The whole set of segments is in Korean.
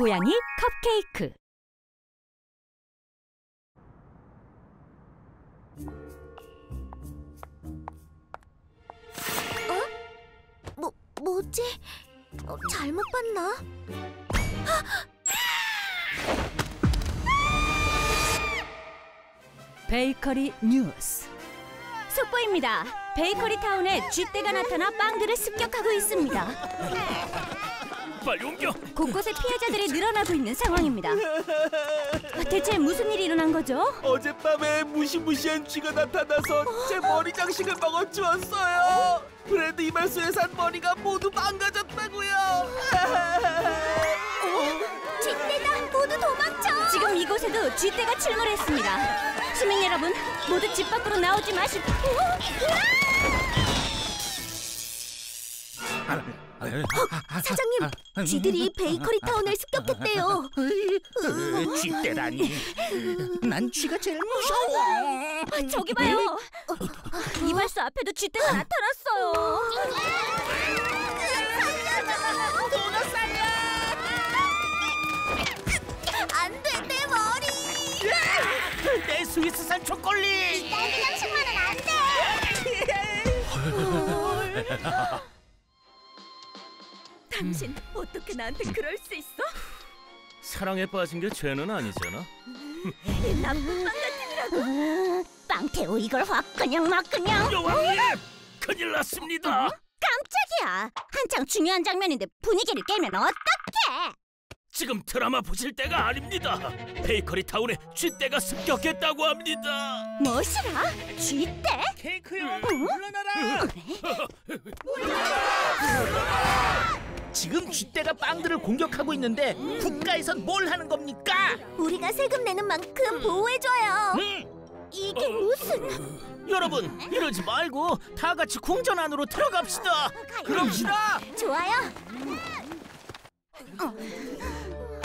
고양이 컵케이크 뭐 뭐지? 어, 잘못 봤나? 베이커리 뉴스 속보입니다. 베이커리 타운에 쥐떼가 나타나 빵들을 습격하고 있습니다. 빨리 옮겨. 곳곳에 피해자들이 늘어나고 있는 상황입니다. 대체 무슨 일이 일어난 거죠? 어젯밤에 무시무시한 쥐가 나타나서 제 머리 장식을 먹어주었어요. 브랜드 이발소에 산 머리가 모두 망가졌다고요. 쥐떼다 모두 도망쳐! 지금 이곳에도 쥐떼가 출몰했습니다. 시민 여러분, 모두 집 밖으로 나오지 마시고. 사장님, 쥐들이 베이커리 타운을 습격했대요. 쥐떼라니. 난 쥐가 제일 무서워. 아, 저기 봐요. 이발소 앞에도 쥐떼가 나타났어요. 안 돼, 내 머리! 내 스위스산 초콜릿. 딸기 장식만은 안 돼! 당신 어떻게 나한테 그럴 수 있어? 사랑에 빠진 게 죄는 아니잖아. 이 나쁜 망가뜨리라고. 빵태우 이걸 확 그냥 막 그냥. 여왕님, 큰일 났습니다. 깜짝이야. 한창 중요한 장면인데 분위기를 깨면 어떡해? 지금 드라마 보실 때가 아닙니다. 베이커리 타운에 쥐떼가 습격했다고 합니다. 뭐시라? 쥐떼? 케이크 형 물러나라. 지금 쥐떼가 빵들을 공격하고 있는데 국가에선 뭘 하는 겁니까? 우리가 세금 내는 만큼 보호해줘요. 음, 이게 무슨... 여러분 이러지 말고 다 같이 궁전 안으로 들어갑시다. 그럽시다. 좋아요.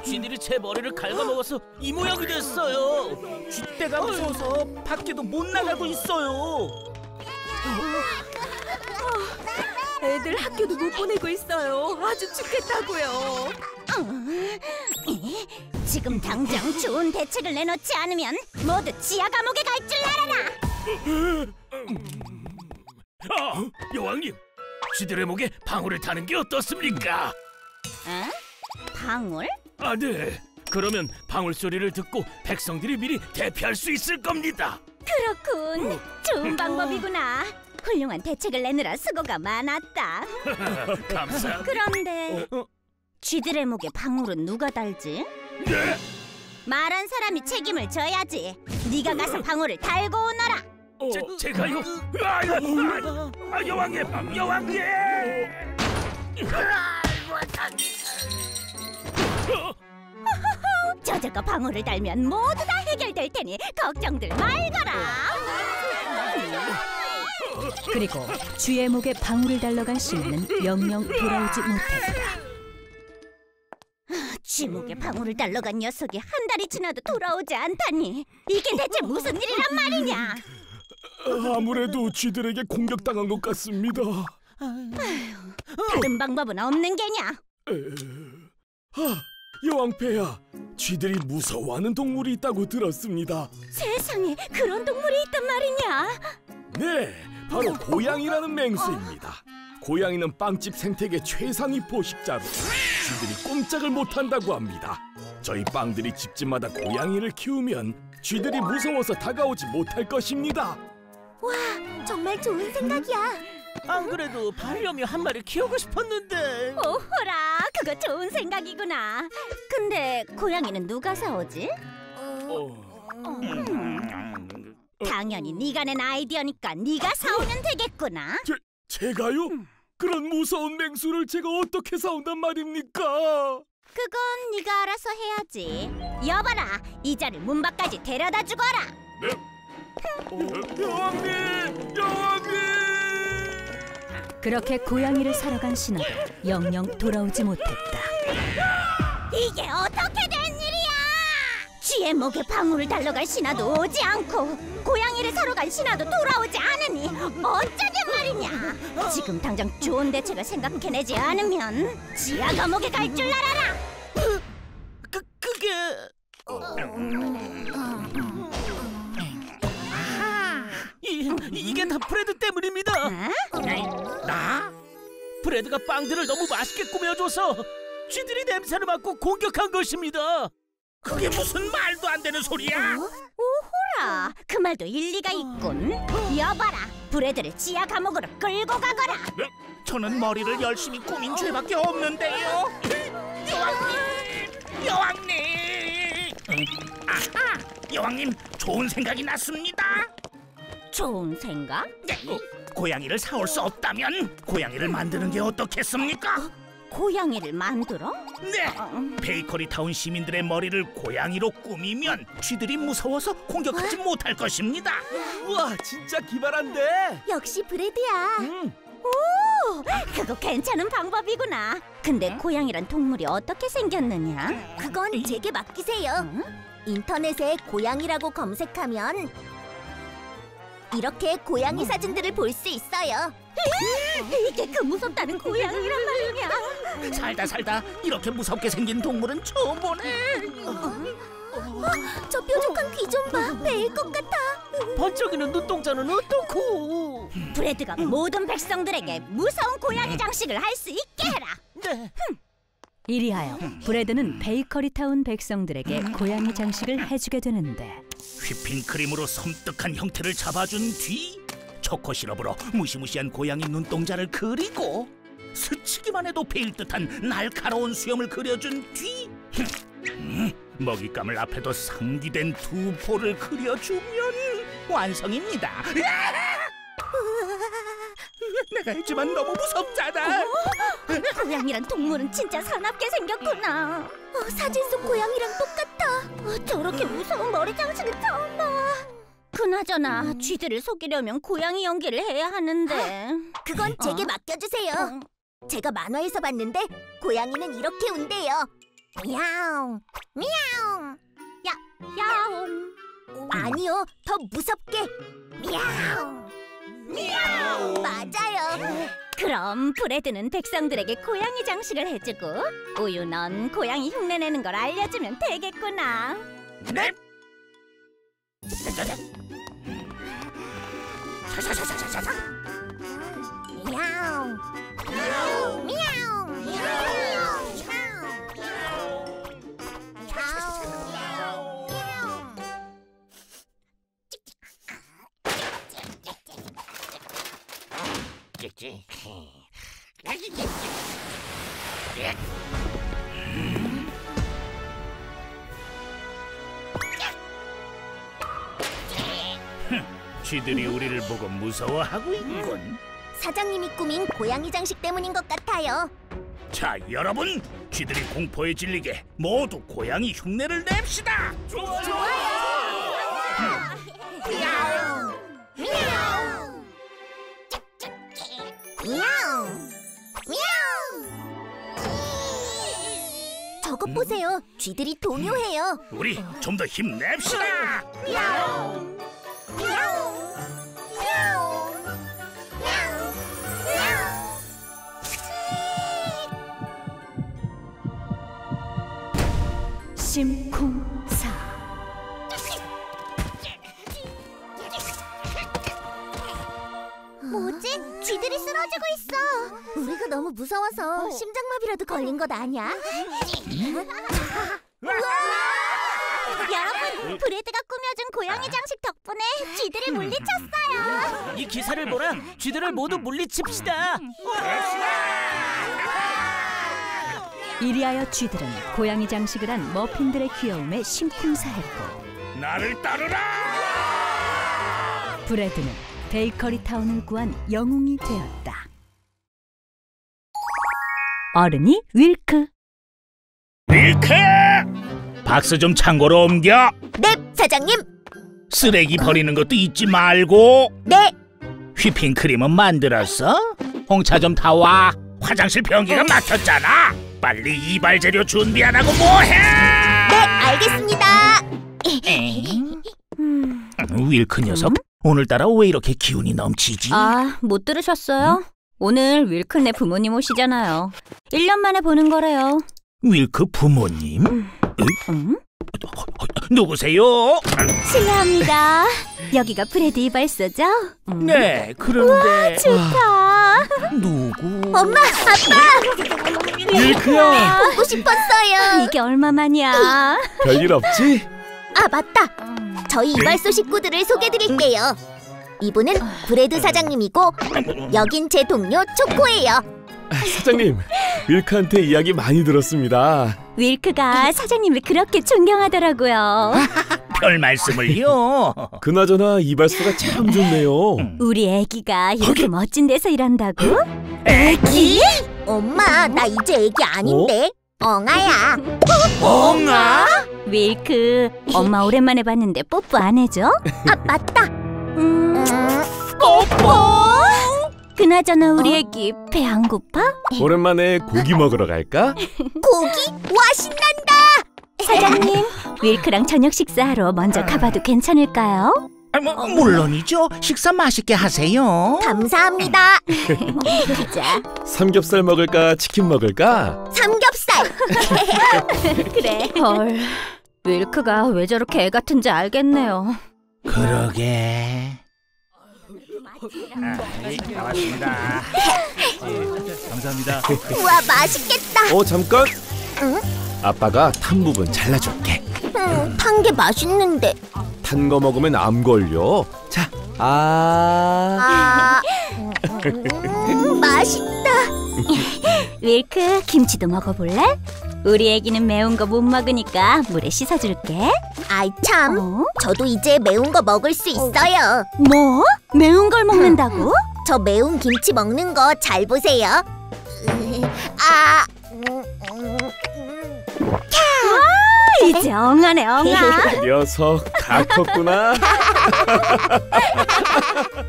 쥐들이 제 머리를 갉아먹어서 이 모양이 됐어요. 쥐떼가 무서워서 밖에도 못 나가고 있어요. 애들 학교도 못 보내고 있어요. 아주 죽겠다고요. 지금 당장 좋은 대책을 내놓지 않으면 모두 지하 감옥에 갈 줄 알아라. 아, 여왕님, 쥐들의 목에 방울을 타는 게 어떻습니까? 어? 방울? 아, 네. 그러면 방울 소리를 듣고 백성들이 미리 대피할 수 있을 겁니다. 그렇군. 좋은 방법이구나. 훌륭한 대책을 내느라 수고가 많았다. 감사. 그런데 어? 쥐들의 목에 방울은 누가 달지? 네. 말한 사람이 책임을 져야지. 네가 가서 방울을 달고 오너라. 제, 제가요? 아유, 아, 아, 여왕님, 여왕님! 저절거 방울을 달면 모두 다 해결될 테니 걱정들 말거라. 그리고 쥐의 목에 방울을 달러간 신하는 영영 돌아오지 못했다. 쥐 목에 방울을 달러간 녀석이 한 달이 지나도 돌아오지 않다니 이게 대체 무슨 일이란 말이냐? 아무래도 쥐들에게 공격당한 것 같습니다. 다른 방법은 없는 게냐? 아, 여왕폐야, 쥐들이 무서워하는 동물이 있다고 들었습니다. 세상에 그런 동물이 있단 말이냐? 네, 바로 고양이라는 맹수입니다. 고양이는 빵집 생태계 최상위 포식자로 쥐들이 꼼짝을 못한다고 합니다. 저희 빵들이 집집마다 고양이를 키우면 쥐들이 무서워서 다가오지 못할 것입니다. 와, 정말 좋은 생각이야. 안 그래도 반려묘 한 마리 키우고 싶었는데. 오호라 그거 좋은 생각이구나. 근데 고양이는 누가 사오지? 당연히 네가 낸 아이디어니까 네가 사오면 되겠구나. 제, 제가요? 그런 무서운 맹수를 제가 어떻게 사온단 말입니까? 그건 네가 알아서 해야지. 여봐라, 이자를 문 밖까지 데려다 주거라. 여왕님! 여왕님! 그렇게 고양이를 사러 간 신하도 영영 돌아오지 못했다. 이게 어떻게 된 일이야? 쥐의 목에 방울을 달러갈 신하도 오지 않고 고양이를 사러 간 신하도 돌아오지 않으니 어쩌냔 말이냐? 지금 당장 좋은 대책을 생각해내지 않으면 지하 감옥에 갈 줄 알아라. 이, 이게 다 브레드 때문입니다. 나? 브레드가 빵들을 너무 맛있게 꾸며줘서 쥐들이 냄새를 맡고 공격한 것입니다. 그게 무슨 말도 안 되는 소리야? 오호라, 그 말도 일리가 있군. 여봐라, 브레드를 지하 감옥으로 끌고 가거라. 저는 머리를 열심히 꾸민 죄밖에 없는데요. 여왕님, 여왕님. 아하, 여왕님 좋은 생각이 났습니다. 좋은 생각? 네, 고양이를 사올 수 없다면 고양이를 만드는 게 어떻겠습니까? 고양이를 만들어? 네, 베이커리 타운 시민들의 머리를 고양이로 꾸미면 쥐들이 무서워서 공격하지 못할 것입니다. 우와, 진짜 기발한데. 역시 브레드야. 오, 그거 괜찮은 방법이구나. 근데 고양이란 동물이 어떻게 생겼느냐? 그건 제게 맡기세요. 인터넷에 고양이라고 검색하면 이렇게 고양이 사진들을 볼 수 있어요. 이게 그 무섭다는 고양이란 말이냐? 살다 살다 이렇게 무섭게 생긴 동물은 처음 보네. 저 뾰족한 귀 좀 봐. 베일 것 같아. 번쩍이는 눈동자는 어떻고? 브레드가 모든 백성들에게 무서운 고양이 장식을 할 수 있게 해라. 네. 이리하여 브레드는 베이커리 타운 백성들에게 고양이 장식을 해주게 되는데 휘핑크림으로 섬뜩한 형태를 잡아준 뒤 초코 시럽으로 무시무시한 고양이 눈동자를 그리고 스치기만 해도 베일 듯한 날카로운 수염을 그려준 뒤 음, 먹잇감을 앞에 둔 상기된 두 볼을 그려주면 완성입니다. 내가 했지만 너무 무섭잖아. 고양이란 동물은 진짜 사납게 생겼구나. 어, 사진 속 고양이랑 똑같아. 어, 저렇게 무서운 머리 장식은 처음 봐. 그나저나 쥐들을 속이려면 고양이 연기를 해야 하는데. 그건 제게 맡겨주세요. 제가 만화에서 봤는데 고양이는 이렇게 운대요. 미야옹, 미야옹. 야옹. 아니요, 더 무섭게. 미야옹, 미야옹. 맞아요. 그럼 브레드는 백성들에게 고양이 장식을 해주고 우유 넌 고양이 흉내내는 걸 알려주면 되겠구나. 네. 사사사사사사. 미야옹, 미야옹, 미야옹, 미야옹. 찍찍. 쥐들이 우리를 보고 무서워하고 있군. 사장님이 꾸민 고양이 장식 때문인 것 같아요. 자, 여러분, 쥐들이 공포에 질리게 모두 고양이 흉내를 냅시다. 미야 쥐들이 동요해요. 우리 좀 더 힘냅시다. 미야옹, 미야옹, 미야옹. 심쿵사 뭐지? 쥐들이 쓰러지고 있어. 우리가 너무 무서워서 심장 마비라도 걸린 것 아니야? 여러분, 브레드가 꾸며준 고양이 장식 덕분에 쥐들을 물리쳤어요. 이 기사를 보라. 쥐들을 모두 물리칩시다. 이리하여 쥐들은 고양이 장식을 한 머핀들의 귀여움에 심쿵사했고 나를 따르라. 브레드는 베이커리 타운을 구한 영웅이 되었다. 어른이 윌크 밀크. 박스 좀 창고로 옮겨. 네, 사장님. 쓰레기 버리는 것도 잊지 말고. 네. 휘핑크림은 만들었어? 홍차 좀 타와. 화장실 변기가 막혔잖아. 빨리 이발 재료 준비 안 하고 뭐해? 네, 알겠습니다. 음, 윌크 녀석 오늘따라 왜 이렇게 기운이 넘치지? 아, 못 들으셨어요? 오늘 윌클네 부모님 오시잖아요. 1년 만에 보는 거래요. 윌크 부모님? 음? 누구세요? 실례합니다. 여기가 브레드 이발소죠? 음. 네, 그런데 좋다. 누구? 엄마, 아빠 밀크야 보고 싶었어요. 이게 얼마만이야? 별일 없지? 아 맞다. 저희 이발소 식구들을 소개드릴게요. 이분은 브레드 사장님이고 여긴 제 동료 초코예요. 사장님 밀크한테 이야기 많이 들었습니다 윌크가 사장님을 그렇게 존경하더라고요. 별 말씀을요. 그나저나 이발소가 참 좋네요 우리 애기가 이렇게 멋진 데서 일한다고? 애기? 엄마, 나 이제 애기 아닌데. 엉아야. 엉아? 윌크, 엄마 오랜만에 봤는데 뽀뽀 안 해줘? 아 맞다. 뽀뽀? 그나저나 우리 애기 배 안 고파? 오랜만에 고기 먹으러 갈까? 고기? 와 신난다. 사장님, 윌크랑 저녁 식사하러 먼저 가봐도 괜찮을까요? 아, 뭐, 물론이죠. 식사 맛있게 하세요. 감사합니다. 자, 삼겹살 먹을까 치킨 먹을까? 삼겹살. 그래. 헐, 윌크가 왜 저렇게 애 같은지 알겠네요. 그러게. 아, 네, 나왔습니다. 예, 감사합니다. 우와 맛있겠다. 어 잠깐 응? 아빠가 탄 부분 잘라줄게 음, 탄게 맛있는데. 탄 거 먹으면 암 걸려 자 아... 아, 음, 맛있다. 윌크, 김치도 먹어볼래? 우리 애기는 매운 거 못 먹으니까 물에 씻어줄게. 아이 참. 어? 저도 이제 매운 거 먹을 수 있어요. 뭐? 매운 걸 먹는다고? 저 매운 김치 먹는 거 잘 보세요. 아, 음, 음, 음. 이제 엉아네 엉아. 녀석 다 컸구나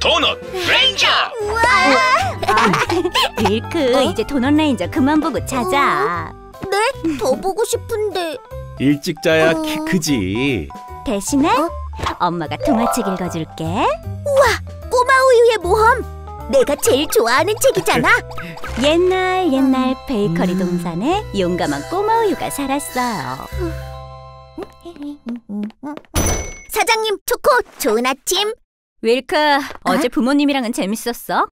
도넛 레인저. 윌크, 이제 도넛 레인저 그만 보고 자자. 네? 더 보고 싶은데. 일찍 자야 키 크지 대신에 엄마가 동화책 읽어줄게. 꼬마 우유의 모험. 내가 제일 좋아하는 책이잖아. 옛날 옛날 베이커리 동산에 용감한 꼬마 우유가 살았어요. 사장님, 초코, 좋은 아침. 윌크, 어제 부모님이랑은 재밌었어?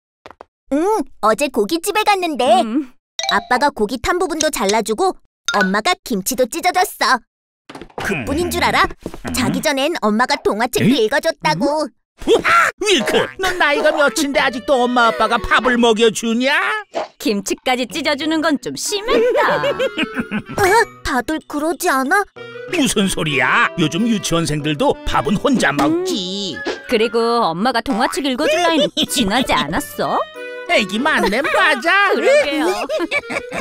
응, 어제 고깃집에 갔는데 음, 아빠가 고기 탄 부분도 잘라주고 엄마가 김치도 찢어줬어. 그뿐인 줄 알아? 자기 전엔 엄마가 동화책도 에이? 읽어줬다고. 윌크, 넌 나이가 몇인데 아직도 엄마 아빠가 밥을 먹여주냐? 김치까지 찢어주는 건 좀 심했다. 어? 다들 그러지 않아? 무슨 소리야? 요즘 유치원생들도 밥은 혼자 먹지. 그리고 엄마가 동화책 읽어줄 나이는 지나지 않았어? 애기 맞네 맞아. 그러게요.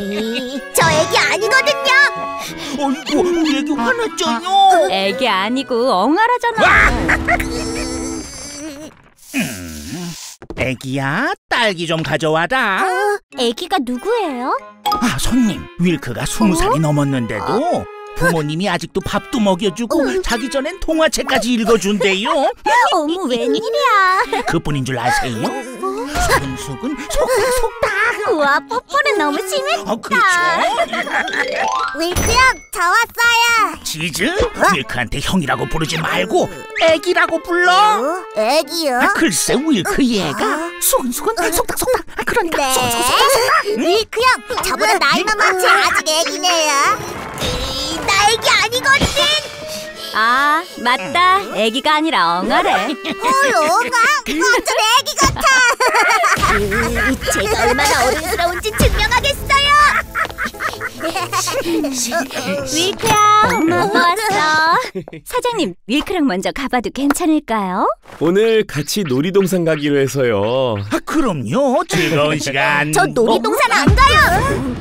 이, 저 애기 아니거든요. 어이구, 우리 애기 화났죠요. 애기 아니고 엉아라잖아. 애기야, 딸기 좀 가져와라. 애기가 누구예요? 아, 손님, 윌크가 스무 살이 넘었는데도 부모님이 아직도 밥도 먹여주고 자기 전엔 동화책까지 읽어준대요. 어머 웬일이야? 그뿐인 줄 아세요? 수근수근 속닥속닥. 우와 뽀뽀는 너무 심했다. 어, 그렇죠. 윌크 형, 저 왔어요. 지즈, 윌크한테 형이라고 부르지 말고 애기라고 불러. 어? 애기요? 아, 글쎄 윌크 얘가 수근수근 속닥 속닥. 아, 그러니까 네. 수근수근 속닥 속닥. 윌크 형, 저보다 나이만 많지 아직 애기네요. 이, 나 애기 아니거든. 아 맞다. 애기가 아니라 엉아래. 어영아, 완전 애기 같아. 음, 제가 얼마나 어른스러운지 증명하겠어요. 윌크야 엄마 아빠 왔어. 사장님 윌크랑 먼저 가봐도 괜찮을까요? 오늘 같이 놀이동산 가기로 해서요 아, 그럼요. 즐거운 시간. 저 놀이동산 안 가요.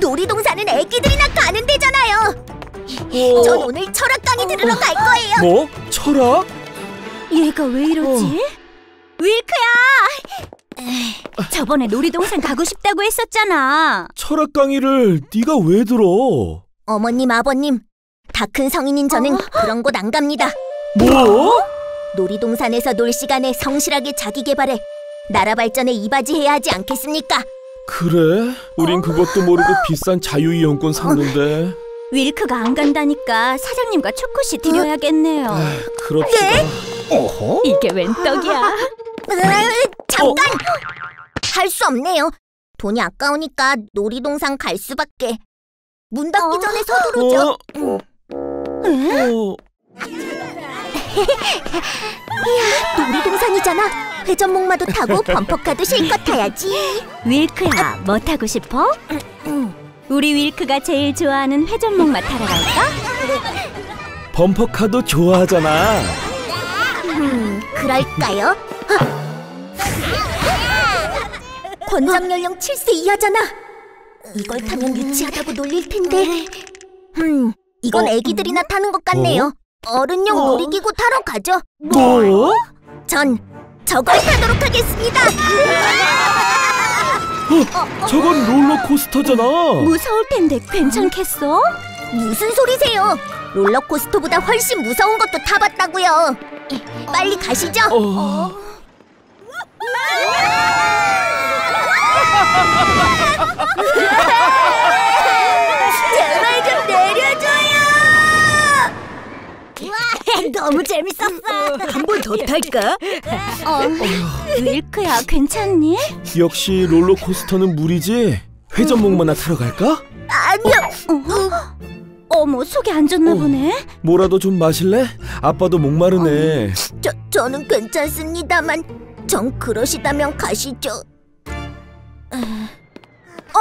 놀이동산은 애기들이나 가는 데잖아요. 전 오늘 철학 강의 들으러 갈 거예요. 뭐? 철학? 얘가 왜 이러지? 윌크야. 에이, 저번에 놀이동산 가고 싶다고 했었잖아. 철학 강의를 네가 왜 들어? 어머님, 아버님, 다 큰 성인인 저는 그런 곳 안 갑니다. 뭐? 놀이동산에서 놀 시간에 성실하게 자기 개발해 나라 발전에 이바지해야 하지 않겠습니까? 그래? 우린 그것도 모르고 비싼 자유이용권 샀는데 윌크가 안 간다니까 사장님과 초코씨 드려야겠네요. 그럽시다. 어허? 이게 웬 떡이야? 으, 잠깐! 할수 없네요. 돈이 아까우니까 놀이동산 갈 수밖에. 문 닫기 전에 서두르죠. 어? 어? 놀이동산이잖아. 회전목마도 타고 범퍼카도 실컷 타야지. 윌크야, 뭐 타고 싶어? 우리 윌크가 제일 좋아하는 회전목마 타러 갈까? 범퍼카도 좋아하잖아. 음, 그럴까요? 권장 연령 7세 이하잖아. 이걸 타면 유치하다고 놀릴 텐데. 음, 이건 애기들이나 타는 것 같네요. 어른용 놀이기구 타러 가죠. 뭐? 전 저걸 타도록 하겠습니다. 저건 롤러코스터잖아. 무서울 텐데 괜찮겠어? 무슨 소리세요? 롤러코스터보다 훨씬 무서운 것도 타봤다고요. 빨리 가시죠. 어. 제발 좀 내려줘요. 너무 재밌었어. 한 번 더 탈까? 윌크야, 괜찮니? 역시 롤러코스터는 무리지. 회전목마나 타러 갈까? 아니요. 어머, 속이 안 좋나 보네. 뭐라도 좀 마실래? 아빠도 목마르네. 저 저는 괜찮습니다만 정 그러시다면 가시죠. 어,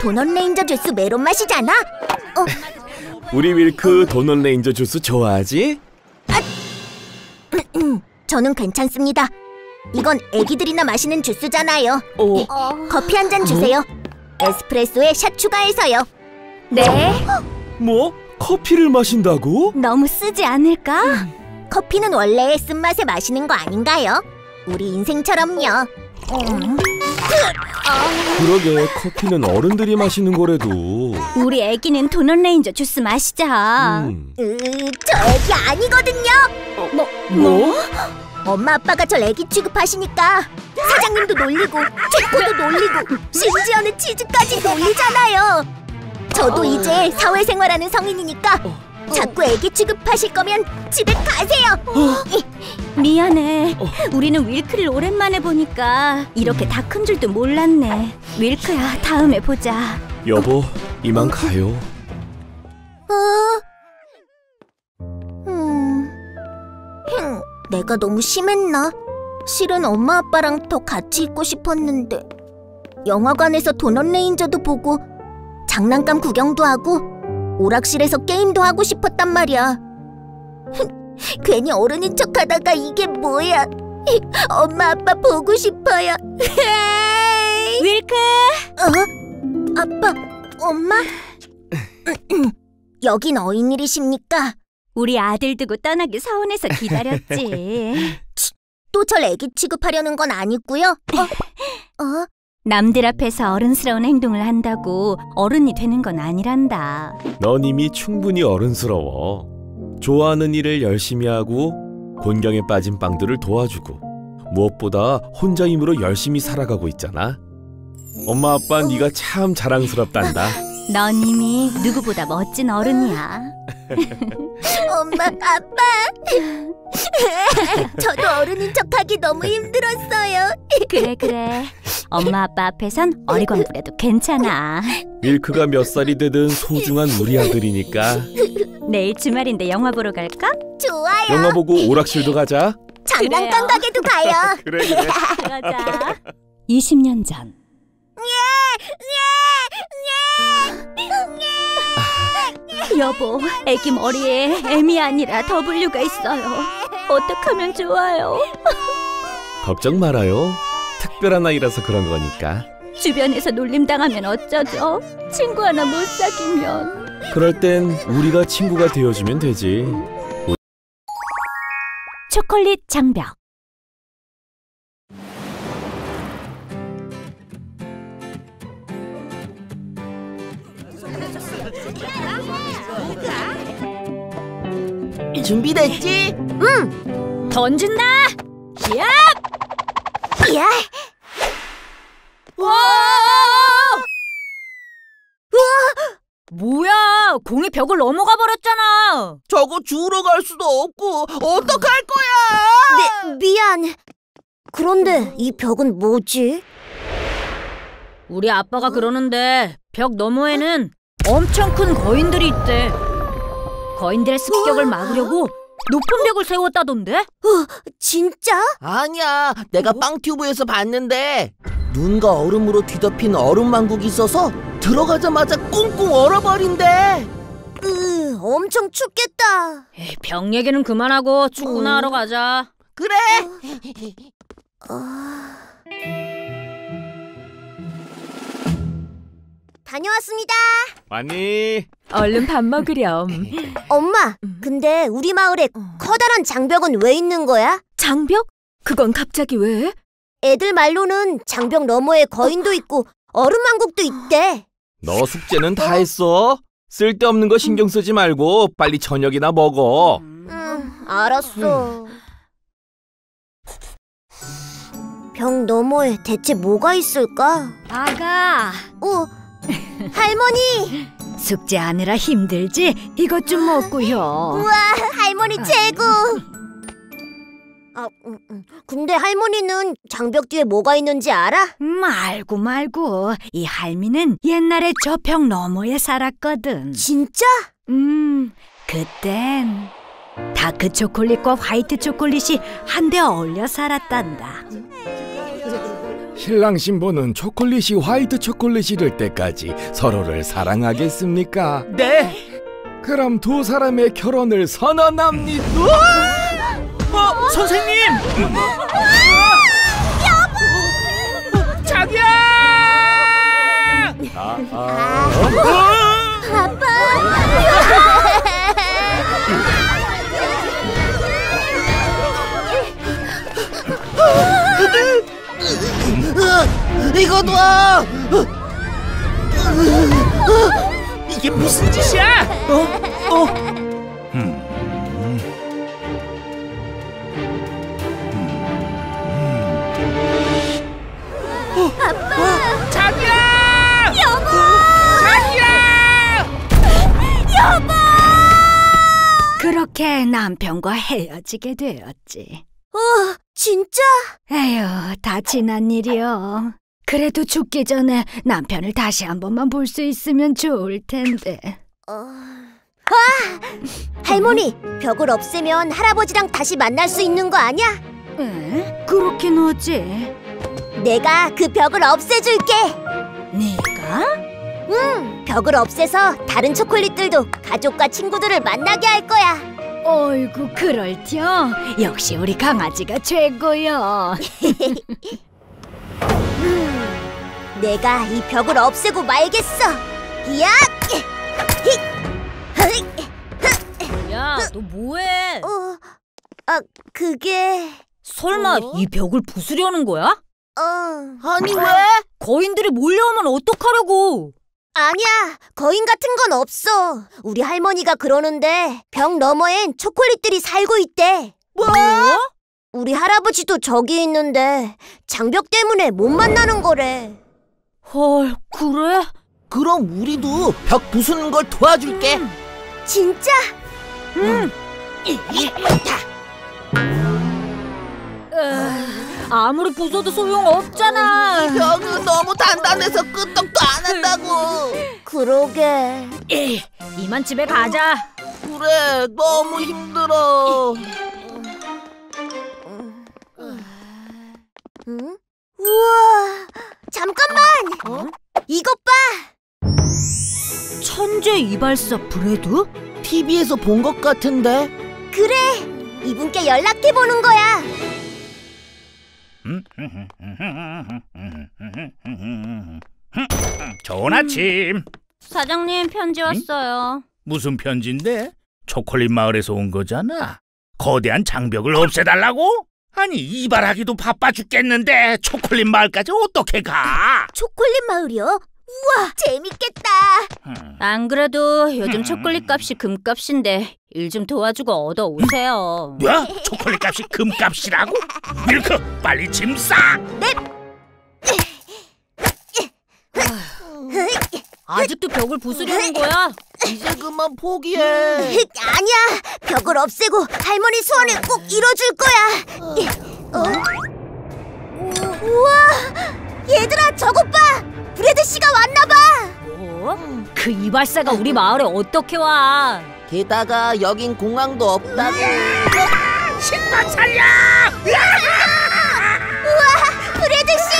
도넛 레인저 주스 메론 맛이잖아. 우리 윌크 도넛 레인저 주스 좋아하지? 저는 괜찮습니다. 이건 애기들이나 마시는 주스잖아요. 커피 한 잔 주세요. 에스프레소에 샷 추가해서요. 네, 뭐? 커피를 마신다고? 너무 쓰지 않을까? 커피는 원래 쓴맛에 마시는 거 아닌가요? 우리 인생처럼요. 그러게 커피는 어른들이 마시는 거래도. 우리 애기는 도넛 레인저 주스 마시자. 음. 으, 저 애기 아니거든요. 뭐, 뭐? 엄마 아빠가 절 애기 취급하시니까 사장님도 놀리고 최코도 놀리고 심지어는 치즈까지 놀리잖아요. 저도 이제 사회생활하는 성인이니까 자꾸 애기 취급하실 거면 집에 가세요. 미안해. 우리는 윌크를 오랜만에 보니까 이렇게 다 큰 줄도 몰랐네. 윌크야, 다음에 보자. 여보, 이만 가요. 음, 흠, 내가 너무 심했나? 실은 엄마 아빠랑 더 같이 있고 싶었는데 영화관에서 도넛 레인저도 보고 장난감 구경도 하고 오락실에서 게임도 하고 싶었단 말이야. 흠, 괜히 어른인 척하다가 이게 뭐야? 엄마 아빠 보고 싶어요. 윌크! 어? 아빠, 엄마? 여긴 어인일이십니까? 우리 아들 두고 떠나기 서운해서 기다렸지. 또 절 애기 취급하려는 건 아니고요. 어? 어? 남들 앞에서 어른스러운 행동을 한다고 어른이 되는 건 아니란다. 넌 이미 충분히 어른스러워. 좋아하는 일을 열심히 하고 곤경에 빠진 빵들을 도와주고 무엇보다 혼자 힘으로 열심히 살아가고 있잖아. 엄마 아빠 네가 참 자랑스럽단다. 넌 이미 누구보다 멋진 어른이야. 엄마, 아빠. 저도 어른인 척하기 너무 힘들었어요. 그래 그래. 엄마 아빠 앞에선 어리광 부려도 괜찮아. 밀크가 몇 살이 되든 소중한 우리 아들이니까 내일 주말인데 영화 보러 갈까? 좋아요. 영화 보고 오락실도 가자. 장난감 그래요. 가게도 가요. 그래 그래. 가자. 20년 전. 여보, 애기 머리에 M이 아니라 W가 있어요. 어떡하면 좋아요? 걱정 말아요. 특별한 아이라서 그런 거니까. 주변에서 놀림 당하면 어쩌죠? 친구 하나 못 사귀면. 그럴 땐 우리가 친구가 되어주면 되지. 초콜릿 장벽. 준비됐지? 던진다. 야! 야, 와! 뭐야? 봐. 공이 벽을 넘어가 버렸잖아. 저거 주우러 갈 수도 없고 어떡할 거야? 미, 미안. 그런데 이 벽은 뭐지? 우리 아빠가 그러는데 벽 너머에는 엄청 큰 거인들이 있대. 거인들의 습격을 막으려고 높은 벽을 세웠다던데? 진짜? 아니야, 내가 빵튜브에서 봤는데 눈과 얼음으로 뒤덮인 얼음 왕국이 있어서 들어가자마자 꽁꽁 얼어버린대. 으, 엄청 춥겠다. 에이, 벽 얘기는 그만하고 축구나 하러 가자. 그래. 다녀왔습니다. 왔니? 얼른 밥 먹으렴. 엄마, 근데 우리 마을에 커다란 장벽은 왜 있는 거야? 장벽? 그건 갑자기 왜? 애들 말로는 장벽 너머에 거인도 있고 얼음 왕국도 있대. 너 숙제는 다 했어? 쓸데없는 거 신경 쓰지 말고 빨리 저녁이나 먹어. 응, 알았어. 벽 너머에 대체 뭐가 있을까? 아가, 어, 할머니! 숙제하느라 힘들지? 이것 좀 먹고요. 우와, 할머니 최고! 아, 음, 음. 근데 할머니는 장벽 뒤에 뭐가 있는지 알아? 음, 알고 말고 이 할미는 옛날에 저벽 너머에 살았거든. 진짜? 음, 그땐 다크 초콜릿과 화이트 초콜릿이 한데 어울려 살았단다. 신랑 신부는 초콜릿이 화이트 초콜릿이 될 때까지 서로를 사랑하겠습니까? 네. 그럼 두 사람의 결혼을 선언합니다. 어, 선생님. 여보. 자기야. 아, 아. 이거 놔. 이게 무슨 짓이야? 어? 어? 아빠! 자기야! 여보! 자기야! 그렇게 남편과 헤어지게 되었지. 어, 진짜? 에휴, 다 지난 일이요. 그래도 죽기 전에 남편을 다시 한 번만 볼 수 있으면 좋을 텐데. 어... 아! 할머니, 벽을 없애면 할아버지랑 다시 만날 수 있는 거 아니야? 에? 그렇긴 하지. 내가 그 벽을 없애줄게. 네가? 응, 벽을 없애서 다른 초콜릿들도 가족과 친구들을 만나게 할 거야. 어이구, 그럴티요. 역시 우리 강아지가 최고요. 내가 이 벽을 없애고 말겠어. 야! 야, 너 뭐해? 어, 아, 그게 설마 어? 이 벽을 부수려는 거야? 어, 아니 왜? 거인들이 몰려오면 어떡하려고? 아니야. 거인 같은 건 없어. 우리 할머니가 그러는데 벽 너머엔 초콜릿들이 살고 있대. 뭐? 우리 할아버지도 저기 있는데 장벽 때문에 못 만나는 거래. 헐, 그래? 그럼 우리도 벽 부수는 걸 도와줄게. 진짜? 아무리 부숴도 소용없잖아. 벽은 너무 단단해서 끄떡도 안 한다고. 그러게. 이만 집에 가자. 그래, 너무 힘들어. 응? 우와. 잠깐만. 이것 봐. 천재 이발사 브레드? TV에서 본 것 같은데. 그래. 이분께 연락해 보는 거야. 좋은 아침. 사장님 편지 왔어요. 무슨 편지인데? 초콜릿 마을에서 온 거잖아. 거대한 장벽을 없애달라고? 아니 이발하기도 바빠 죽겠는데 초콜릿 마을까지 어떻게 가? 초콜릿 마을이요? 우와, 재밌겠다. 안 그래도 요즘 초콜릿 값이 금값인데 일 좀 도와주고 얻어 오세요. 뭐? 초콜릿 값이 금값이라고? 밀크 빨리 짐 싸! 아직도 벽을 부수려는 거야? 이제 그만 포기해. 아니야. 벽을 없애고 할머니 소원을 꼭 이뤄줄 거야. 어? 우와! 얘들아, 저것 봐. 브레드 씨가 왔나 봐. 어? 그 이발사가 우리 마을에 어떻게 와? 게다가 여긴 공항도 없다고. 신발 살려! 우와, 브레드 씨.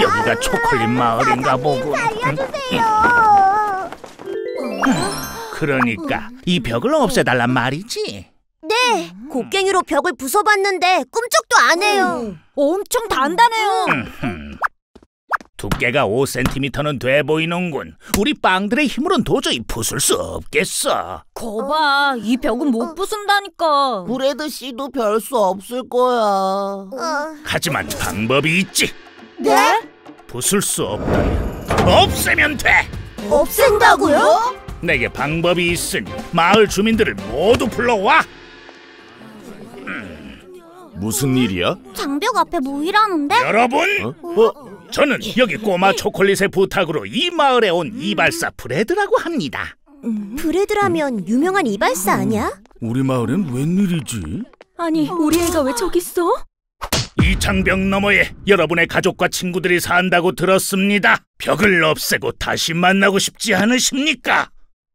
여기가 초콜릿 마을인가 보군. 살려주세요. 그러니까 이 벽을 없애달란 말이지. 네, 곡괭이로 벽을 부숴봤는데 꿈쩍도 안 해요. 엄청 단단해요. 음흠. 두께가 5cm는 돼 보이는군. 우리 빵들의 힘으로는 도저히 부술 수 없겠어. 거봐, 이 벽은 못 부순다니까. 브레드 씨도 별 수 없을 거야. 어, 하지만 방법이 있지. 네? 부술 수 없다면 없애면 돼. 없앤다고요? 내게 방법이 있으니 마을 주민들을 모두 불러와. 무슨 일이야? 장벽 앞에 모이라는데? 여러분, 어? 저는 여기 꼬마 초콜릿의 부탁으로 이 마을에 온 이발사 브레드라고 합니다. 브레드라면 유명한 이발사 아니야? 우리 마을엔 웬일이지? 아니, 우리 애가 왜 저기 있어? 이 장벽 너머에 여러분의 가족과 친구들이 산다고 들었습니다. 벽을 없애고 다시 만나고 싶지 않으십니까?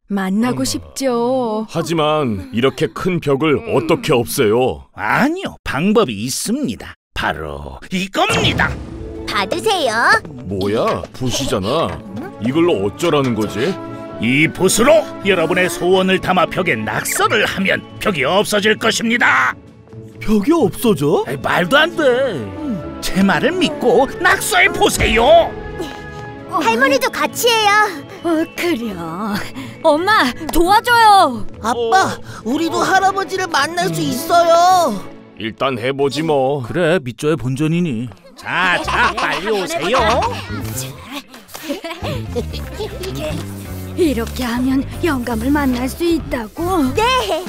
만나고 싶죠. 하지만 이렇게 큰 벽을 어떻게 없애요? 아니요, 방법이 있습니다. 바로 이겁니다. 받으세요. 뭐야, 붓이잖아. 이걸로 어쩌라는 거지? 이 붓으로 여러분의 소원을 담아 벽에 낙서를 하면 벽이 없어질 것입니다. 벽이 없어져? 아이, 말도 안 돼. 제 말을 믿고 낙서해 보세요. 할머니도 같이 해요. 어, 그래요. 엄마, 도와줘요. 아빠, 우리도 할아버지를 만날 수 있어요. 일단 해보지 뭐. 그래, 밑져야 본전이니. 자, 자, 빨리 오세요. 이렇게 하면 영감을 만날 수 있다고? 네.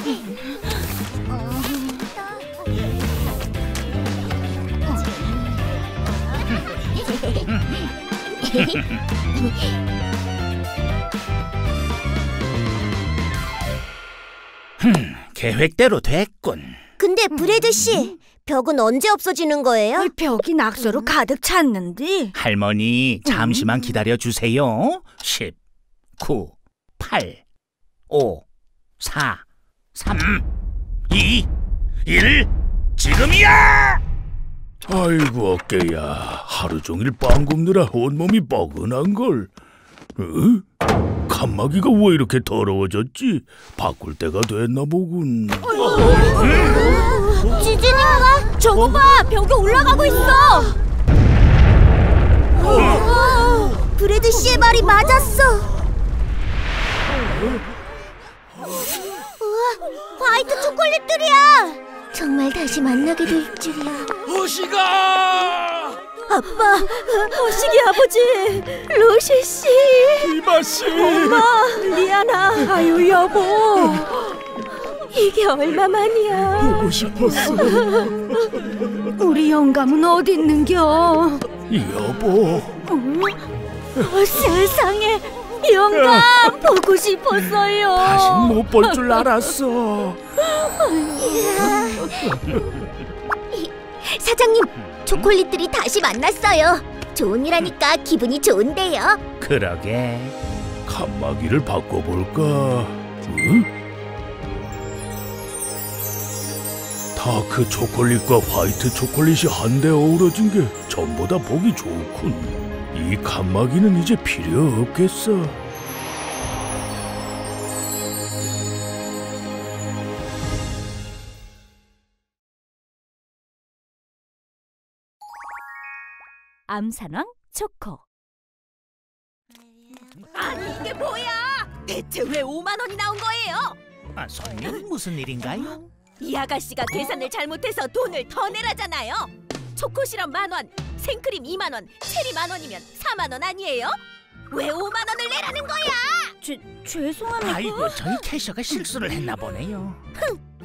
계획대로 됐군. 근데 브레드 씨, 벽은 언제 없어지는 거예요? 벽이 낙서로 가득 찼는데. 할머니, 잠시만 기다려 주세요. 10, 9, 8, 5, 4, 3, 2, 1. 지금이야! 아이고 어깨야. 하루 종일 빵 굽느라 온몸이 뻐근한걸. 어? 칸막이가 왜 이렇게 더러워졌지? 바꿀 때가 됐나 보군. 지진인가? 저거 봐, 벽에 올라가고 있어. 브레드 씨의 말이 맞았어. 우와, 화이트 초콜릿들이야. 정말 다시 만나게 될 줄이야. 호시가! 아빠, 허식이 아버지, 루시 씨, 이마 씨. 리아나, 아유 여보. 이게 얼마만이야? 보고 싶었어. 우리 영감은 어디 있는겨? 여보. 어, 세상에, 영감 보고 싶었어요. 다신 못볼 줄 알았어. 사장님, 초콜릿들이 다시 만났어요. 좋은 일하니까 기분이 좋은데요. 그러게. 칸막이를 바꿔볼까? 응? 다크 그 초콜릿과 화이트 초콜릿이 한데 어우러진 게 전보다 보기 좋군. 이 칸막이는 이제 필요 없겠어. 암산왕 초코. 아니 이게 뭐야? 대체 왜 5만 원이 나온 거예요? 아, 손님 무슨 일인가요? 이 아가씨가 계산을 잘못해서 돈을 더 내라잖아요. 초코시럽 만 원, 생크림 2만 원, 체리 만 원이면 4만 원 아니에요? 왜 5만 원을 내라는 거야? 죄, 죄송합니다. 아이고, 저희 캐셔가 실수를 했나 보네요.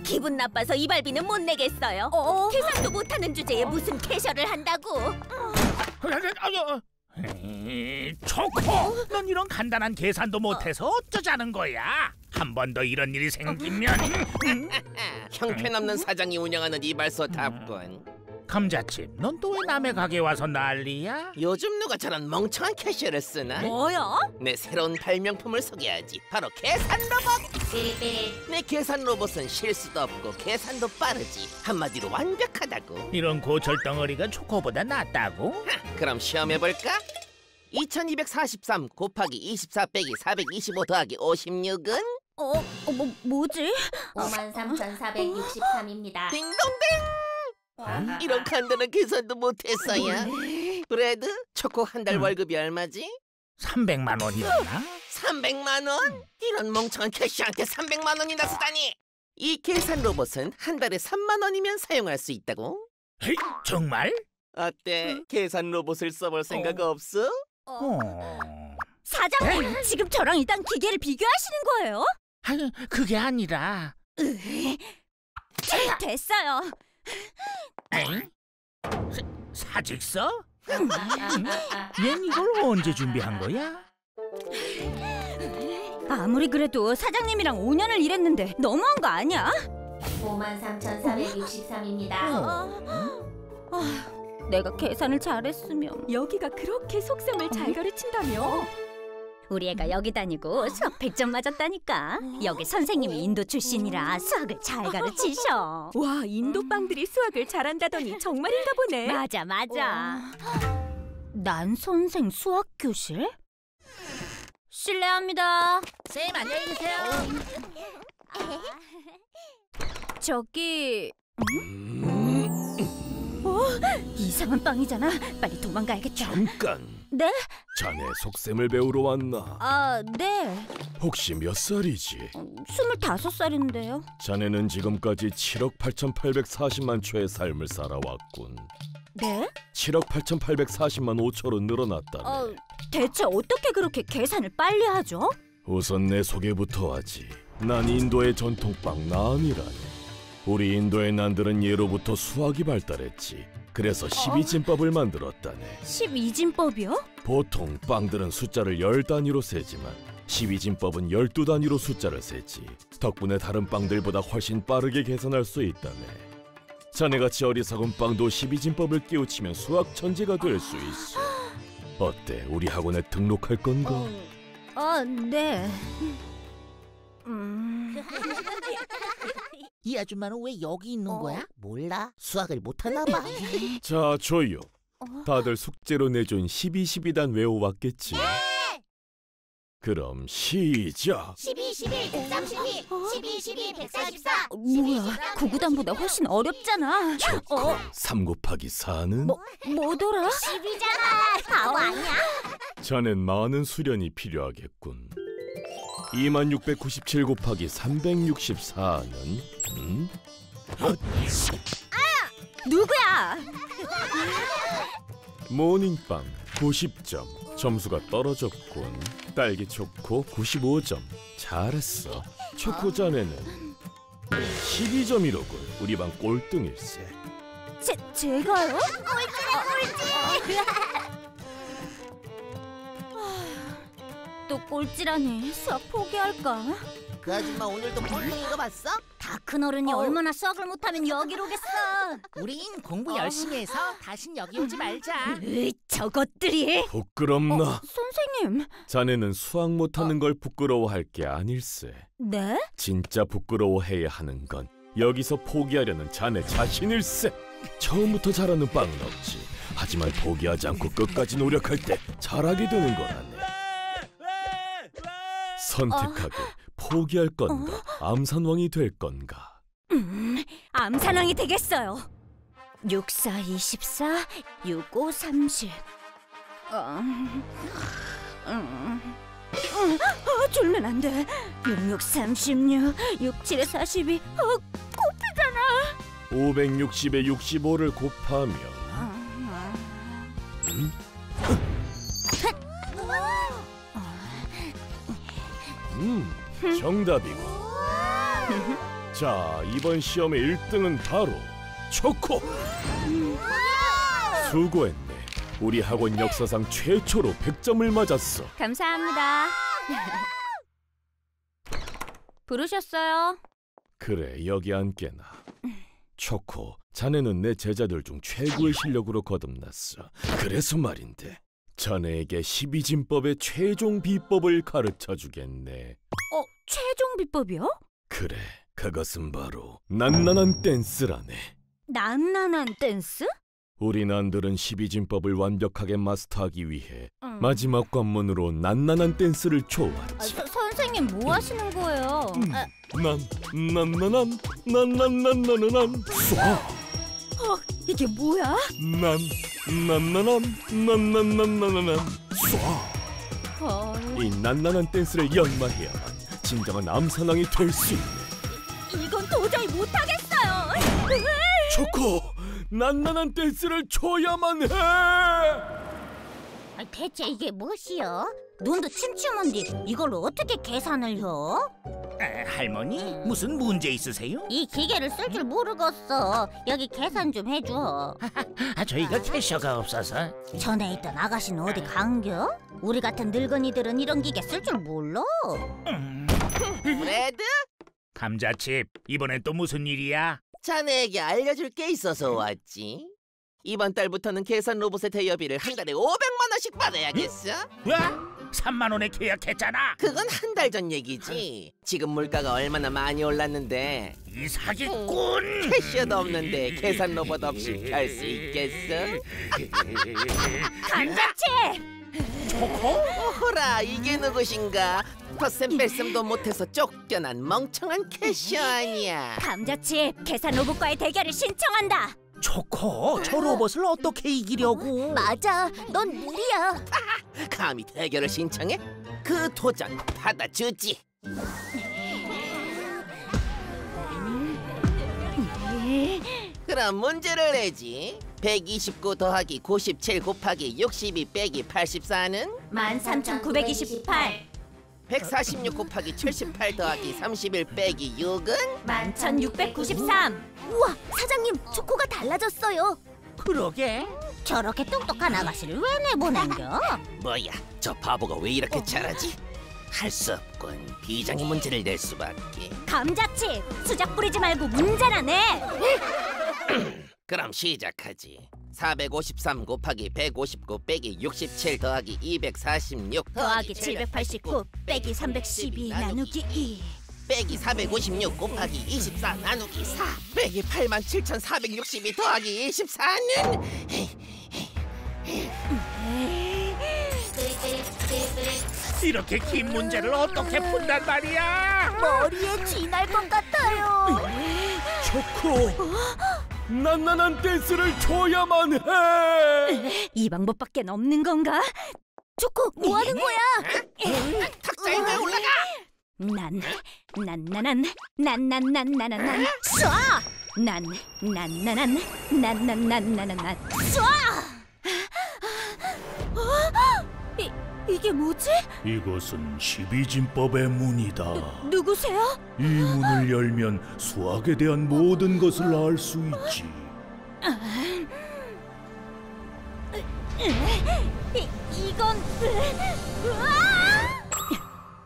기분 나빠서 이발비는 못 내겠어요. 계산도 못하는 주제에 무슨 캐셔를 한다고? 에이, 초코, 넌 이런 간단한 계산도 못해서 어쩌자는 거야? 한 번 더 이런 일이 생기면 음, 형편없는 사장이 운영하는 이발소 답군. 감자칩, 넌 또 왜 남의 가게 와서 난리야? 요즘 누가 저런 멍청한 캐셔를 쓰나? 뭐야? 내 새로운 발명품을 소개하지. 바로 계산 로봇. 내 계산 로봇은 실수도 없고 계산도 빠르지. 한마디로 완벽하다고. 이런 고철 덩어리가 초코보다 낫다고? 그럼 시험해 볼까? 2243 곱하기 24 빼기 425 더하기 56은 어, 어 뭐, 뭐지? 53,463입니다. 딩동댕. 이런 간단한 계산도 못했어야. 브레드, 초코 한달 월급이 얼마지? 300만 원이었나? 300만 원? 이런 멍청한 캐시한테 300만 원이나 쓰다니! 이 계산 로봇은 한 달에 3만 원이면 사용할 수 있다고? 헤이, 정말? 어때? 계산 로봇을 써볼 생각 없어? 어. 사장님, 지금 저랑 일단 기계를 비교하시는 거예요? 아니, 그게 아니라 됐어요. 에잉? 사, 사직서? 얜 이걸 언제 준비한 거야? 아무리 그래도 사장님이랑 5년을 일했는데 너무한 거 아니야? 53,463입니다. 아, 내가 계산을 잘했으면 여기가 그렇게 속셈을 잘 가르친다며? 우리 애가 여기 다니고 수학 100점 맞았다니까. 여기 선생님이 인도 출신이라 수학을 잘 가르치셔. 와 인도 빵들이 수학을 잘한다더니 정말인가 보네. 맞아, 맞아. 난 선생 수학 교실? 실례합니다. 쌤 안녕히 계세요. 저기 어? 이상한 빵이잖아. 빨리 도망가야겠다. 잠깐. 네? 자네 속셈을 배우러 왔나? 아, 네. 혹시 몇 살이지? 스물다섯 살인데요. 자네는 지금까지 7억 8,840만 초의 삶을 살아왔군. 네? 7억 8,840만 5초로 늘어났다네. 어, 대체 어떻게 그렇게 계산을 빨리 하죠? 우선 내 소개부터 하지. 난 인도의 전통빵 난이라네. 우리 인도의 난들은 예로부터 수학이 발달했지. 그래서 12진법을 만들었다네. 12진법이요? 보통 빵들은 숫자를 열 단위로 세지만 12진법은 12단위로 숫자를 세지. 덕분에 다른 빵들보다 훨씬 빠르게 계산할 수 있다네. 자네같이 어리석은 빵도 12진법을 깨우치면 수학 천재가 될 수 있어. 어때? 우리 학원에 등록할 건가? 아, 네. 음... 이 아줌마는 왜 여기 있는 거야? 몰라. 수학을 못하나 봐. 자, 조용. 다들 숙제로 내준 12, 12단 외워왔겠지? 그럼 시작. 12, 11, 132, 12, 12, 144. 뭐야, 구구단보다 훨씬 어렵잖아. 좋고 3 곱하기 4는? 뭐, 뭐더라? 10이잖아. 바보 아니야? 자넨 많은 수련이 필요하겠군. 2697 곱하기 364는? 음? 누구야? 모닝빵 90점. 점수가 떨어졌군. 딸기 초코 95점. 잘했어. 초코 자네는 12점이로군. 우리 반 꼴등일세. 제, 제가요? 또 꼴찌라니 수학 포기할까? 그 아줌마 오늘도 꼴등인 거 봤어? 다 큰 어른이 얼마나 수학을 못하면 여기로 오겠어 우린 공부 열심히 해서 다신 여기 오지 말자. 으이, 저것들이 부끄럽나? 어, 선생님 자네는 수학 못하는 걸 부끄러워할 게 아닐세. 네? 진짜 부끄러워해야 하는 건 여기서 포기하려는 자네 자신일세. 처음부터 잘하는 빵은 없지. 하지만 포기하지 않고 끝까지 노력할 때 잘하게 되는 거라네. 선택하게 포기할 건가, 암산왕이 될 건가. 음, 암산왕이 되겠어요. 64, 24, 65, 30 어, 음, 음, 어, 졸면 안 돼. 66, 36, 67에 42 어, 꼽히잖아. 560에 65를 곱하면 음? 음, 정답이고. 자, 이번 시험의 1등은 바로 초코. 수고했네. 우리 학원 역사상 최초로 100점을 맞았어. 감사합니다. 부르셨어요? 그래 여기 앉게나. 초코, 자네는 내 제자들 중 최고의 실력으로 거듭났어. 그래서 말인데 자네에게 12진법의 최종 비법을 가르쳐 주겠네. 어, 최종 비법이요? 그래, 그것은 바로 난난한 댄스라네. 난난한 댄스? 우리 난들은 12진법을 완벽하게 마스터하기 위해 음. 마지막 관문으로 난난한 댄스를 아, ቾ왔지. 서, 선생님 뭐 하시는 거예요? 아, 난, 난난한, 난난난난난난, 쏴! 어, 이게 뭐야? 난, 난난한, 난난난난난, 쏴! 어, 이 난난한 댄스를 연마해야만 진정한 암사랑이 될 수 있네. 이건 도저히 못하겠어요. 초코, 난난한 댄스를 춰야만 해. 아, 대체 이게 무엇이여? 눈도 침침한데 이걸로 어떻게 계산을 혀? 아, 할머니 무슨 문제 있으세요? 이 기계를 쓸 줄 모르겠어. 여기 계산 좀 해줘. 아, 저희가 캐셔가 없어서 전에 있던 아가씨는 어디 간겨? 우리 같은 늙은이들은 이런 기계 쓸 줄 몰라. 브레드? 감자칩 이번엔 또 무슨 일이야? 자네에게 알려줄 게 있어서 왔지. 이번 달부터는 계산 로봇의 대여비를 한 달에 500만 원씩 받아야겠어. 와? 3만 원에 계약했잖아. 그건 한 달 전 얘기지. 지금 물가가 얼마나 많이 올랐는데 이 사기꾼. 캐셔도 없는데 계산 로봇 없이 할수 있겠어? 감자칩! 호라 이게 누구신가? 덧셈 뺄셈도 못해서 쫓겨난 멍청한 캐셔 아니야. 감자칩 계산 로봇과의 대결을 신청한다. 초코, 저 로봇을 어떻게 이기려고? 맞아, 넌 무리야. 감히 대결을 신청해? 그 도전 받아주지. 그럼 문제를 내지. 129 더하기 97 곱하기 62 빼기 84는 13,928, 146 곱하기 78 더하기 31 빼기 6은 11,693. 우와, 사장님, 초코가 달라졌어요. 그러게. 저렇게 똑똑한 아가씨를 왜 내보낸겨? 뭐야 저 바보가 왜 이렇게 잘하지? 할 수 없군 비장의 문제를 낼 수밖에 감자칩 수작 부리지 말고 문제나 내. 그럼 시작하지 453 곱하기 159 빼기 67 더하기 246 더하기 789 빼기 312 나누기 2. 빼기 456 곱하기 24 나누기 4 빼기 87,462 더하기 24는 이렇게 긴 문제를 어떻게 푼단 말이야? 머리에 쥐날 것 같아요. 초코, 난난한 댄스를 춰야만 해. 이 방법밖에 없는 건가? 초코, 뭐 하는 거야? 탁자에 왜 올라가 난, 난, 나난, 난, 난, 난, 나난, 난, 쏴! 난, 난, 나난, 난, 난, 난, 나난, 난, 쏴! 어? 이, 이게 뭐지? 이것은 12진법의 문이다. 누 구세요? 이 문을 열면 수학에 대한 모든 것을 알 수 있지. 이, 이건 으아!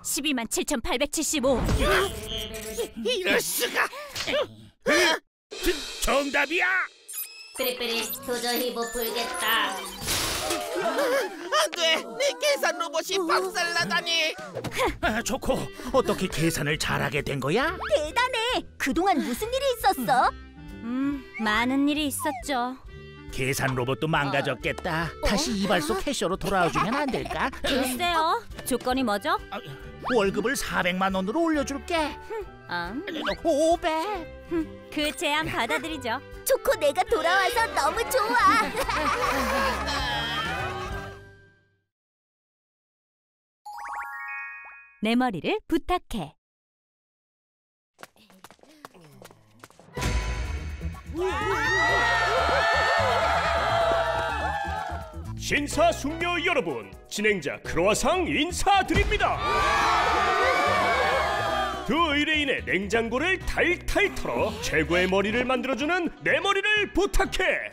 12만 7,875 이럴 수가 정답이야. 삐리삐리 도저히 못 풀겠다. 안돼 내 계산 로봇이 박살나다니 아, 초코, 어떻게 계산을 잘하게 된 거야? 대단해. 그동안 무슨 일이 있었어? 음, 많은 일이 있었죠 계산 로봇도 망가졌겠다. 다시 이발소 캐셔로 돌아와주면 안 될까? 글쎄요 조건이 뭐죠? 월급을 400만 원으로 올려줄게. 음, 500. 그 제안 받아들이죠 초코 내가 돌아와서 너무 좋아. 내 머리를 부탁해 신사 숙녀 여러분, 진행자 크로아상 인사드립니다. 두 의뢰인의 냉장고를 탈탈 털어 최고의 머리를 만들어주는 내 머리를 부탁해.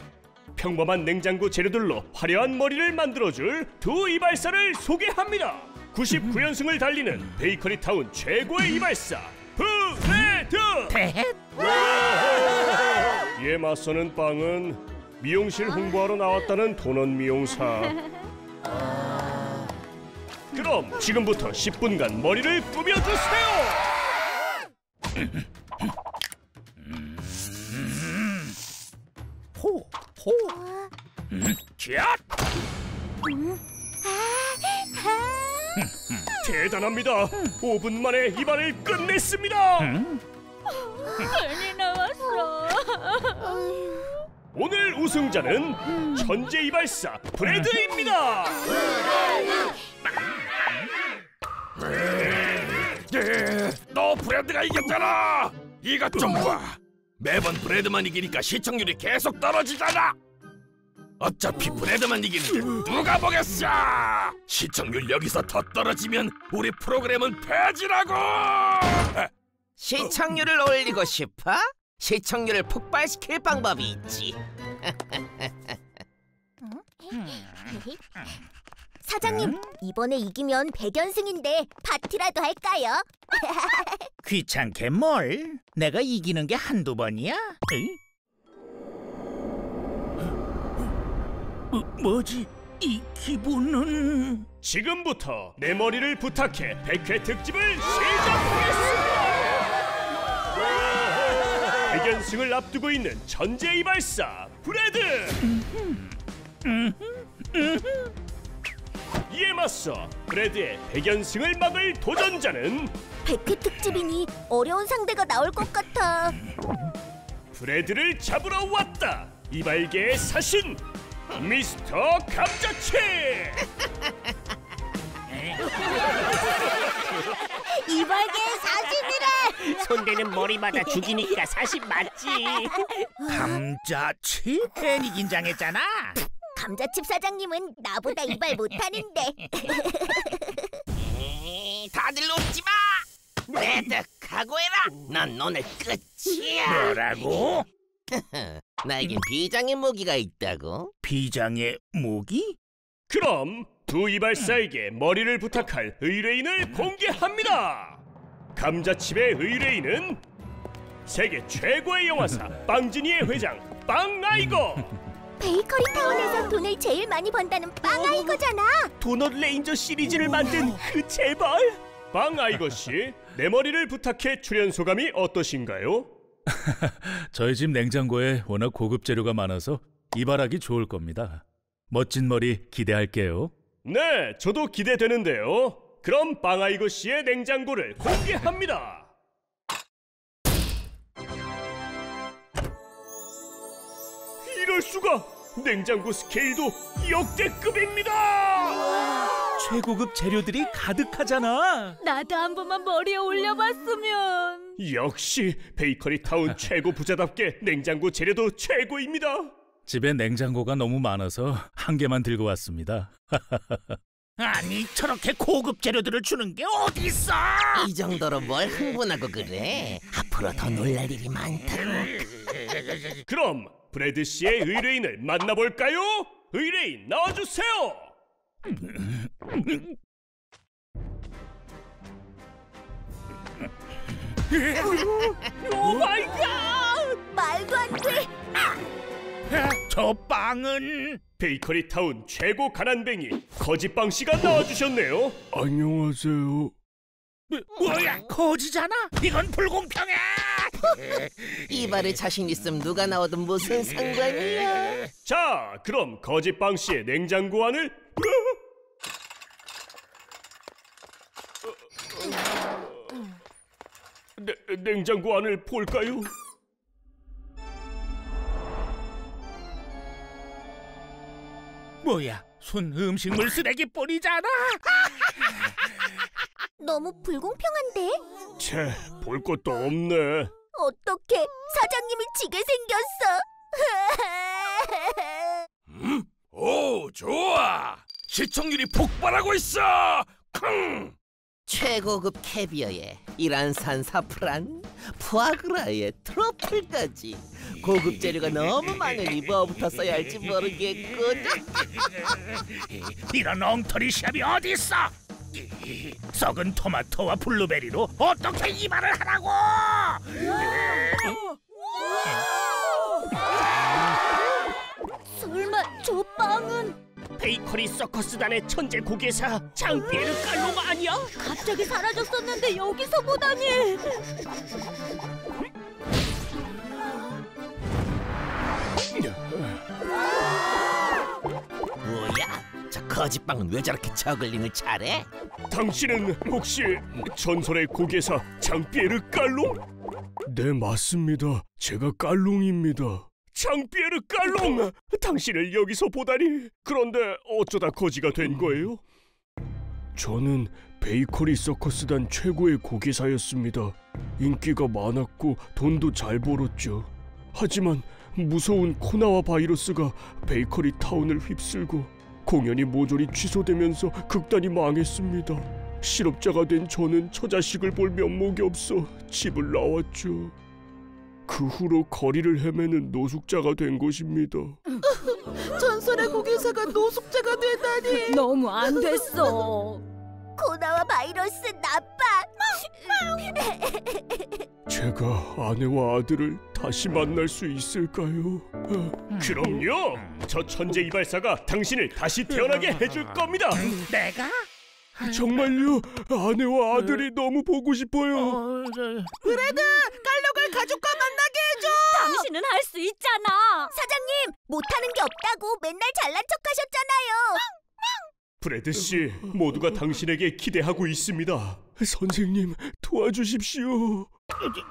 평범한 냉장고 재료들로 화려한 머리를 만들어줄 두 이발사를 소개합니다. 99연승을 달리는 베이커리 타운 최고의 이발사 브레드. 이에 맞서는 빵은 미용실 홍보하러 나왔다는 도넛 미용사. 그럼 지금부터 10분간 머리를 꾸며주세요. 호, 호. 음, 자, 대단합니다. 5분 만에 이발을 끝냈습니다. 괜히 나왔어. 오늘 우승자는 천재 이발사 브레드입니다. 너 브래드가 이겼잖아. 이것 좀 봐. 매번 브래드만 이기니까 시청률이 계속 떨어지잖아. 어차피 브래드만 이기는데 누가 보겠어? 시청률 여기서 더 떨어지면 우리 프로그램은 폐지라고. 시청률을 올리고 싶어? 시청률을 폭발시킬 방법이 있지. 사장님, 이번에 이기면 백연승인데 파티라도 할까요? 귀찮게 뭘? 내가 이기는 게 한두 번이야? 에이? 어, 뭐지? 이 기분은... 지금부터 내 머리를 부탁해 100회 특집을 시작하겠습니다. 백연승을 앞두고 있는 천재 이발사 브레드. 이에 맞서 브레드의 백연승을 막을 도전자는 백회 특집이니 어려운 상대가 나올 것 같아. 브레드를 잡으러 왔다. 이발계의 사신 미스터 감자채. 이발계의 사진이래. 손대는 머리마다 죽이니까 사실 맞지. 감자치? 괜히 긴장했잖아. 감자칩 사장님은 나보다 이발 못하는데. 에이, 다들 웃지 마. 브레드 각오해라. 넌 오늘 끝이야. 뭐라고? 나에겐 비장의 무기가 있다고. 비장의 모기? 그럼 두 이발사에게 머리를 부탁할 의뢰인을 공개합니다. 감자칩의 의뢰인은 세계 최고의 영화사 빵진이의 회장 빵아이거. 베이커리 타운에서 돈을 제일 많이 번다는 빵아이거잖아. 도넛 레인저 시리즈를 만든 그 재벌 빵아이거 씨, 내 머리를 부탁해 출연 소감이 어떠신가요? 저희 집 냉장고에 워낙 고급 재료가 많아서 이발하기 좋을 겁니다. 멋진 머리 기대할게요. 네, 저도 기대되는데요. 그럼 빵아이거 씨의 냉장고를 공개합니다. 이럴 수가! 냉장고 스케일도 역대급입니다! 최고급 재료들이 가득하잖아. 나도 한 번만 머리에 올려봤으면. 역시 베이커리 타운 최고 부자답게 냉장고 재료도 최고입니다. 집에 냉장고가 너무 많아서 한 개만 들고 왔습니다. 아니 저렇게 고급 재료들을 주는 게 어딨어? 이 정도로 뭘 흥분하고 그래? 앞으로 더 놀랄 일이 많다고. 그럼 브래드 씨의 의뢰인을 만나볼까요? 의뢰인 나와주세요. Oh my god! 말도 안 돼. 저 빵은 베이커리 타운 최고 가난뱅이 거지빵 씨가 나와주셨네요. 안녕하세요. 뭐야 거지잖아? 이건 불공평해. 이발에 자신 있음 누가 나와도 무슨 상관이야? 자, 그럼 거지빵 씨의 냉장고 안을 네, 냉장고 안을 볼까요? 뭐야 손 음식물 쓰레기 뿌리잖아. 너무 불공평한데? 채, 볼 것도 없네. 어떻게 사장님이 지게 생겼어? 오, 좋아. 시청률이 폭발하고 있어. 킁. 최고급 캐비어에 이란산 사프란, 푸아그라에 트러플까지 고급 재료가 너무 많으니 뭐부터 써야 할지 모르겠군. 이런 엉터리 시합이 어디 있어? 썩은 토마토와 블루베리로 어떻게 이발을 하라고? 설마 저 빵은 베이커리 서커스단의 천재 고개사 장피에르 깔로가 아니야? 갑자기 사라졌었는데 여기서 보다니. 저 거짓빵은 왜 저렇게 저글링을 잘해? 당신은 혹시 전설의 고개사 장피에르 깔롱? 네 맞습니다. 제가 깔롱입니다. 장피에르 깔롱! 당신을 여기서 보다니. 그런데 어쩌다 거지가 된 거예요? 저는 베이커리 서커스단 최고의 고개사였습니다. 인기가 많았고 돈도 잘 벌었죠. 하지만 무서운 코나와 바이러스가 베이커리 타운을 휩쓸고 공연이 모조리 취소되면서 극단이 망했습니다. 실업자가 된 저는 처자식을 볼 면목이 없어 집을 나왔죠. 그 후로 거리를 헤매는 노숙자가 된 것입니다. 전설의 고개사가 노숙자가 되다니. 너무 안 됐어. 코나와 바이러스 나빠. 제가 아내와 아들을 다시 만날 수 있을까요? 그럼요. 저 천재 이발사가 당신을 다시 태어나게 해줄 겁니다. 내가? 정말요? 아내와 아들이 너무 보고 싶어요. 브레드, 깔록을 가족과 만나게 해줘. 당신은 할 수 있잖아. 사장님, 못하는 게 없다고 맨날 잘난 척 하셨잖아요. 브래드 씨, 모두가 당신에게 기대하고 있습니다. 선생님, 도와주십시오.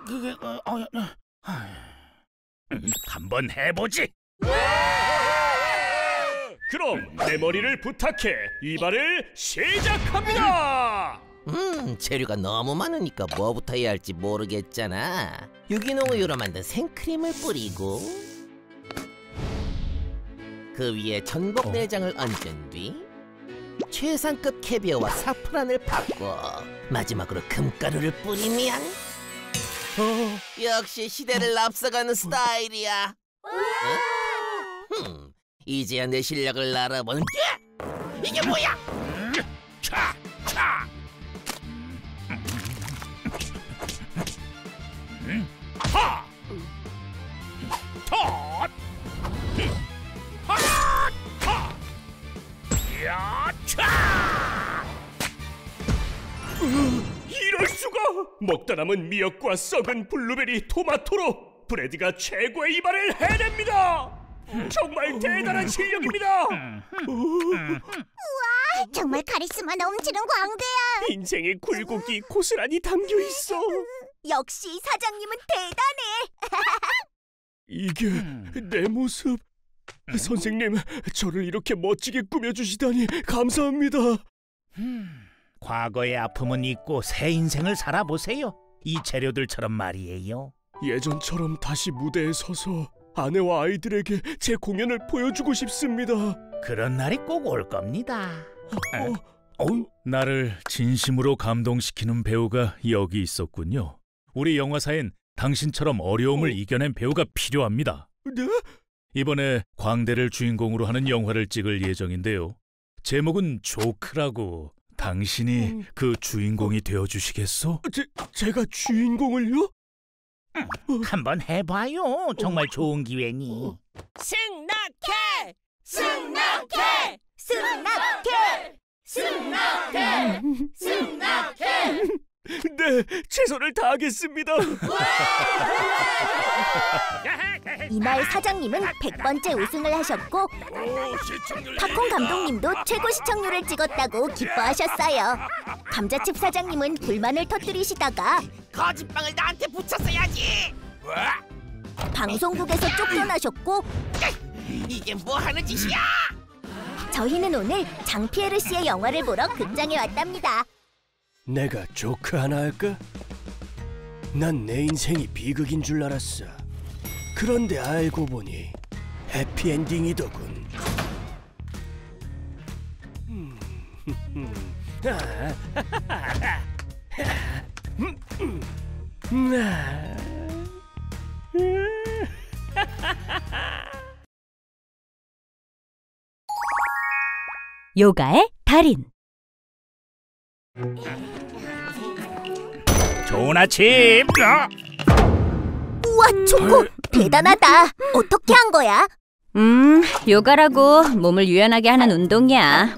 그게 어, 어, 어, 하, 음, 한번 해보지. 그럼 내 머리를 부탁해 이발을 시작합니다. 음, 재료가 너무 많으니까 뭐부터 해야 할지 모르겠잖아. 유기농 우유로 만든 생크림을 뿌리고 그 위에 전복 내장을 얹은 뒤 최상급 캐비어와 사프란을 받고 마지막으로 금가루를 뿌리면 어, 역시 시대를 앞서가는 스타일이야. 어? 흠, 이제야 내 실력을 알아본 게 이게 뭐야? 차, 차. 하! 수가! 먹다 남은 미역과 썩은 블루베리 토마토로 브래드가 최고의 이발을 해냅니다. 정말 대단한 실력입니다. 정말 카리스마 넘치는 광대야. 인생의 굴곡이 고스란히 담겨 있어. 역시 사장님은 대단해. 이게 내 모습. 선생님, 저를 이렇게 멋지게 꾸며주시다니 감사합니다. 과거의 아픔은 잊고 새 인생을 살아보세요. 이 재료들처럼 말이에요. 예전처럼 다시 무대에 서서 아내와 아이들에게 제 공연을 보여주고 싶습니다. 그런 날이 꼭 올 겁니다. 어, 나를 진심으로 감동시키는 배우가 여기 있었군요. 우리 영화사엔 당신처럼 어려움을 이겨낸 배우가 필요합니다. 네? 이번에 광대를 주인공으로 하는 영화를 찍을 예정인데요. 제목은 조크라고. 당신이 그 주인공이 되어 주시겠소? 제, 제가 주인공을요? 한번 해봐요. 정말 좋은 기회니. 승낙해! 승낙해! 승낙해! 승낙해! 승낙해! 네, 최선을 다하겠습니다. 이날 사장님은 100번째 우승을 하셨고 팝콘 감독님도 최고 시청률을 찍었다고 기뻐하셨어요. 감자칩 사장님은 불만을 터뜨리시다가 거짓빵을 나한테 붙였어야지. 방송국에서 쫓겨나셨고 이게 뭐 하는 짓이야? 저희는 오늘 장피에르 씨의 영화를 보러 극장에 왔답니다. 내가 조크 하나 할까? 난 내 인생이 비극인 줄 알았어. 그런데 알고 보니 해피엔딩이더군. 음, 요가의 달인 좋은 아침. 아, 우와, 초코 대단하다. 어떻게 한 거야? 음 요가라고 몸을 유연하게 하는 운동이야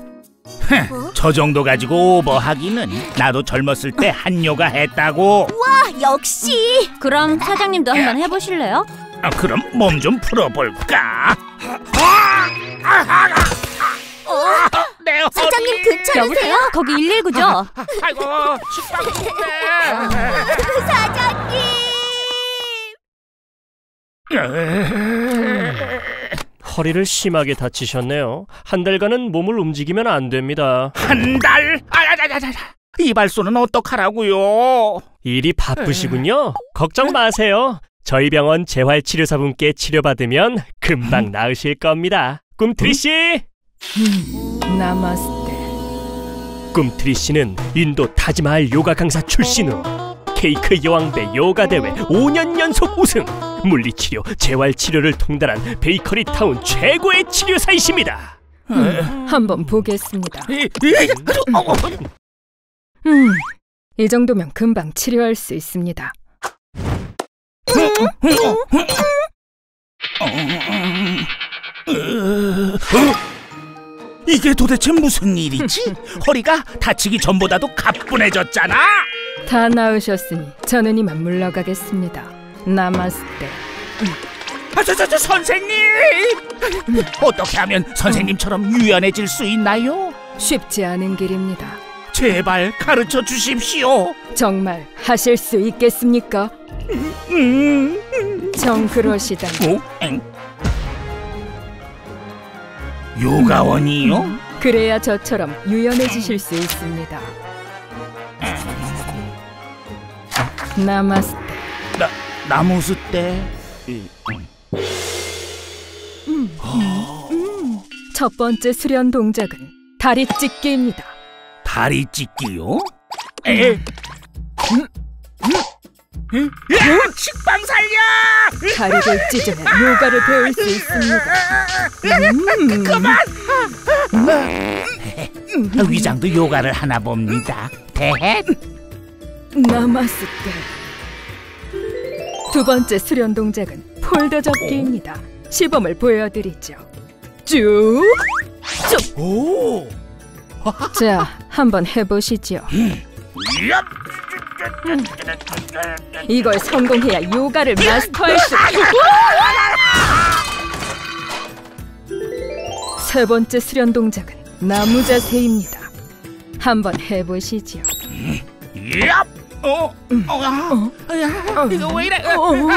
저 정도 가지고 오버하기는 나도 젊었을 때 한 요가 했다고. 우와, 역시. 그럼 사장님도 한번 해보실래요? 아, 그럼 몸 좀 풀어볼까? 내 허리. 사장님 괜찮으세요? 거기 119죠? 아이고 식빵인데. 사장님. 허리를 심하게 다치셨네요. 한 달간은 몸을 움직이면 안 됩니다. 한 달? 아야야야야. 이발소는 어떡하라고요? 일이 바쁘시군요. 걱정 마세요. 저희 병원 재활치료사분께 치료받으면 금방 나으실 겁니다. 꿈트리 씨! 나마스테. 꿈트리 씨는 인도 타지마할 요가 강사 출신 후 케이크 여왕배 요가 대회 5년 연속 우승, 물리치료, 재활치료를 통달한 베이커리 타운 최고의 치료사이십니다. 음, 한번 보겠습니다. 이, 이, 어, 어, 음, 이 정도면 금방 치료할 수 있습니다. 이게 도대체 무슨 일이지? 허리가 다치기 전보다도 가뿐해졌잖아. 다 나으셨으니 저는 이만 물러가겠습니다. 나마스테. 아, 저, 저, 저 선생님! 어떻게 하면 선생님처럼 유연해질 수 있나요? 쉽지 않은 길입니다. 제발 가르쳐 주십시오. 정말 하실 수 있겠습니까? 정 그러시다면 어? 엥? 요가원이요? 그래야 저처럼 유연해지실 수 있습니다. 나마스테. 나 나무수 때첫 번째 수련 동작은 다리 찢기입니다. 다리 찢기요? 에? 음? 음? 야! 식빵 살려! 다리를 찢으면 요가를 배울 수 있습니다. 음. 그만! 위장도 요가를 하나 봅니다. 대해 나마스테. 두 번째 수련 동작은 폴더 접기입니다. 시범을 보여드리죠. 쭉, 쭉. 오! 자, 한번 해보시죠. 얍! 이걸 성공해야 요가를 마스터할 수. 세 번째 수련 동작은 나무 자세입니다. 한번 해보시죠. 얍! 어? 어? 아, 야, 이거 왜 이래? 오,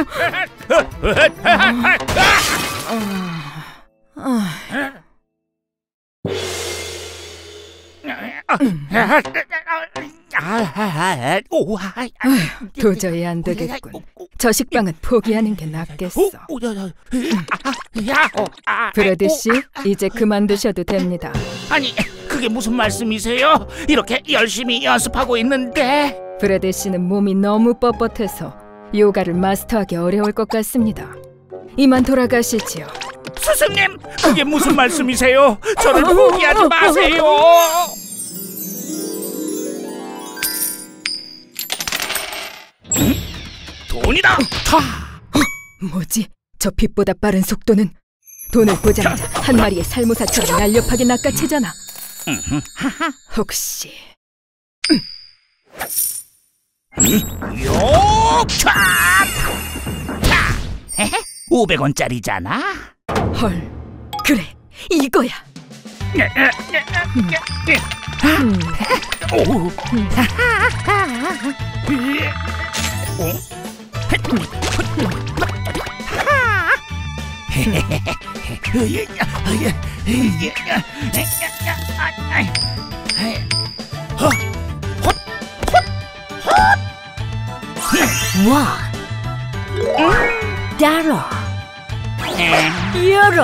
아, 도저히 안 되겠군. 저 식빵은 포기하는 게 낫겠어. 브래드 씨, 이제 그만두셔도 됩니다. 아니 그게 무슨 말씀이세요? 이렇게 열심히 연습하고 있는데 브래드 씨는 몸이 너무 뻣뻣해서 요가를 마스터하기 어려울 것 같습니다. 이만 돌아가시지요. 스승님 그게 무슨 말씀이세요? 저를 포기하지 마세요. 응? 돈이다. 뭐지? 저 빛보다 빠른 속도는 돈을 보자마자 한 마리의 살모사처럼 날렵하게 낚아채잖아. 혹시 욕차! 자, 500원짜리잖아. 헐 그래 이거야. 음, 오. 와 달러 유로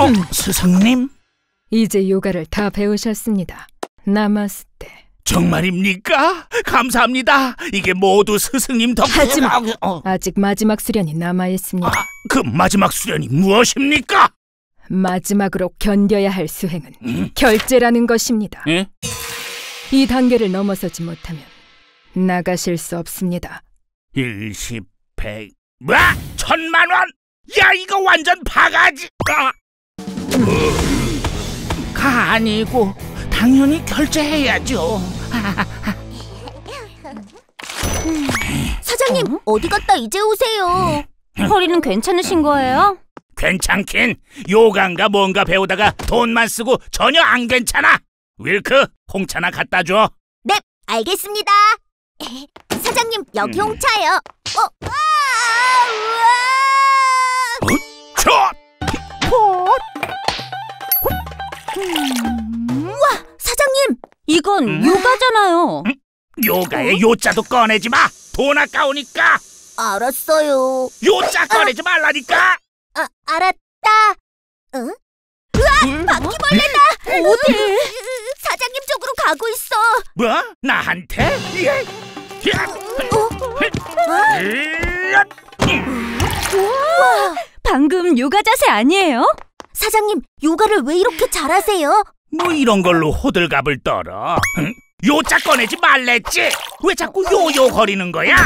어, 스승님? 이제 요가를 다 배우셨습니다. 나마스테. 정말입니까? 감사합니다. 이게 모두 스승님 덕분에. 하지만 어, 아직 마지막 수련이 남아 있습니다. 그 마지막 수련이 무엇입니까? 마지막으로 견뎌야 할 수행은 음? 결제라는 것입니다. 예? 이 단계를 넘어서지 못하면 나가실 수 없습니다. 일십, 백, 뭐? 천만 원? 야, 이거 완전 바가지! 아! 가 아니고 당연히 결제해야죠. 사장님 어 디 갔다 이제 오세요? 허리는 괜찮으신 거예요? 괜찮긴 요강가 뭔가 배우다가 돈만 쓰고 전혀 안 괜찮아. 윌크, 홍차나 갖다 줘. 네 알겠습니다. 사장님 여기 음. 홍차요. 어? 아, 우와! 저! 우와 사장님 이건 음? 요가잖아요. 요가에 요자도 꺼내지 마. 돈 아까우니까. 알았어요. 요자 꺼내지 말라니까. 아 알았다. 응? 으아 바퀴벌레다. 어디? 사장님 쪽으로 가고 있어. 뭐? 나한테? 예. 야. 으앗. 우와, 방금 요가 자세 아니에요? 사장님 요가를 왜 이렇게 잘하세요? 뭐 이런 걸로 호들갑을 떨어. 응? 요자 꺼내지 말랬지. 왜 자꾸 요요 거리는 거야?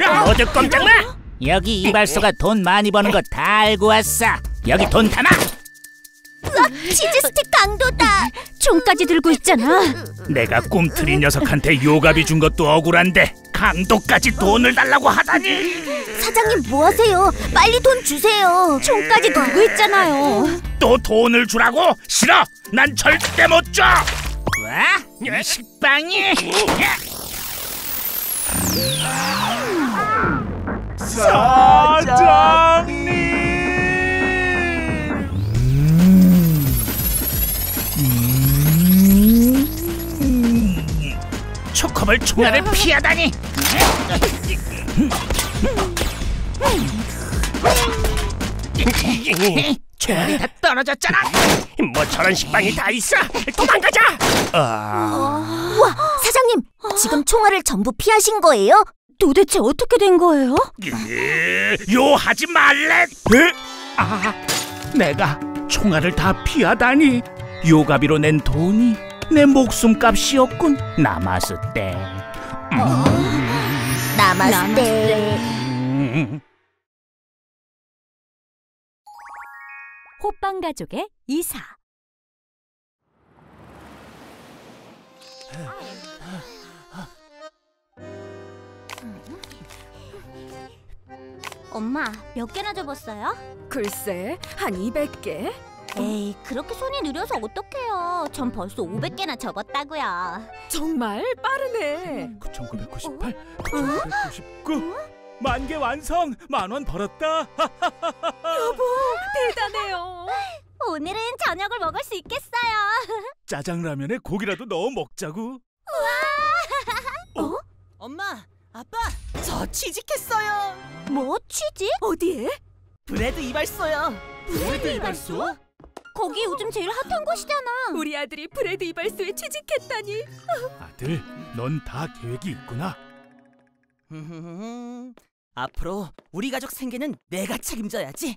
야, 어디 깜짝나? 여기 이발소가 돈 많이 버는 거 다 알고 왔어. 여기 돈 타나? 으아 치즈 스틱 강도다. 총까지 들고 있잖아. 내가 꿈틀이 녀석한테 요가비 준 것도 억울한데 강도까지 돈을 달라고 하다니. 사장님 뭐 하세요? 빨리 돈 주세요. 총까지 들고 있잖아요. 또 돈을 주라고? 싫어. 난 절대 못 줘. 와? 이 식빵이. 초컵을 총알을 피하다니. 총알이 다 떨어졌잖아. 뭐 저런 식빵이 다 있어? 도망가자! 아, 우와 사장님 지금 총알을 전부 피하신 거예요? 도대체 어떻게 된 거예요? 예, 요 하지 말래. 에? 아, 내가 총알을 다 피하다니. 요가비로 낸 돈이 내 목숨값이었군. 나마스테. 나마스테. 음. 호빵 가족의 이사. 엄마, 몇 개나 접었어요? 글쎄, 한 200개? 에이, 그렇게 손이 느려서 어떡해요. 전 벌써 500개나 접었다고요. 정말 빠르네. 9,998, 9,999. 만 개 완성! 만 원 벌었다. 여보, 대단해요. 오늘은 저녁을 먹을 수 있겠어요. 짜장라면에 고기라도 넣어 먹자고. 엄마, 아빠, 저 취직했어요. 뭐 취직? 어디에? 브레드 이발소요. 브레드 이발소? 거기 요즘 제일 핫한 곳이잖아. 우리 아들이 브레드 이발소에 취직했다니. 아들, 넌 다 계획이 있구나. 앞으로 우리 가족 생계는 내가 책임져야지.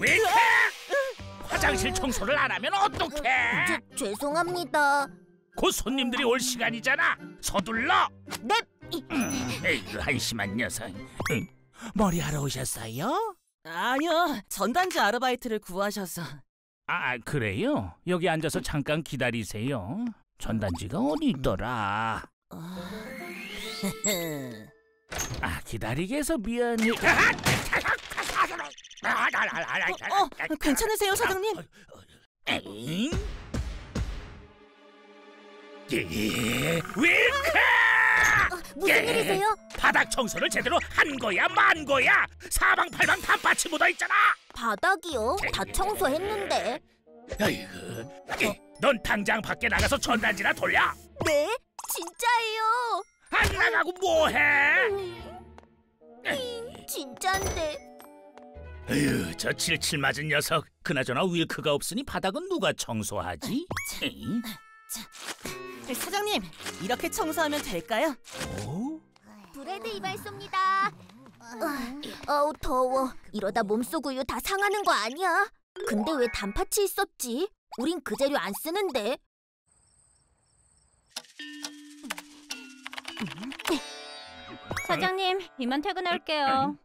왜? 화장실 청소를 안 하면 어떡해? 죄, 죄송합니다. 곧 손님들이 올 시간이잖아. 서둘러. 네. 에이구 한심한 녀석. 응. 머리 하러 오셨어요? 아니요, 전단지 아르바이트를 구하셔서. 아 그래요? 여기 앉아서 잠깐 기다리세요. 전단지가 어디 있더라? 아 기다리게 해서 미안해. 어, 괜찮으세요, 사장님? 에잉? 예, 윌 크! 무슨 일이세요? 바닥 청소를 제대로 한 거야 만 거야? 사방팔방 다 빠치 묻어 있잖아. 바닥이요? 다 청소했는데. 아이고, 넌 당장 밖에 나가서 전단지나 돌려. 네? 진짜예요. 안 나가고 뭐해? 진짠데. 에휴, 저 칠칠 맞은 녀석. 그나저나 윌크가 없으니 바닥은 누가 청소하지? 에이? 사장님, 이렇게 청소하면 될까요? 브레드 이발소입니다. 어우 더워. 이러다 몸속 우유 다 상하는 거 아니야? 근데 왜 단팥이 있었지? 우린 그 재료 안 쓰는데. 사장님, 이만 퇴근할게요.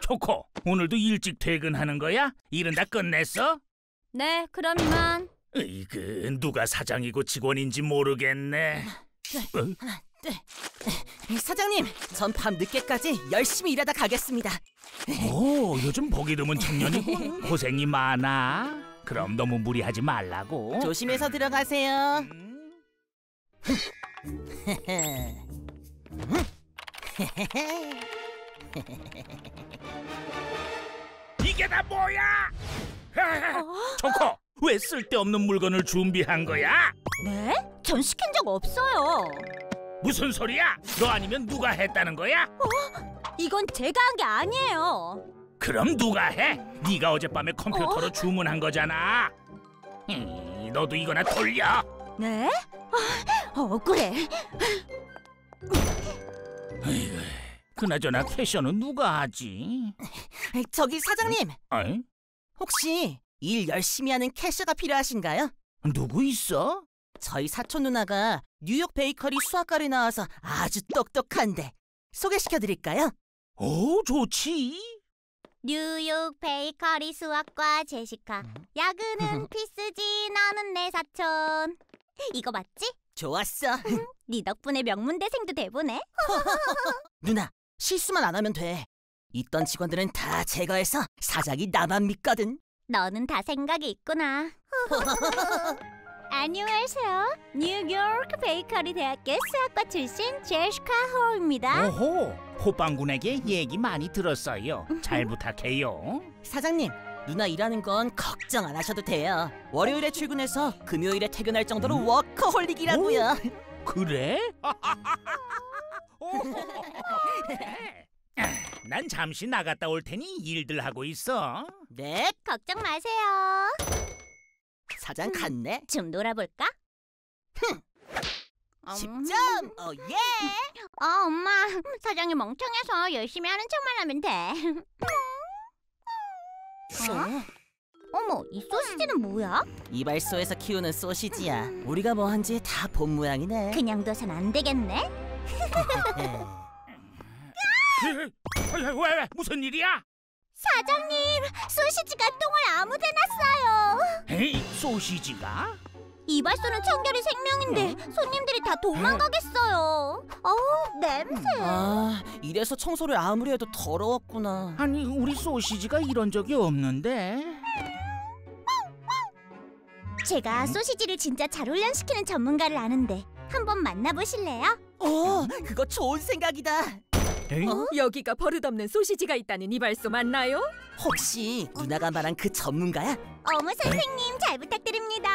초코, 오늘도 일찍 퇴근하는 거야? 일은 다 끝냈어? 네, 그럼 이만. 으이그, 누가 사장이고 직원인지 모르겠네. 어? 사장님, 전 밤 늦게까지 열심히 일하다 가겠습니다. 오, 요즘 보기 드문 청년이군. 고생이 많아. 그럼 너무 무리하지 말라고. 조심해서 들어가세요. 이게 다 뭐야? 초코, 왜 쓸데없는 물건을 준비한 거야? 네? 전 시킨 적 없어요. 무슨 소리야? 너 아니면 누가 했다는 거야? 이건 제가 한 게 아니에요. 그럼 누가 해? 네가 어젯밤에 컴퓨터로 주문한 거잖아. 이, 너도 이거나 돌려. 네? 아, 억울해. 에이구, 그나저나 캐셔는 누가 하지? 저기 사장님, 어이? 혹시 일 열심히 하는 캐셔가 필요하신가요? 누구 있어? 저희 사촌 누나가 뉴욕 베이커리 수학과를 나와서 아주 똑똑한데 소개시켜 드릴까요? 오, 좋지. 뉴욕 베이커리 수학과 제시카 야근은 필수지 너는 내 사촌 이거 맞지? 좋았어. 네 덕분에 명문대생도 돼보네 누나, 실수만 안 하면 돼. 있던 직원들은 다 제거해서 사장이 나만 믿거든. 너는 다 생각이 있구나 안녕하세요 뉴욕 베이커리 대학교 수학과 출신 제시카 호입니다 오호, 호빵군에게 얘기 많이 들었어요. 잘 부탁해요. 사장님, 누나 일하는 건 걱정 안 하셔도 돼요. 월요일에 출근해서 금요일에 퇴근할 정도로 워커홀릭이라고요. 그래? 난 잠시 나갔다 올 테니 일들 하고 있어. 네, 걱정 마세요 사장 갔네. 좀 놀아볼까? 10점! 어, 예! 어 엄마 사장이 멍청해서 열심히 하는 척만 하면 돼 어? 어머 이 소시지는 뭐야? 이발소에서 키우는 소시지야. 우리가 뭐 한지 다 본 모양이네. 그냥 둬선 안 되겠네 왜, 왜, 무슨 일이야? 사장님 소시지가 똥을 아무데나 싸요 에이, 소시지가? 이발소는 청결이 생명인데 손님들이 다 도망가겠어요 어우 냄새 아, 이래서 청소를 아무리 해도 더러웠구나. 아니, 우리 소시지가 이런 적이 없는데. 제가 소시지를 진짜 잘 훈련시키는 전문가를 아는데 한번 만나보실래요? 어, 그거 좋은 생각이다. 어? 여기가 버릇없는 소시지가 있다는 이 발소 맞나요? 혹시 누나가 말한 그 전문가야? 어머 선생님 잘 부탁드립니다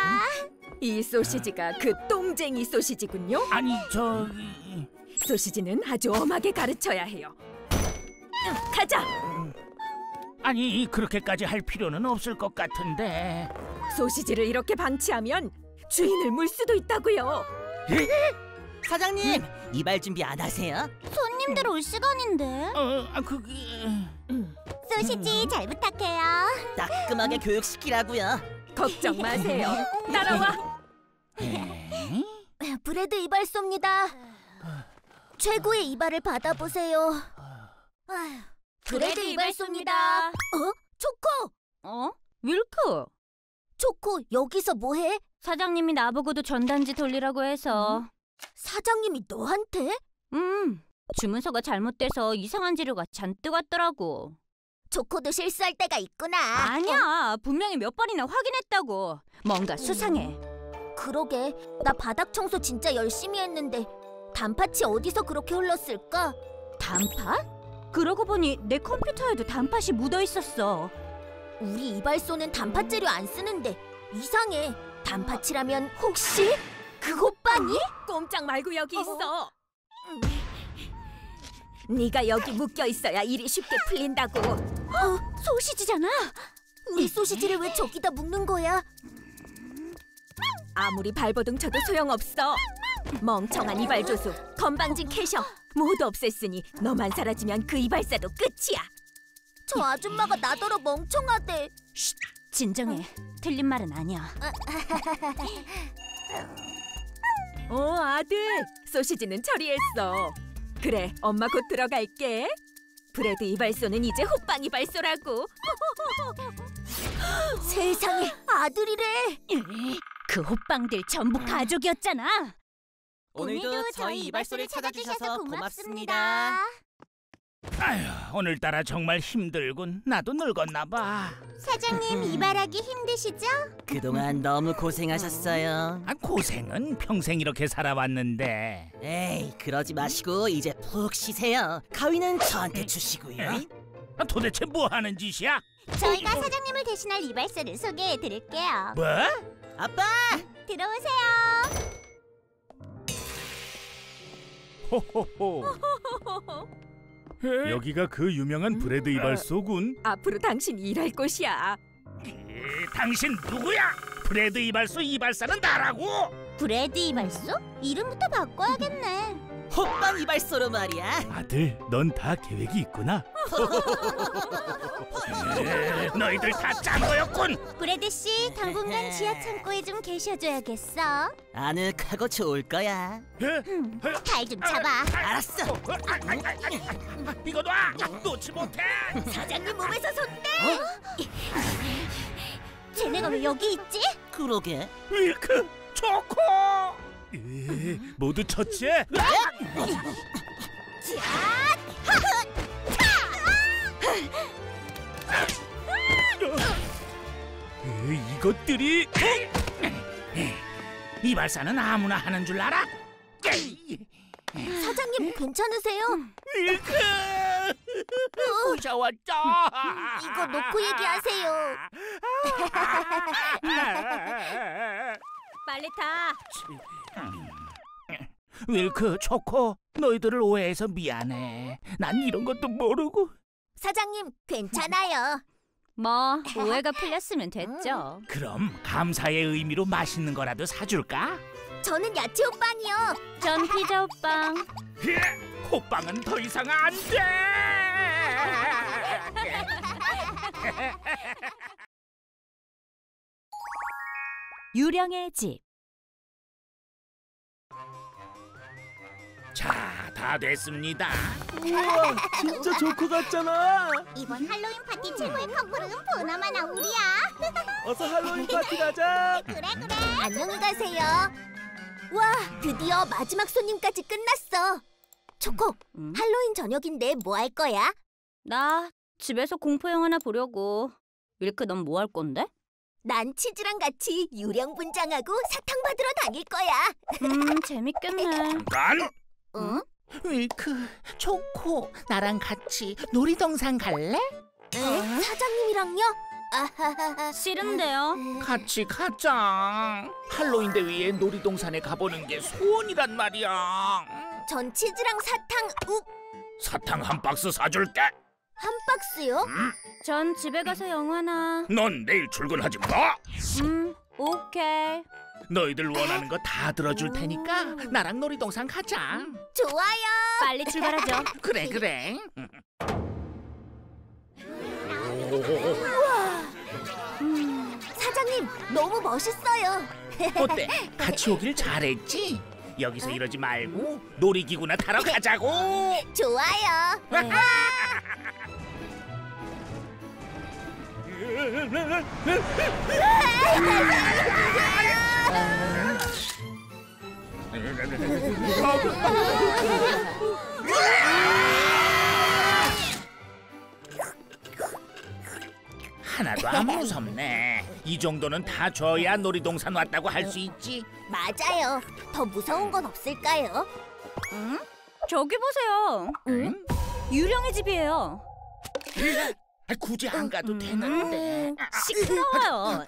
이 소시지가 그 똥쟁이 소시지군요. 아니, 저기... 소시지는 아주 엄하게 가르쳐야 해요. 가자. 아니, 그렇게까지 할 필요는 없을 것 같은데. 소시지를 이렇게 방치하면 주인을 물 수도 있다고요. 사장님, 이발 준비 안 하세요? 손님들 올 시간인데 어, 아, 그게... 소시지 잘 부탁해요 따끔하게 교육시키라고요. 걱정 마세요. 따라와. 브레드 이발소입니다. 최고의 이발을 받아보세요. 아휴, 브레드 이발소입니다. 어? 초코! 어? 윌크? 초코, 여기서 뭐해? 사장님이 나보고도 전단지 돌리라고 해서. 사장님이 너한테? 음, 주문서가 잘못돼서 이상한 재료가 잔뜩 왔더라고. 초코도 실수할 때가 있구나. 아니야, 분명히 몇 번이나 확인했다고. 뭔가 수상해. 그러게, 나 바닥 청소 진짜 열심히 했는데 단팥이 어디서 그렇게 흘렀을까? 단팥? 그러고 보니 내 컴퓨터에도 단팥이 묻어 있었어. 우리 이발소는 단팥 재료 안 쓰는데 이상해. 단팥이라면 혹시 그 호빵이? 꼼짝 말고 여기 있어. 네가 여기 묶여 있어야 일이 쉽게 풀린다고. 어, 소시지잖아. 우리 소시지를 왜 저기다 묶는 거야? 아무리 발버둥 쳐도 소용없어. 멍청한 이발 조수, 건방진 캐셔 모두 없앴으니 너만 사라지면 그 이발사도 끝이야. 저 아줌마가 나더러 멍청하대. 진정해. 틀린 말은 아니야. 어 아들, 소시지는 처리했어. 그래, 엄마 곧 들어갈게. 브레드 이발소는 이제 호빵 이발소라고. 세상에 아들이래. 그 호빵들 전부 가족이었잖아. 오늘도 저희 이발소를 찾아주셔서 고맙습니다. 아휴, 오늘따라 정말 힘들군. 나도 늙었나 봐. 사장님 이발하기 힘드시죠? 그동안 너무 고생하셨어요. 아, 고생은 평생 이렇게 살아왔는데. 에이, 그러지 마시고 이제 푹 쉬세요. 가위는 저한테 주시고요. 아, 도대체 뭐 하는 짓이야? 저희가 사장님을 대신할 이발소를 소개해 드릴게요. 뭐? 아빠! 들어오세요. 호호호. 여기가 그 유명한 브레드 이발소군. 앞으로 당신 일할 곳이야. 에, 당신 누구야? 브레드 이발소 이발사는 나라고. 브레드 이발소? 이름부터 바꿔야겠네. 호빵 이발소로 말이야. 아들, 넌 다 계획이 있구나. 에, 너희들 다 짠 거였군. 브레드 씨 당분간 지하 창고에 좀 계셔줘야겠어. 아늑하고 좋을 거야. 발 좀 잡아. 알았어. 이거 놔. 놓지 못해. 사장님 몸에서 손 떼. 쟤네가 왜 여기 있지? 그러게. 윌크, 초코. 에, 모두 처치해. 에, 이것들이 이 발사는 아무나 하는 줄 알아? 사장님 괜찮으세요? 윌크. 무서웠죠. 이거 놓고 얘기하세요. 빨리 타. 윌크, 초코, 너희들을 오해해서 미안해. 난 이런 것도 모르고. 사장님 괜찮아요. 뭐 오해가 풀렸으면 됐죠. 그럼 감사의 의미로 맛있는 거라도 사줄까? 저는 야채 호빵이요. 전 피자 호빵. 예, 호빵은 더 이상 안 돼. 유령의 집. 자, 다 됐습니다. 우와, 진짜 조커 같잖아. 이번 할로윈 파티 최고의 커플은 보나마나 우리야. 어서 할로윈 파티 가자. 그래 그래. 안녕히 가세요. 와, 드디어 마지막 손님까지 끝났어. 초코, 음? 할로윈 저녁인데 뭐 할 거야? 나 집에서 공포 영 화나 보려고. 윌크 넌 뭐 할 건데? 난 치즈랑 같이 유령 분장하고 사탕 받으러 다닐 거야. 음 재밌겠네. 난 응? 윌크, 초코, 나랑 같이 놀이동산 갈래? 에? 사장님이랑요? 아하하하. 싫은데요. 같이 가자. 할로윈 대회에 놀이동산에 가보는 게 소원이란 말이야. 전 치즈랑 사탕 욱! 사탕 한 박스 사줄게. 한 박스요? 전 집에 가서 영화나. 넌 내일 출근하지 마. 음 오케이. 너희들 원하는 거 다 들어줄 테니까 나랑 놀이동산 가자. 좋아요. 빨리 출발하죠. 그래 그래. 사장님, 너무 멋있어요. 어때? 같이 오길 잘했지? 여기서 이러지 말고 놀이기구나 타러 가자고. 좋아요. 하나도 안 무섭네. 이 정도는 다 줘야 놀이동산 왔다고 할 수 있지. 맞아요. 더 무서운 건 없을까요? 응? 저기 보세요. 응? 유령의 집이에요. 아, 굳이 안 가도 되는데. 시끄러워요.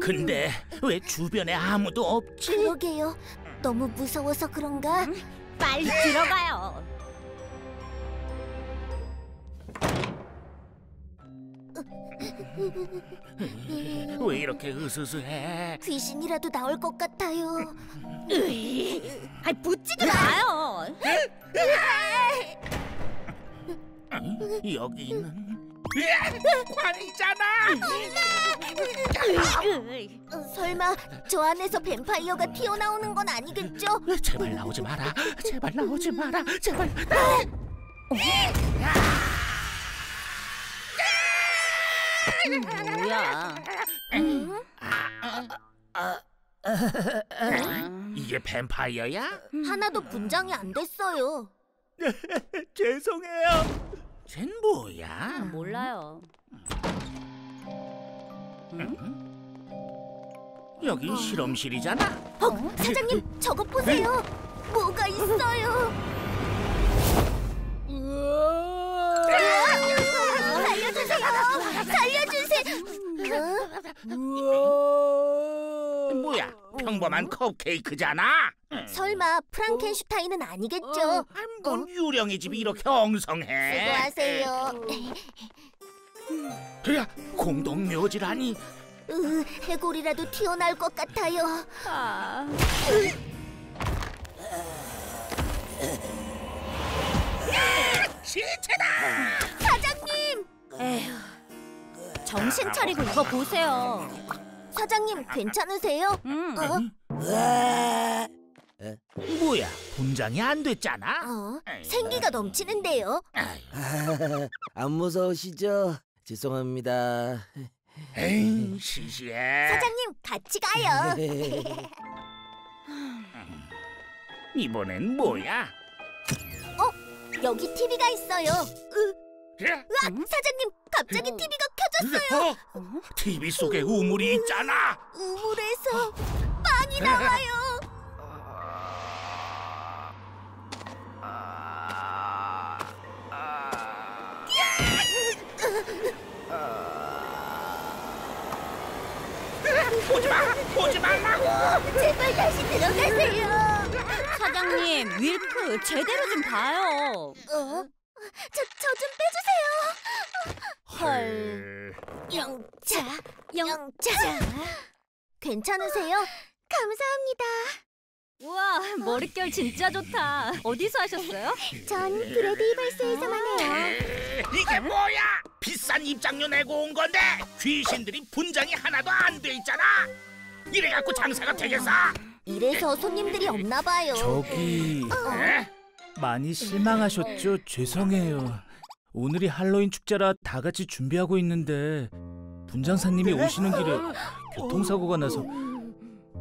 근데 왜 주변에 아무도 없지? 그러게요. 너무 무서워서 그런가? 빨리 들어가요. 왜 이렇게 으스스해? 귀신이라도 나올 것 같아요. 아이 붙지도 마요. 여기는 관이잖아. 어, 설마 저 안에서 뱀파이어가 튀어나오는 건 아니겠죠? 제발 나오지 마라. 제발 나오지 마라. 제발. 뭐야? 이게 뱀파이어야? 하나도 분장이 안 됐어요. 죄송해요. 쟨 뭐야? 몰라요. 여긴 실험실이잖아. 어, 사장님 저것 보세요. 뭐가 있어요? 살려주세요! 살려주세요! 뭐야? 평범한 컵케이크잖아. 설마 프랑켄슈타인은 아니겠죠? 뭔 유령의 집이 이렇게 엉성해? 수고하세요. 그야 공동 묘지라니. 으, 해골이라도 튀어나올 것 같아요. 아. 시체다. 사장님! 에휴. 정신 차리고 이거 보세요. 사장님 괜찮으세요? 음. 어? 뭐야? 분장이 안 됐잖아. 어? 생기가 넘치는데요? 안 무서우시죠? 죄송합니다. 에이, 시시해. 사장님 같이 가요. 이번엔 뭐야? 어? 여기 TV가 있어요. 으, 예? 으악! 사장님 갑자기 TV가 켜졌어요. 어? TV 속에 우물이 있잖아. 우물에서 빵이 나와요. 보지 마, 보지 말라고. 제발 다시 들어가세요. 사장님, 윌크 제대로 좀 봐요. 어? 저, 저 좀 빼주세요. 헐. 영차, 영차. 괜찮으세요? 감사합니다. 우와, 머릿결 진짜 좋다. 어디서 하셨어요? 전 브래드 이발소에서만 해요. 이게 뭐야? 비싼 입장료 내고 온 건데 귀신들이 분장이 하나도 안 돼 있잖아. 이래 갖고 장사가 되겠어? 이래서 손님들이 없나 봐요. 저기 에? 많이 실망하셨죠? 죄송해요. 오늘이 할로윈 축제라 다 같이 준비하고 있는데 분장사님이 오시는 길에 교통사고가 나서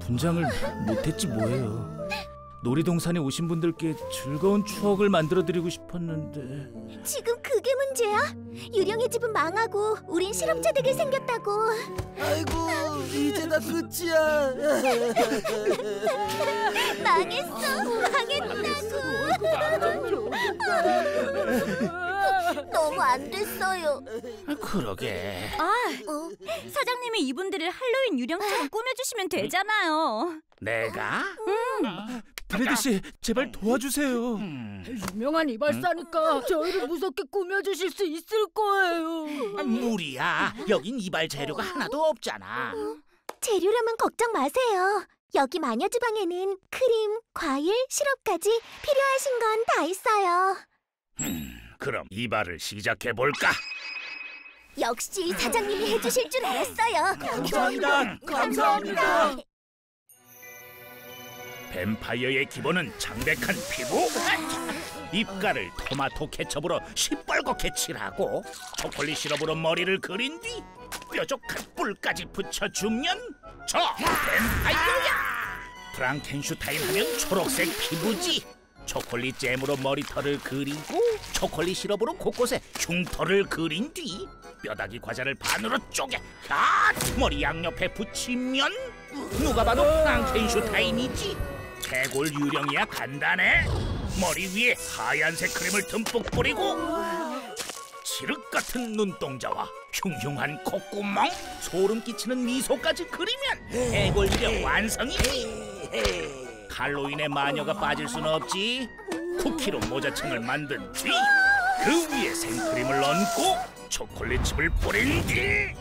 분장을 못했지 뭐예요. 놀이동산에 오신 분들께 즐거운 추억을 만들어드리고 싶었는데 지금 그게 문제야? 유령의 집은 망하고 우린 실험자 되게 생겼다고. 아이고 이제 다 끝이야. 망했어. 망했다고. 너무 안 됐어요. 그러게. 아, 사장님이 이분들을 할로윈 유령처럼 꾸며주시면 되잖아요. 내가? 브래드 씨 제발 도와주세요. 유명한 이발사니까 저희를 무섭게 꾸며주실 수 있을 거예요. 무리야. 여긴 이발 재료가 하나도 없잖아. 재료라면 걱정 마세요. 여기 마녀 주방에는 크림, 과일, 시럽까지 필요하신 건 다 있어요. 그럼 이발을 시작해 볼까? 역시 사장님이 해주실 줄 알았어요. 감사합니다. 감사합니다. 뱀파이어의 기본은 창백한 피부? 입가를 토마토 케첩으로 시뻘겋게 칠하고 초콜릿 시럽으로 머리를 그린 뒤 뾰족한 뿔까지 붙여주면 저 뱀파이어야! 프랑켄슈타인 하면 초록색 피부지! 초콜릿 잼으로 머리털을 그리고 초콜릿 시럽으로 곳곳에 흉터를 그린 뒤 뼈다귀 과자를 반으로 쪼개 야 머리 양옆에 붙이면 누가 봐도 프랑켄슈타인이지 해골 유령이야 간단해. 머리 위에 하얀색 크림을 듬뿍 뿌리고 칠흑 같은 눈동자와 흉흉한 콧구멍 소름 끼치는 미소까지 그리면 해골 유령 완성이지 할로윈에 마녀가 빠질 순 없지. 쿠키로 모자층을 만든 뒤 그 위에 생크림을 얹고 초콜릿칩을 뿌린 뒤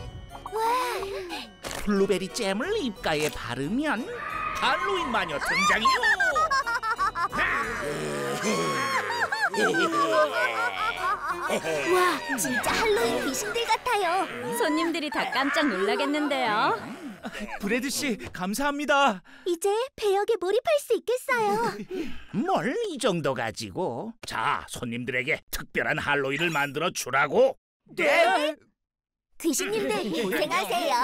블루베리 잼을 입가에 바르면 할로윈 마녀 등장이요. 와, 진짜 할로윈 귀신들 같아요. 손님들이 다 깜짝 놀라겠는데요. 브래드 씨 감사합니다. 이제 배역에 몰입할 수 있겠어요. 뭘 이 정도 가지고? 자, 손님들에게 특별한 할로윈을 만들어 주라고. 네. 귀신님들 고생하세요.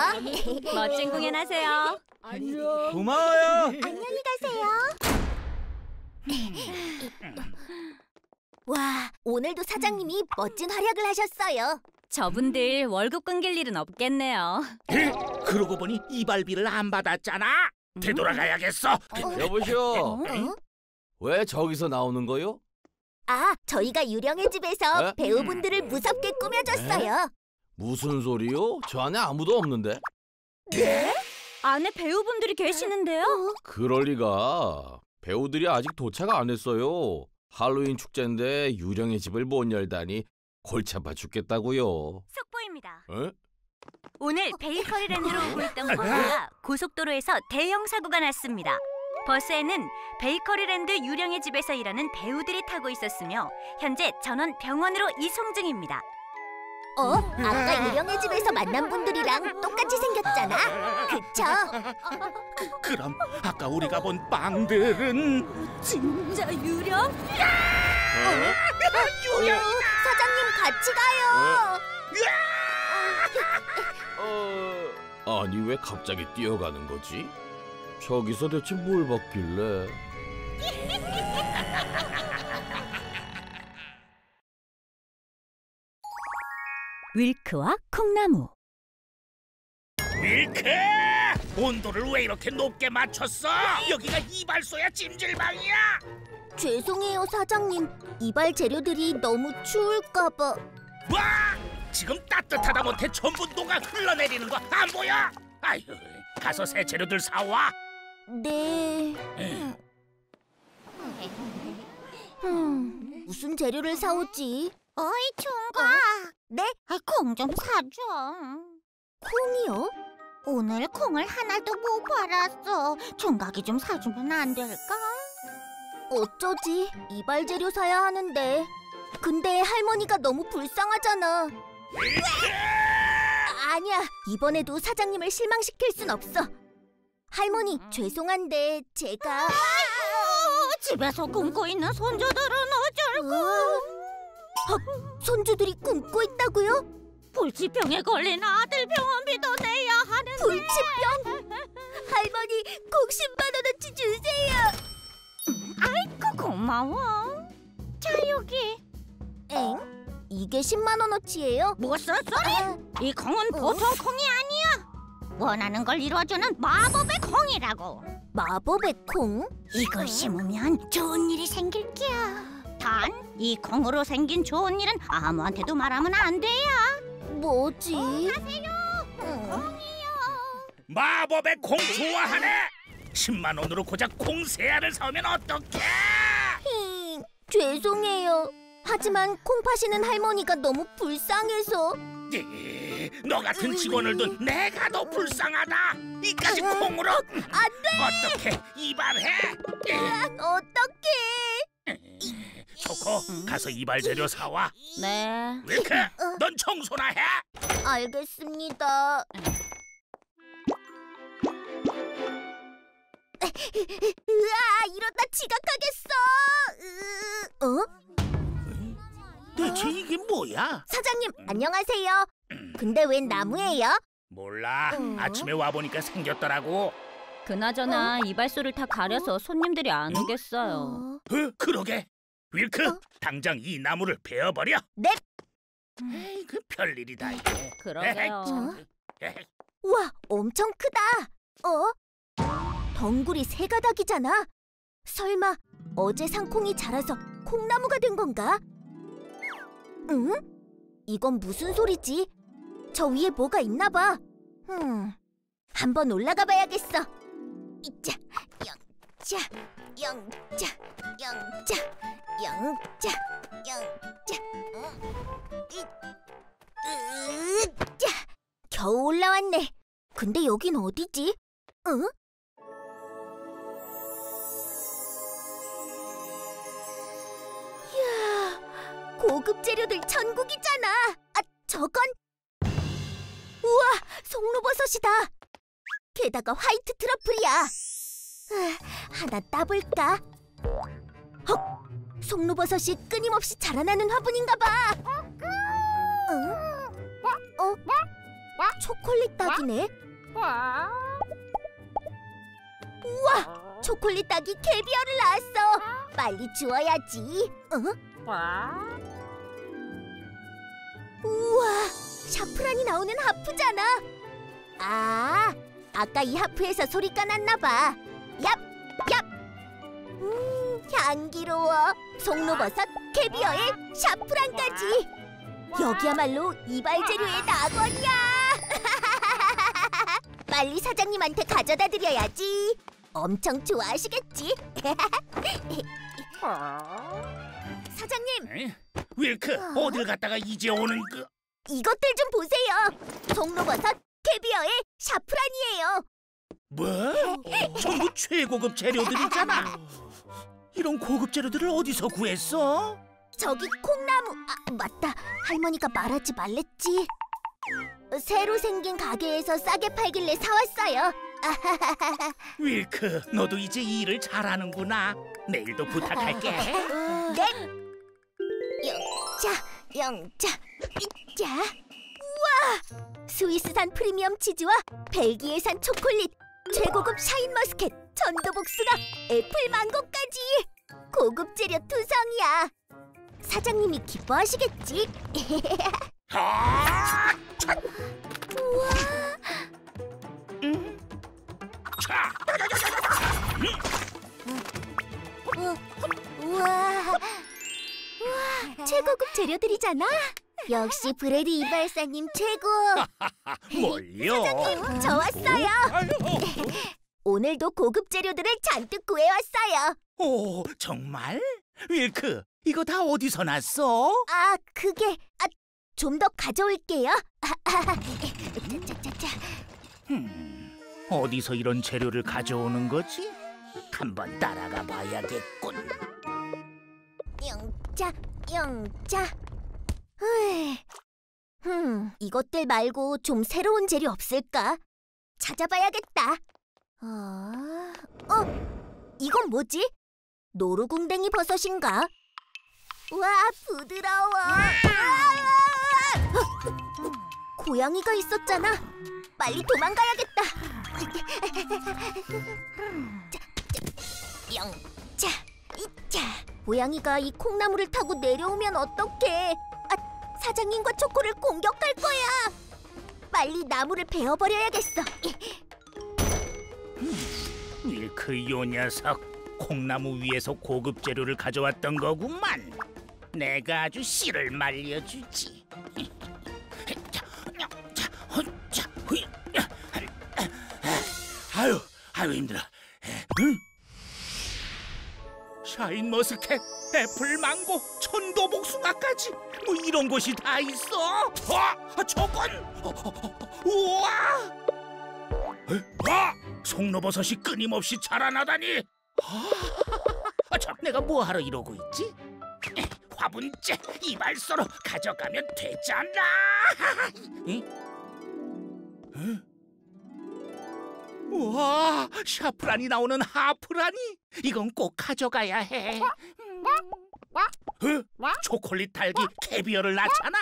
멋진 공연하세요. 고마워요. 안녕히 가세요. 와, 오늘도 사장님이 멋진 활약을 하셨어요. 저분들 월급 끊길 일은 없겠네요. 에? 그러고 보니 이발비를 안 받았잖아. 되돌아가야겠어. 여보시오. 어? 왜 저기서 나오는 거요? 아, 저희가 유령의 집에서 에? 배우분들을 무섭게 꾸며줬어요. 무슨 소리요? 저 안에 아무도 없는데. 네? 안에 배우분들이 계시는데요. 그럴 리가. 배우들이 아직 도착 안 했어요. 할로윈 축제인데 유령의 집을 못 열다니 골치 아파 죽겠다고요. 속보입니다. 에? 오늘 베이커리랜드로 오고 있던 버스가 고속도로에서 대형 사고가 났습니다. 버스에는 베이커리랜드 유령의 집에서 일하는 배우들이 타고 있었으며 현재 전원 병원으로 이송 중입니다. 어? 아까 유령의 집에서 만난 분들이랑 똑같이 생겼잖아. 그쵸? 그럼 아까 우리가 본 빵들은 진짜 유령? 유령! 사장님 같이 가요. 어... 아니 왜 갑자기 뛰어가는 거지? 저기서 대체 뭘 봤길래? 윌크와 콩나무 밀크! 온도를 왜 이렇게 높게 맞췄어? 여기가 이발소야 찜질방이야? 죄송해요, 사장님. 이발 재료들이 너무 추울까봐. 와! 지금 따뜻하다 못해 전부 녹아 흘러내리는 거 안 보여? 아휴, 가서 새 재료들 사와. 네. 음, 무슨 재료를 사오지? 어이 총각 네? 콩 좀 사줘 콩이요? 오늘 콩을 하나도 못 팔았어 총각이 좀 사주면 안 될까? 어쩌지? 이발 재료 사야 하는데. 근데 할머니가 너무 불쌍하잖아. 아니야, 이번에도 사장님을 실망시킬 순 없어. 할머니, 죄송한데 제가 아이고 집에서 굶고 있는 손주들은 어쩔고 어, 손주들이 굶고 있다고요? 불치병에 걸린 아들 병원비도 내야 하는데 불치병? 할머니, 꼭 10만 원어치 주세요. 아이고 고마워 자 여기 엥? 이게 10만 원어치예요? 무슨 소리? 이 콩은 보통 콩이 아니야 원하는 걸 이루어주는 마법의 콩이라고 마법의 콩? 이걸 심으면 좋은 일이 생길 게야 단 이 콩으로 생긴 좋은 일은 아무한테도 말하면 안 돼야 뭐지? 가세요 콩이요 마법의 콩 좋아하네. 10만 원으로 고작 콩세 알을 사오면 어떡해? 힝, 죄송해요. 하지만 콩 파시는 할머니가 너무 불쌍해서 이, 너 같은 직원을 둔 내가 더 불쌍하다. 이까지 콩으로 안 어떻게 이발해? 어떡해? 초코 가서 이발 재료 사와. 네. 윌크, 넌 청소나 해. 알겠습니다. 으아, 이러다 지각하겠어. 으, 어? 대체 이게 뭐야? 사장님, 안녕하세요. 근데 웬 나무예요? 몰라. 아침에 와 보니까 생겼더라고. 그나저나 이발소를 다 가려서 손님들이 안 오겠어요. 어, 그러게. 윌크, 당장 이 나무를 베어버려. 네. 에이, 그 별일이다 이게. 그러게요. 에이, 우와, 엄청 크다. 어? 덩굴이 세 가닥이잖아. 설마 어제 산 콩이 자라서 콩나무가 된 건가? 응? 이건 무슨 소리지? 저 위에 뭐가 있나 봐. 음, 한번 올라가 봐야겠어. 이자, 영 자, 영자, 영자, 영자, 영자. 음, 이, 으자. 겨우 올라왔네. 근데 여긴 어디지? 응? 이야, 고급 재료들 천국이잖아. 아, 저건 우와, 송로버섯이다. 게다가 white truffle이야. 아, 하나 따볼까? 헉, 송로버섯이 끊임없이 자라나는 화분인가 봐. 응? 어? 초콜릿 닭이네. 우와, 초콜릿 닭이 캐비어를 낳았어. 빨리 주워야지. 어? 우와, 샤프란이 나오는 하프잖아. 아, 아까 이 하프에서 소리가 났나 봐. 얍, 얍. 음, 향기로워. 송로버섯, 캐비어에 샤프란까지. 여기야말로 이발 재료의 낙원이야. 빨리 사장님한테 가져다 드려야지. 엄청 좋아하시겠지? 사장님, 에? 윌크 어딜 갔다가 이제 오는 그 이것들 좀 보세요. 송로버섯, 캐비어에 샤프란이에요. 뭐? 전부 최고급 재료들이잖아. 이런 고급 재료들을 어디서 구했어? 저기 콩나무. 아, 맞다. 할머니가 말하지 말랬지. 새로 생긴 가게에서 싸게 팔길래 사왔어요. 윌크, 너도 이제 일을 잘하는구나. 내일도 부탁할게. 네. 영차, 영차, 이차. 우와! 스위스산 프리미엄 치즈와 벨기에산 초콜릿, 최고급 샤인머스켓, 천도복숭아, 애플 망고까지. 고급 재료 투성이야. 사장님이 기뻐하시겠지? 우와. 우- 우와. 우와, 최고급 재료들이잖아. 역시 브레디 이발사님 최고. 뭘요? 사장님, 저 왔어요. 오늘도 고급 재료들을 잔뜩 구해왔어요. 오, 정말? 윌크, 이거 다 어디서 났어? 아, 그게 아, 좀 더 가져올게요. 짜짜짜짜. 음, 어디서 이런 재료를 가져오는 거지? 한번 따라가 봐야겠군. 영자, 영자. 흠, 이것들 말고 좀 새로운 재료 없을까? 찾아봐야겠다. 어, 어, 이건 뭐지? 노루궁뎅이 버섯인가? 와, 부드러워. 으아! 고양이가 있었잖아. 빨리 도망가야겠다. 자, 자, 영 자, 이자. 고양이가 이 콩나무를 타고 내려오면 어떡해? 아, 사장님과 초코를 공격할 거야. 빨리 나무를 베어버려야겠어. 윌크 요 녀석, 콩나무 위에서 고급 재료를 가져왔던 거구만. 내가 아주 씨를 말려주지. 아유, 아유 힘들어. 응? 샤인 머스켓, 애플 망고, 천도 복숭아까지 뭐 이런 것이 다 있어. 아, 저건 어, 어, 어, 우와! 에? 아, 송로버섯이 끊임없이 자라나다니. 아, 참, 내가 뭐 하러 이러고 있지? 에, 화분째 이발소로 가져가면 되잖아. 응? 응? 우와, 샤프란이 나오는 하프라니? 이건 꼭 가져가야 해. 어? 초콜릿 닭이 캐비어를 낳잖아.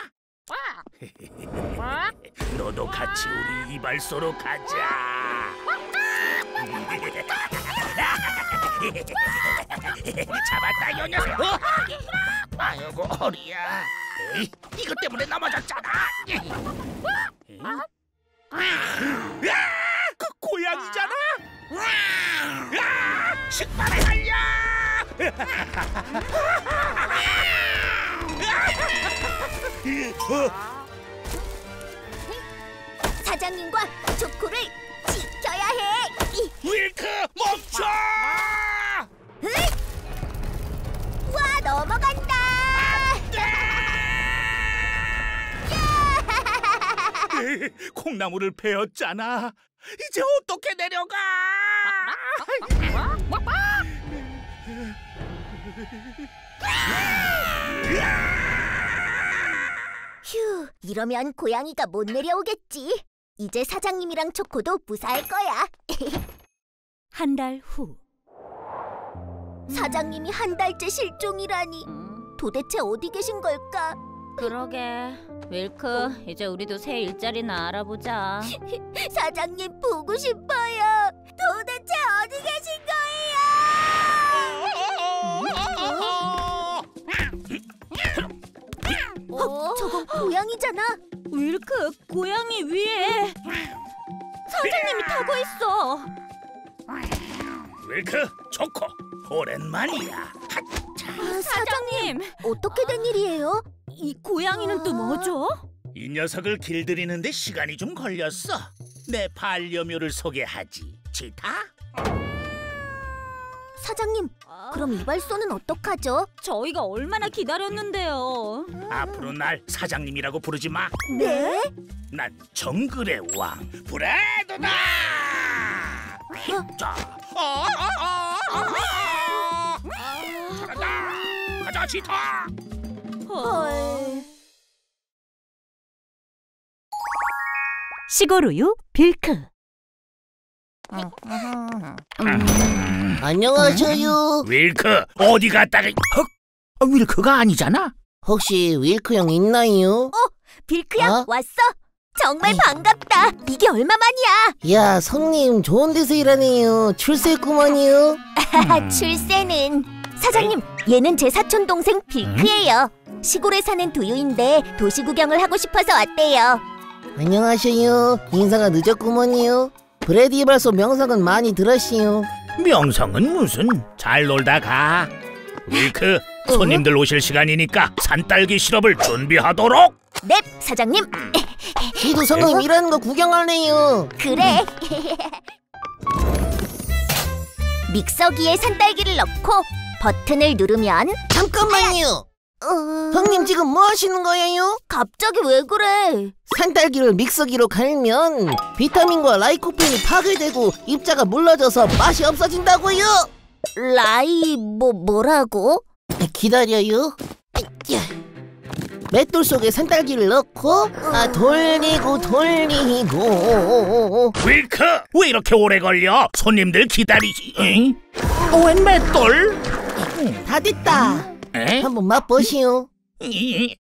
너도 같이 우리 이발소로 가자. 잡았다 요 녀석. 어? 아이고 허리야. 이것 때문에 넘어졌잖아. 에 야! 그 고양이잖아. 야! 식빵에 달려! 어? 사장님과 초코를 지켜야 해. 윌크 멈춰! 으이! 와 넘어간다. 콩나물을 베었잖아. 이제 어떻게 내려가? 휴, 이러면 고양이가 못 내려오겠지. 이제 사장님이랑 초코도 무사할 거야. 한 달 후. 사장님이 한 달째 실종이라니. 도대체 어디 계신 걸까? 그러게. 윌크, 이제 우리도 새 일자리나 알아보자. 사장님 보고 싶어요. 도대체 어디 계신 거예요? 어, 저건 고양이잖아. 윌크, 고양이 위에 사장님이 타고 있어. 윌크, 초코, 오랜만이야. 아, 사장님, 어떻게 된 일이에요? 이 고양이는 또 뭐죠? 이 녀석을 길들이는데 시간이 좀 걸렸어. 내 반려묘를 소개하지. 치타? 사장님, 그럼 이발소는 어떡하죠? 저희가 얼마나 기다렸는데요. 앞으로 날 사장님이라고 부르지 마. 네? 난 정글의 왕 브래드다. 자, 어, 어, 어, 어. 잘한다. 치타. 헐. 시골 우유 빌크. 안녕하셔요. 윌크 어디 갔다가? 헉, 어, 윌크가 아니잖아. 혹시 윌크 형 있나요? 빌크야, 어? 왔어? 정말 반갑다. 이게 얼마만이야? 야, 성님 좋은 데서 일하네요. 출세했구만요. 출세는 사장님, 얘는 제 사촌 동생 빌크예요. 시골에 사는 두유인데 도시 구경을 하고 싶어서 왔대요. 안녕하셔요. 인사가 늦었구먼요. 브래디 발소 명성은 많이 들었시요. 명성은 무슨? 잘 놀다 가. 윌크 손님들 오실 시간이니까 산딸기 시럽을 준비하도록. 넵, 사장님. 지도 성님 일하는 거 구경하네요. 그래. 믹서기에 산딸기를 넣고 버튼을 누르면 잠깐만요. 어... 형님 지금 뭐 하시는 거예요? 갑자기 왜 그래? 산딸기를 믹서기로 갈면 비타민과 라이코펜이 파괴되고 입자가 물러져서 맛이 없어진다고요. 라이 뭐 뭐라고? 기다려요. 야. 맷돌 속에 산딸기를 넣고 아, 돌리고 돌리고 윌크 왜 이렇게 오래 걸려? 손님들 기다리지. 응? 웬 맷돌? 다 됐다. 에? 한번 맛보시오. 이-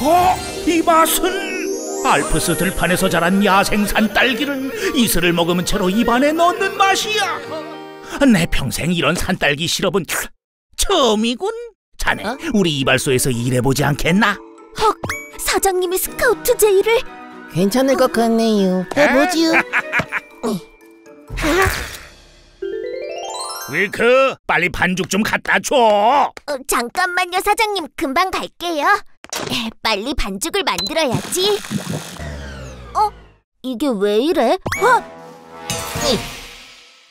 어? 이 맛은 알프스 들판에서 자란 야생산 딸기를 이슬을 먹으면 채로 입안에 넣는 맛이야. 내 평생 이런 산딸기 시럽은 처음이군. 자네 우리 이발소에서 일해보지 않겠나? 헉, 사장님이 스카우트 제의를 괜찮을 것 같네요. 해보지요. 윌크 빨리 반죽 좀 갖다 줘. 어, 잠깐만요, 사장님. 금방 갈게요. 에, 빨리 반죽을 만들어야지. 어? 이게 왜 이래? 어?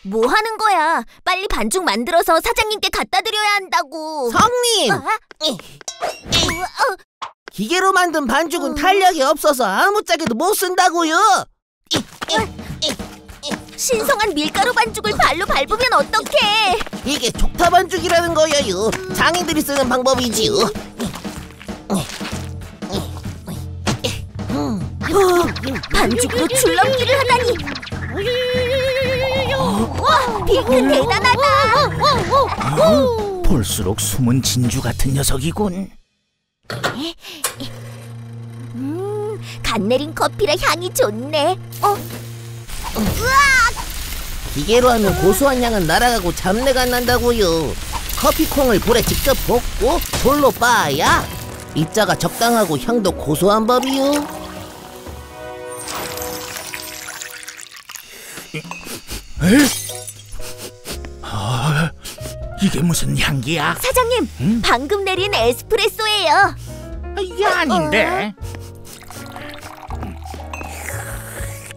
뭐 하는 거야? 빨리 반죽 만들어서 사장님께 갖다 드려야 한다고. 성님! 어? 기계로 만든 반죽은 탄력이 없어서 아무짝에도 못 쓴다고요. 신성한 밀가루 반죽을 발로 밟으면 어떡해? 이게 촉타 반죽이라는 거예요. 장인들이 쓰는 방법이지요. 반죽으로 줄넘기를 하다니. 와, 빌크 대단하다. 볼수록 숨은 진주 같은 녀석이군. 음, 갓 내린 커피라 향이 좋네. 어? 기계로 하면 고소한 향은 날아가고 잡내가 난다고요. 커피콩을 불에 직접 볶고 돌로 빻아야 입자가 적당하고 향도 고소한 법이요. 에? 아, 이게 무슨 향기야? 사장님, 방금 내린 에스프레소예요. 이게 아닌데.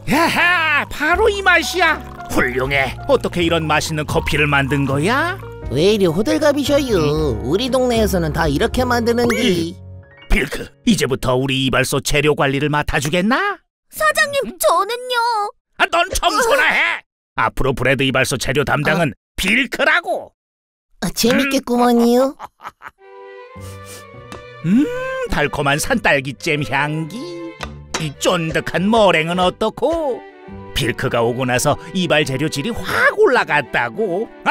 야하, 바로 이 맛이야. 훌륭해. 어떻게 이런 맛있는 커피를 만든 거야? 왜 이리 호들갑이셔요? 우리 동네에서는 다 이렇게 만드는디. 빌크, 이제부터 우리 이발소 재료 관리를 맡아주겠나? 사장님, 저는요. 아, 넌 청소나 해. 앞으로 브레드 이발소 재료 담당은 빌크라고. 아, 재밌겠구먼요. 음, 달콤한 산딸기잼 향기. 이 쫀득한 머랭은 어떻고? 빌크가 오고 나서 이발 재료 질이 확 올라갔다고.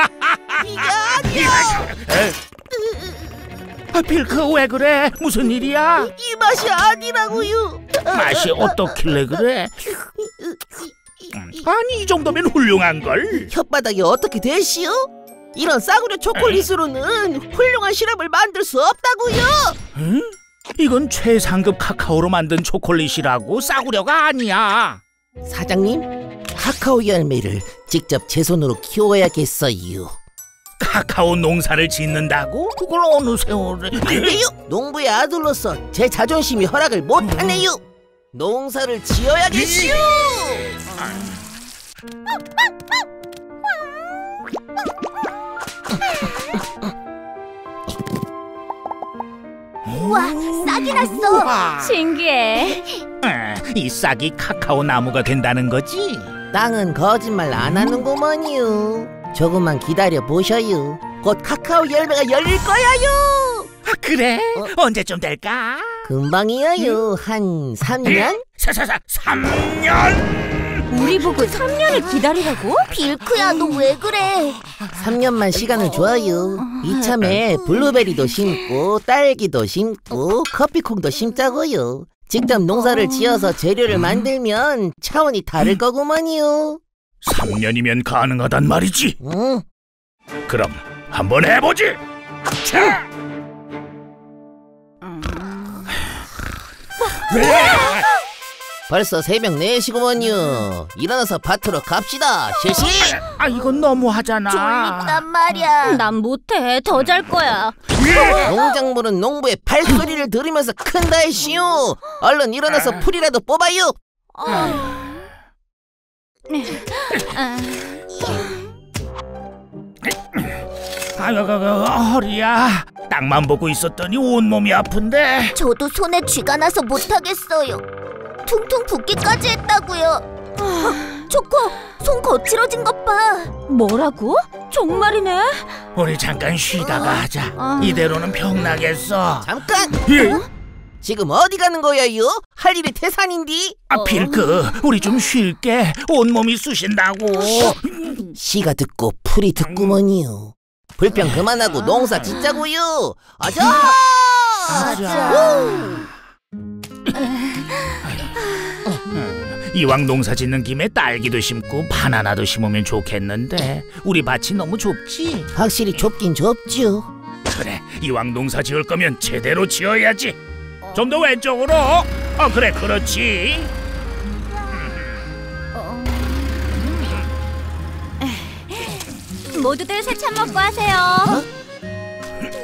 아, 빌크 왜 그래? 무슨 일이야? 이 맛이 아니라고요. 맛이 어떻길래 그래? 아니 이 정도면 훌륭한 걸. 혓바닥이 어떻게 되시오? 이런 싸구려 초콜릿으로는 훌륭한 시럽을 만들 수 없다고요. 응? 이건 최상급 카카오로 만든 초콜릿이라고 싸구려가 아니야. 사장님, 카카오 열매를 직접 제 손으로 키워야겠어요. 카카오 농사를 짓는다고? 그걸 어느 세월에? 안 돼요. 농부의 아들로서 제 자존심이 허락을 못하네요. 농사를 지어야겠시 우와, 싹이 났어. 신기해. 아, 이 싹이 카카오 나무가 된다는 거지? 땅은 거짓말 안 하는구먼요. 조금만 기다려 보셔요. 곧 카카오 열매가 열릴 거야요. 아, 그래? 언제쯤 될까? 금방이에요. 한 3년? 사사사 3년? 우리 보고 3년을 기다리라고? 빌크야, 너 왜 그래? 3년만 시간을 줘요. 이참에 블루베리도 심고 딸기도 심고 커피콩도 심자고요. 직접 농사를 지어서 재료를 만들면 차원이 다를 거구먼요. 3년이면 가능하단 말이지. 응. 그럼 한번 해보지. 자. 벌써 새벽 4시구먼요. 일어나서 밭으로 갑시다. 실시! 아 이건 너무하잖아. 졸립단 말이야. 난 못해. 더 잘 거야. 농작물은 농부의 발소리를 들으면서 큰다 했시오. 얼른 일어나서 풀이라도 뽑아요. 아유, 그, 그, 허리야. 땅만 보고 있었더니 온몸이 아픈데. 저도 손에 쥐가 나서 못하겠어요. 퉁퉁 붓기까지 했다고요. 초코, 손 거칠어진 것 봐. 뭐라고? 정말이네? 우리 잠깐 쉬다가 하자. 이대로는 병나겠어. 잠깐! 예? 지금 어디 가는 거야요? 할 일이 태산인디? 아, 빌크, 우리 좀 쉴게. 온몸이 쑤신다고. 씨가 듣고 풀이 듣구먼요. 불평 그만하고 농사 짓자고요. 아자! 이왕 농사 짓는 김에 딸기도 심고 바나나도 심으면 좋겠는데 우리 밭이 너무 좁지? 확실히 좁긴 좁죠. 그래 이왕 농사 지을 거면 제대로 지어야지 좀 더 왼쪽으로 어 그래 그렇지 모두들 새참 먹고 하세요.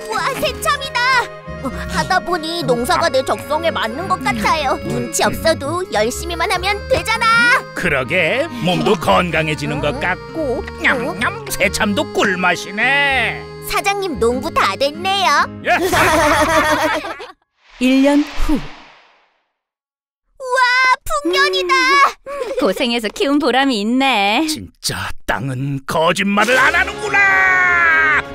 우와, 새참이다. 어, 하다 보니 농사가 내 적성에 맞는 것 같아요. 눈치 없어도 열심히만 하면 되잖아. 그러게 몸도 건강해지는 것 같고 냠냠 새참도 꿀맛이네 사장님 농부 다 됐네요. 1년 후 우와, 풍년이다. 고생해서 키운 보람이 있네. 진짜 땅은 거짓말을 안 하는구나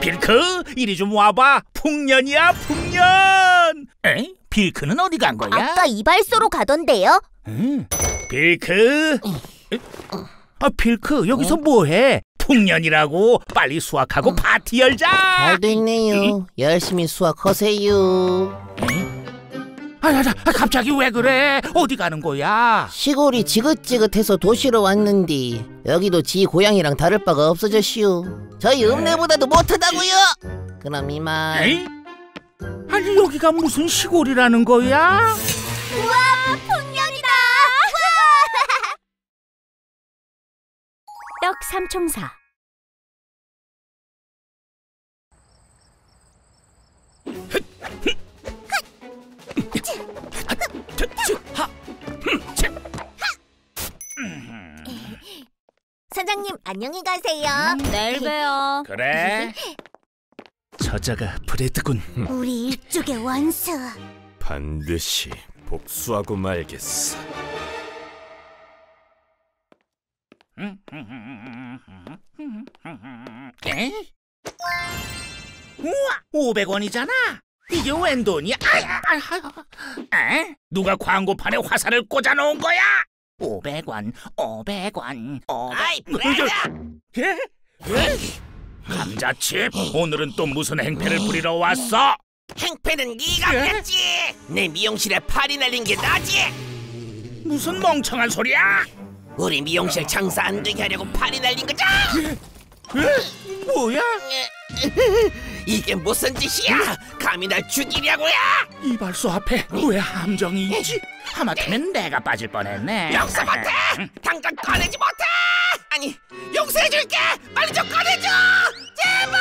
빌크 이리 좀 와봐 풍년이야 풍년 에? 빌크는 어디 간 거야? 아까 이발소로 가던데요. 응. 빌크 아 빌크 여기서 뭐해 풍년이라고 빨리 수확하고 파티 열자 잘 됐네요. 열심히 수확하세요. 아, 아, 아, 갑자기 왜 그래 어디 가는 거야 시골이 지긋지긋해서 도시로 왔는데 여기도 지 고향이랑 다를 바가 없어졌시오. 저희 읍내보다도 못하다고요. 그럼 이만. 에이? 아니 여기가 무슨 시골이라는 거야? 우와, 풍년이다. 떡 삼총사 사장님 안녕히 가세요. 내일 봬요. 그래 저자가 브레드군 우리 일족의 원수. 반드시 복수하고 말겠어. 에? 우와, 500원이잖아. 이게 웬 돈이야? 아야, 아야. 에? 누가 광고판에 화살을 꽂아 놓은 거야? 500원, 500원, 500원. 아이, 브라자! 예? 예? 감자칩, 오늘은 또 무슨 행패를 부리러 왔어? 행패는 네가 예? 했지. 내 미용실에 팔이 날린 게 나지. 무슨 멍청한 소리야? 우리 미용실 장사 안 되게 하려고 팔이 날린 거죠? 에? 뭐야? 이게 무슨 짓이야? 감히 날 죽이려고야? 이 발소 앞에 왜 함정이 있지? 하마터면 내가 빠질 뻔했네. 용서 못해! 당장 꺼내지 못해! 아니, 용서해줄게! 빨리 좀 꺼내줘! 제발!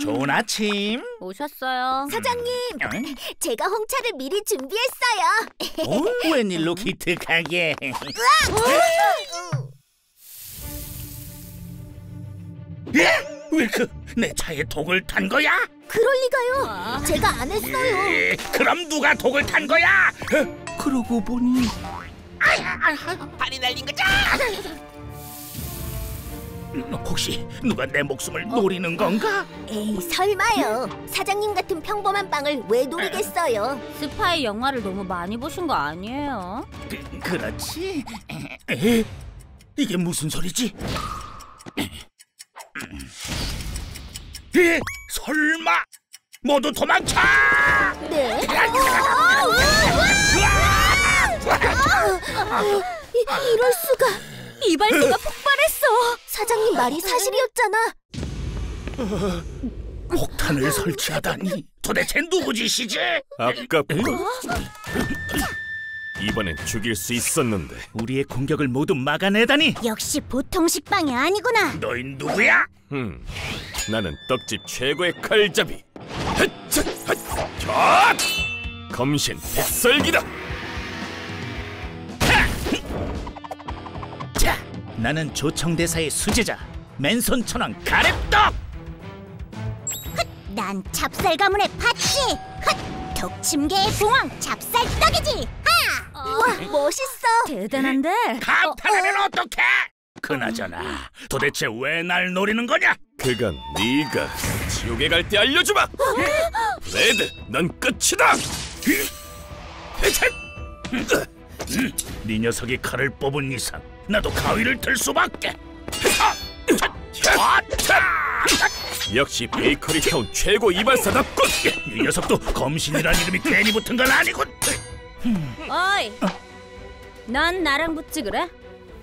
좋은 아침. 오셨어요. 사장님, 응? 제가 홍차를 미리 준비했어요. 어? 웬일로 기특하게? 예? 윌크, 내 차에 독을 탄 거야? 그럴 리가요. 제가 안 했어요. 에, 그럼 누가 독을 탄 거야? 어? 그러고 보니 팔이 날린 거죠? 혹시 누가 내 목숨을 노리는 건가? 에이, 설마요. 사장님 같은 평범한 빵을 왜 노리겠어요? 스파이 영화를 너무 많이 보신 거 아니에요? 그, 그렇지. 에? 이게 무슨 소리지? 에? 설마 모두 도망쳐! 네. 이, 이럴 수가. 이발소가 폭발했어. 사장님 말이 사실이었잖아. 폭탄을 설치하다니 도대체 누구 짓이지? 아깝군. 이번엔 죽일 수 있었는데. 우리의 공격을 모두 막아내다니 역시 보통 식빵이 아니구나. 너희 누구야? 음, 나는 떡집 최고의 칼잡이. 헛, 헛, 자, 검신 백설기다. 자, 나는 조청대사의 수제자 맨손 천왕 가래떡. 난 찹쌀 가문의 팥쥐. 헛! 독침계의 봉황 찹쌀떡이지. 하! 와, 멋있어. 대단한데? 감탄하면 어떡해? 그나저나 도대체 왜 날 노리는 거냐? 그건 네가 지옥에 갈 때 알려주마. 브레드, 넌 끝이다. 네 녀석이 칼을 뽑은 이상 나도 가위를 들 수밖에. 역시 베이커리 타운 최고 이발사답군. 이 녀석도 검신이란 이름이 괜히 붙은 건 아니군. 어이! 넌 나랑 붙지 그래?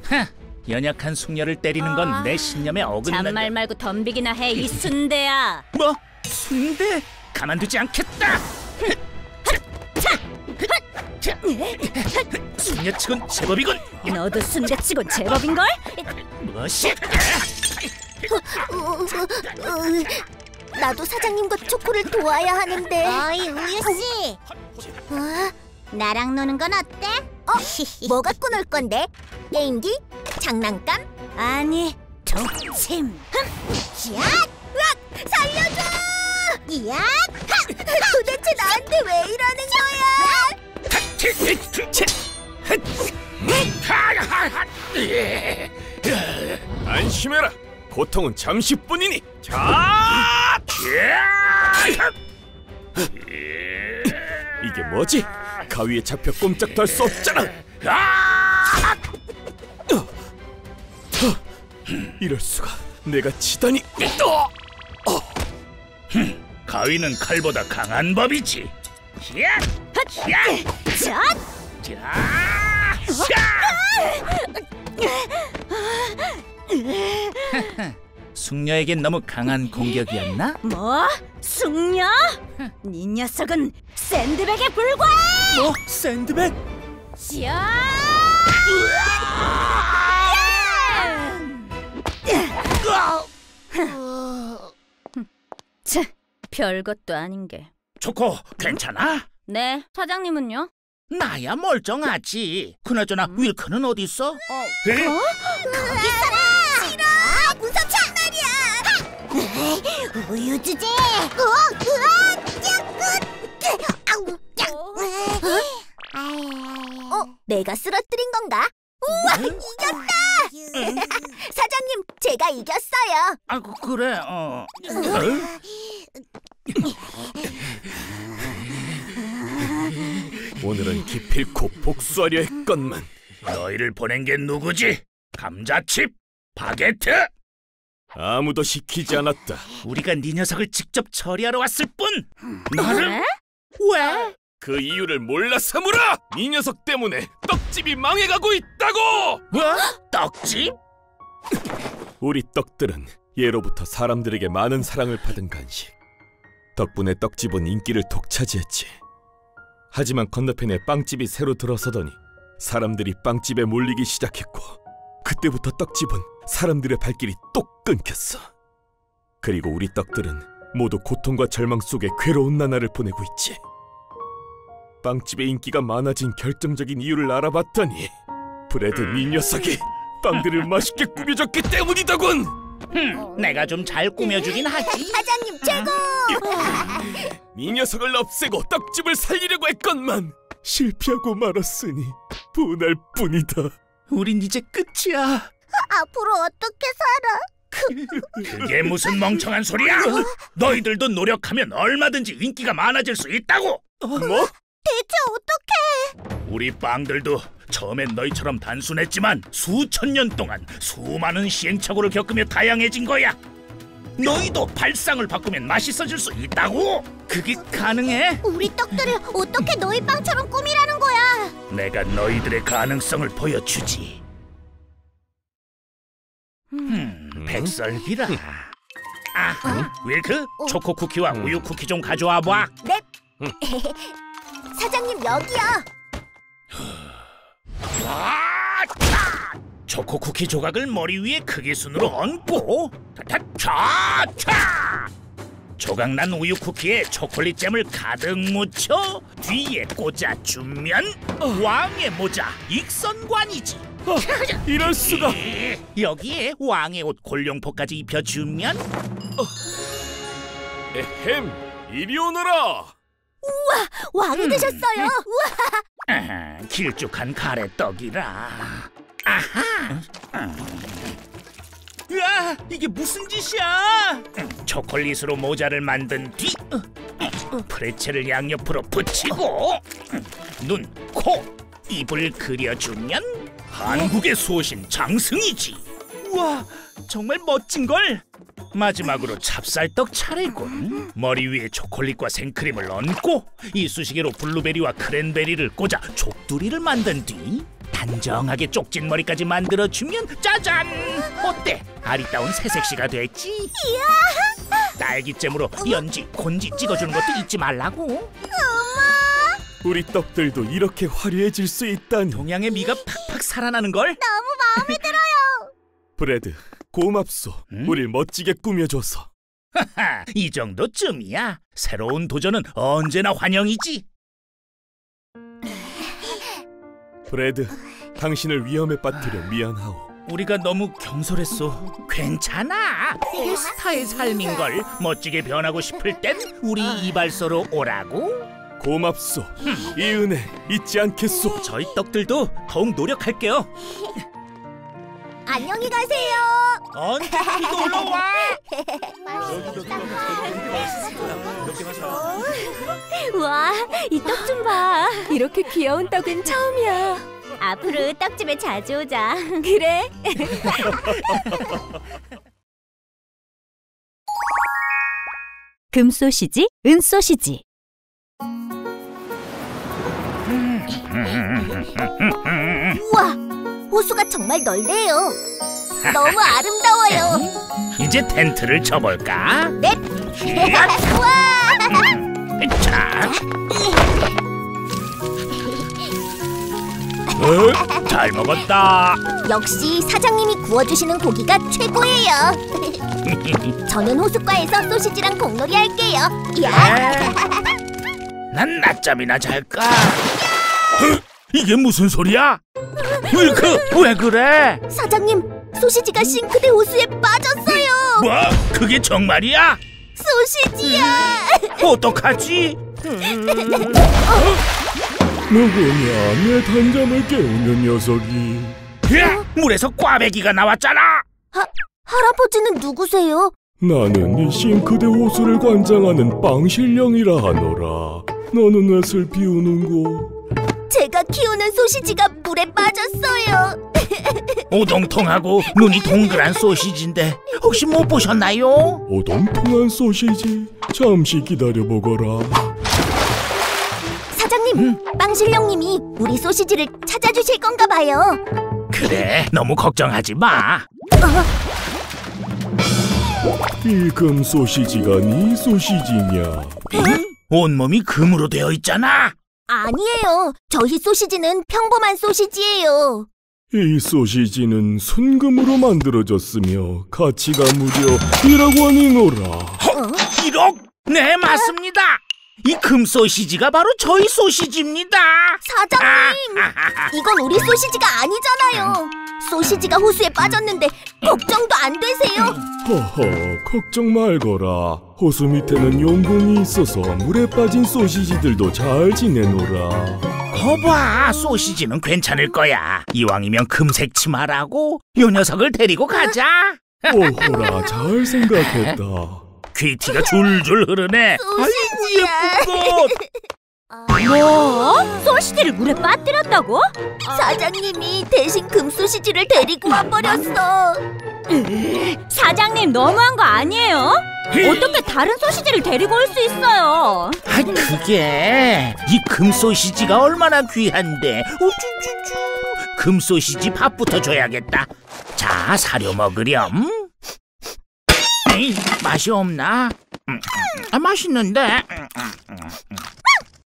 하, 연약한 숙녀를 때리는 건 내 신념에 어긋나는. 잔말 말고 덤비기나 해 이 순대야. 뭐? 순대? 가만두지 않겠다. 숙녀치곤 제법이군. 너도 순대 치곤 제법인걸? 무엇이? 어, 어, 어, 나도 사장님과 초코를 도와야 하는데. 어이 우유 씨, 어? 나랑 노는 건 어때? 어? 뭐 갖고 놀 건데? 게임기? 장난감? 아니 독침. 흠! 야! 으악! 살려줘! 야! 도대체 나한테 왜 이러는 거야? 안심해라. 고통은 잠시뿐이니. 자, 이게 뭐지? 가위에 잡혀 꼼짝도 할 수 없잖아. 어, 어, 이럴 수가. 내가 지다니. 어, 가위는 칼보다 강한 법이지. 야! 야! 자! 숙녀에겐 너무 강한 공격이었나? 뭐? 숙녀? 네 녀석은 샌드백에 불과해! 뭐? 샌드백? 야! 차, 별것도 아닌 게. 초코, 괜찮아? 네, 사장님은요? 나야 멀쩡하지. 그나저나 윌크는 어디 있어? 어, 에? 거기 있어라! 우유 주제! 어? 으아! 야! 으! 아우! 야! 내가 쓰러뜨린 건가? 우와, 이겼다! 사장님, 제가 이겼어요. 아 그- 그래 어. 오늘은 기필코 복수하려 했건만 너희를 보낸 게 누구지? 감자칩? 바게트? 아무도 시키지 않았다. 우리가 네 녀석을 직접 처리하러 왔을 뿐. 나를 왜? 그 이유를 몰라 사물아! 이 녀석 때문에 떡집이 망해가고 있다고! 뭐? 떡집? 우리 떡들은 예로부터 사람들에게 많은 사랑을 받은 간식. 덕분에 떡집은 인기를 독차지했지. 하지만 건너편에 빵집이 새로 들어서더니 사람들이 빵집에 몰리기 시작했고 그때부터 떡집은 사람들의 발길이 똑 끊겼어. 그리고 우리 떡들은 모두 고통과 절망 속에 괴로운 나날을 보내고 있지. 빵집의 인기가 많아진 결정적인 이유를 알아봤더니 브레드 이 녀석이 빵들을 맛있게 꾸며줬기 때문이더군. 흠, 내가 좀 잘 꾸며주긴 하지. 사장님 최고! 이 녀석을 없애고 떡집을 살리려고 했건만 실패하고 말았으니 분할 뿐이다. 우린 이제 끝이야. 앞으로 어떻게 살아? 그게 무슨 멍청한 소리야? 너희들도 노력하면 얼마든지 인기가 많아질 수 있다고. 뭐? 대체 어떻게? 우리 빵들도 처음엔 너희처럼 단순했지만 수천 년 동안 수많은 시행착오를 겪으며 다양해진 거야. 너희도 발상을 바꾸면 맛있어질 수 있다고. 그게 가능해? 우리 떡들을 어떻게 너희 빵처럼 꾸미라는 거야? 내가 너희들의 가능성을 보여주지. 음, 백설기라. 아, 윌크, 초코 쿠키와 우유 쿠키 좀 가져와 봐. 네. 사장님 여기요. 아차! 초코 쿠키 조각을 머리 위에 크게 순으로 얹고 타타 차 차! 조각난 우유 쿠키에 초콜릿 잼을 가득 묻혀 뒤에 꽂아주면 왕의 모자 익선관이지. 이럴 수가! 여기에 왕의 옷 골룡포까지 입혀주면 에헴, 이리 오너라! 우와, 왕이 되셨어요. 우와. 아하, 길쭉한 가래떡이라. 아하. 으아, 이게 무슨 짓이야? 초콜릿으로 모자를 만든 뒤 프레첼을 양옆으로 붙이고 눈, 코, 입을 그려주면 한국의 수호신 장승이지. 우와, 정말 멋진 걸. 마지막으로 찹쌀떡 차례군. 머리 위에 초콜릿과 생크림을 얹고 이쑤시개로 블루베리와 크랜베리를 꽂아 족두리를 만든 뒤 단정하게 쪽진 머리까지 만들어주면 짜잔! 어때? 아리따운 새색시가 됐지? 이야! 딸기잼으로 연지, 곤지 찍어주는 것도 잊지 말라고. 우리 떡들도 이렇게 화려해질 수 있다니. 동양의 미가 팍팍 살아나는 걸. 너무 마음에 들어요. 브레드, 고맙소. 우릴 멋지게 꾸며줘서. 하하, 이 정도쯤이야. 새로운 도전은 언제나 환영이지. 브레드, 당신을 위험에 빠뜨려 미안하오. 우리가 너무 경솔했어. 괜찮아. 이게 스타의 삶인 걸. 멋지게 변하고 싶을 땐 우리 이발소로 오라고. 고맙소. 이 은혜 잊지 않겠소. 저희 떡들도 더욱 노력할게요. 안녕히 가세요. 언제든지 놀러 와. 와, 이 떡 좀 봐. 이렇게 귀여운 떡은 처음이야. 앞으로 떡집에 자주 오자. 그래. 금소시지, 은소시지. 호수가 정말 넓네요. 너무 아름다워요. 이제 텐트를 쳐볼까? 네. 우와. 자. 어, 잘 먹었다. 역시 사장님이 구워주시는 고기가 최고예요. 저는 호숫가에서 소시지랑 공놀이 할게요. 야. 난 낮잠이나 잘까? 어? 이게 무슨 소리야? 윌크 왜 그래? 사장님, 소시지가 싱크대 호수에 빠졌어요. 뭐? 그게 정말이야? 소시지야. 어떡하지? 누구냐 내 단잠을 깨우는 녀석이 으악! 물에서 꽈배기가 나왔잖아. 할아버지는 누구세요? 나는 이 싱크대 호수를 관장하는 빵실령이라 하노라 너는 왜 비우는고? 제가 키우는 소시지가 물에 빠졌어요. 오동통하고 눈이 동그란 소시지인데 혹시 못 보셨나요? 오동통한 소시지 잠시 기다려보거라 사장님, 빵실령님이 우리 소시지를 찾아주실 건가 봐요. 그래, 너무 걱정하지 마. 이금 소시지가 네 소시지냐 온몸이 금으로 되어 있잖아. 아니에요. 저희 소시지는 평범한 소시지예요. 이 소시지는 순금으로 만들어졌으며 가치가 무려 1억 원이노라 헉, 1억? 네, 맞습니다. 이 금 소시지가 바로 저희 소시지입니다. 사장님, 이건 우리 소시지가 아니잖아요. 소시지가 호수에 빠졌는데 걱정도 안 되세요? 허허 걱정 말거라 호수 밑에는 용궁이 있어서 물에 빠진 소시지들도 잘 지내노라 거봐, 소시지는 괜찮을 거야. 이왕이면 금색 치마라고 요 녀석을 데리고 가자. 오호라 잘 생각했다 귀티가 줄줄 흐르네. 소시지야. 아이고 예쁜 것. 뭐? 소시지를 물에 빠뜨렸다고? 사장님이 대신 금 소시지를 데리고 와버렸어. 사장님 너무한 거 아니에요? 어떻게 다른 소시지를 데리고 올 수 있어요? 아 그게 이 금소시지가 얼마나 귀한데 우쭈쭈쭈 금소시지 밥부터 줘야겠다 자 사료 먹으렴 에이, 맛이 없나? 음, 아, 맛있는데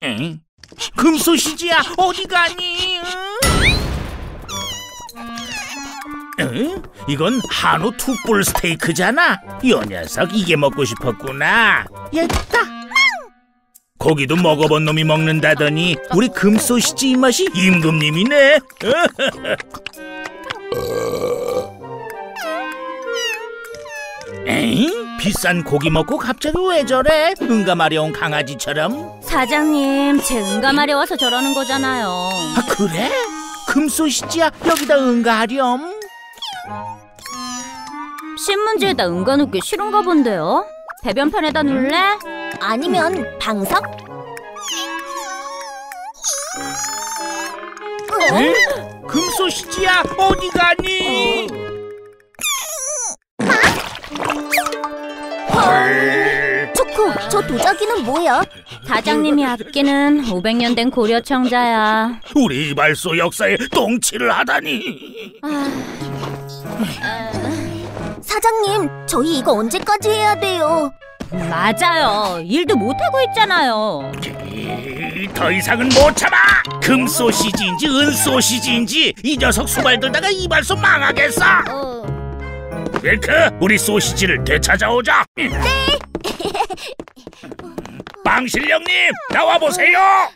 에이, 금소시지야 어디 가니? 응? 이건 한우 투뿔 스테이크잖아 요 녀석 이게 먹고 싶었구나 됐다 고기도 먹어본 놈이 먹는다더니 우리 금소시지 입맛이 임금님이네 에잉? 비싼 고기 먹고 갑자기 왜 저래? 응가마려운 강아지처럼 사장님 제 응가마려워서 저러는 거잖아요. 아 그래? 금소시지야 여기다 응가하렴 신문지에다 응가 넣기 싫은가 본데요? 배변판에다 눌래? 아니면 방석? 에? 금소시지야 어디 가니? 초코, 저 도자기는 뭐야? 사장님이 아끼는 500년 된 고려 청자야. 우리 이발소 역사에 똥칠을 하다니 사장님, 저희 이거 언제까지 해야 돼요? 맞아요. 일도 못 하고 있잖아요. 이, 더 이상은 못 참아 금 소시지인지 은 소시지인지 이 녀석 수발 들다가 이발소 망하겠어 윌크 우리 소시지를 되찾아오자. 네. 빵실령님 나와보세요.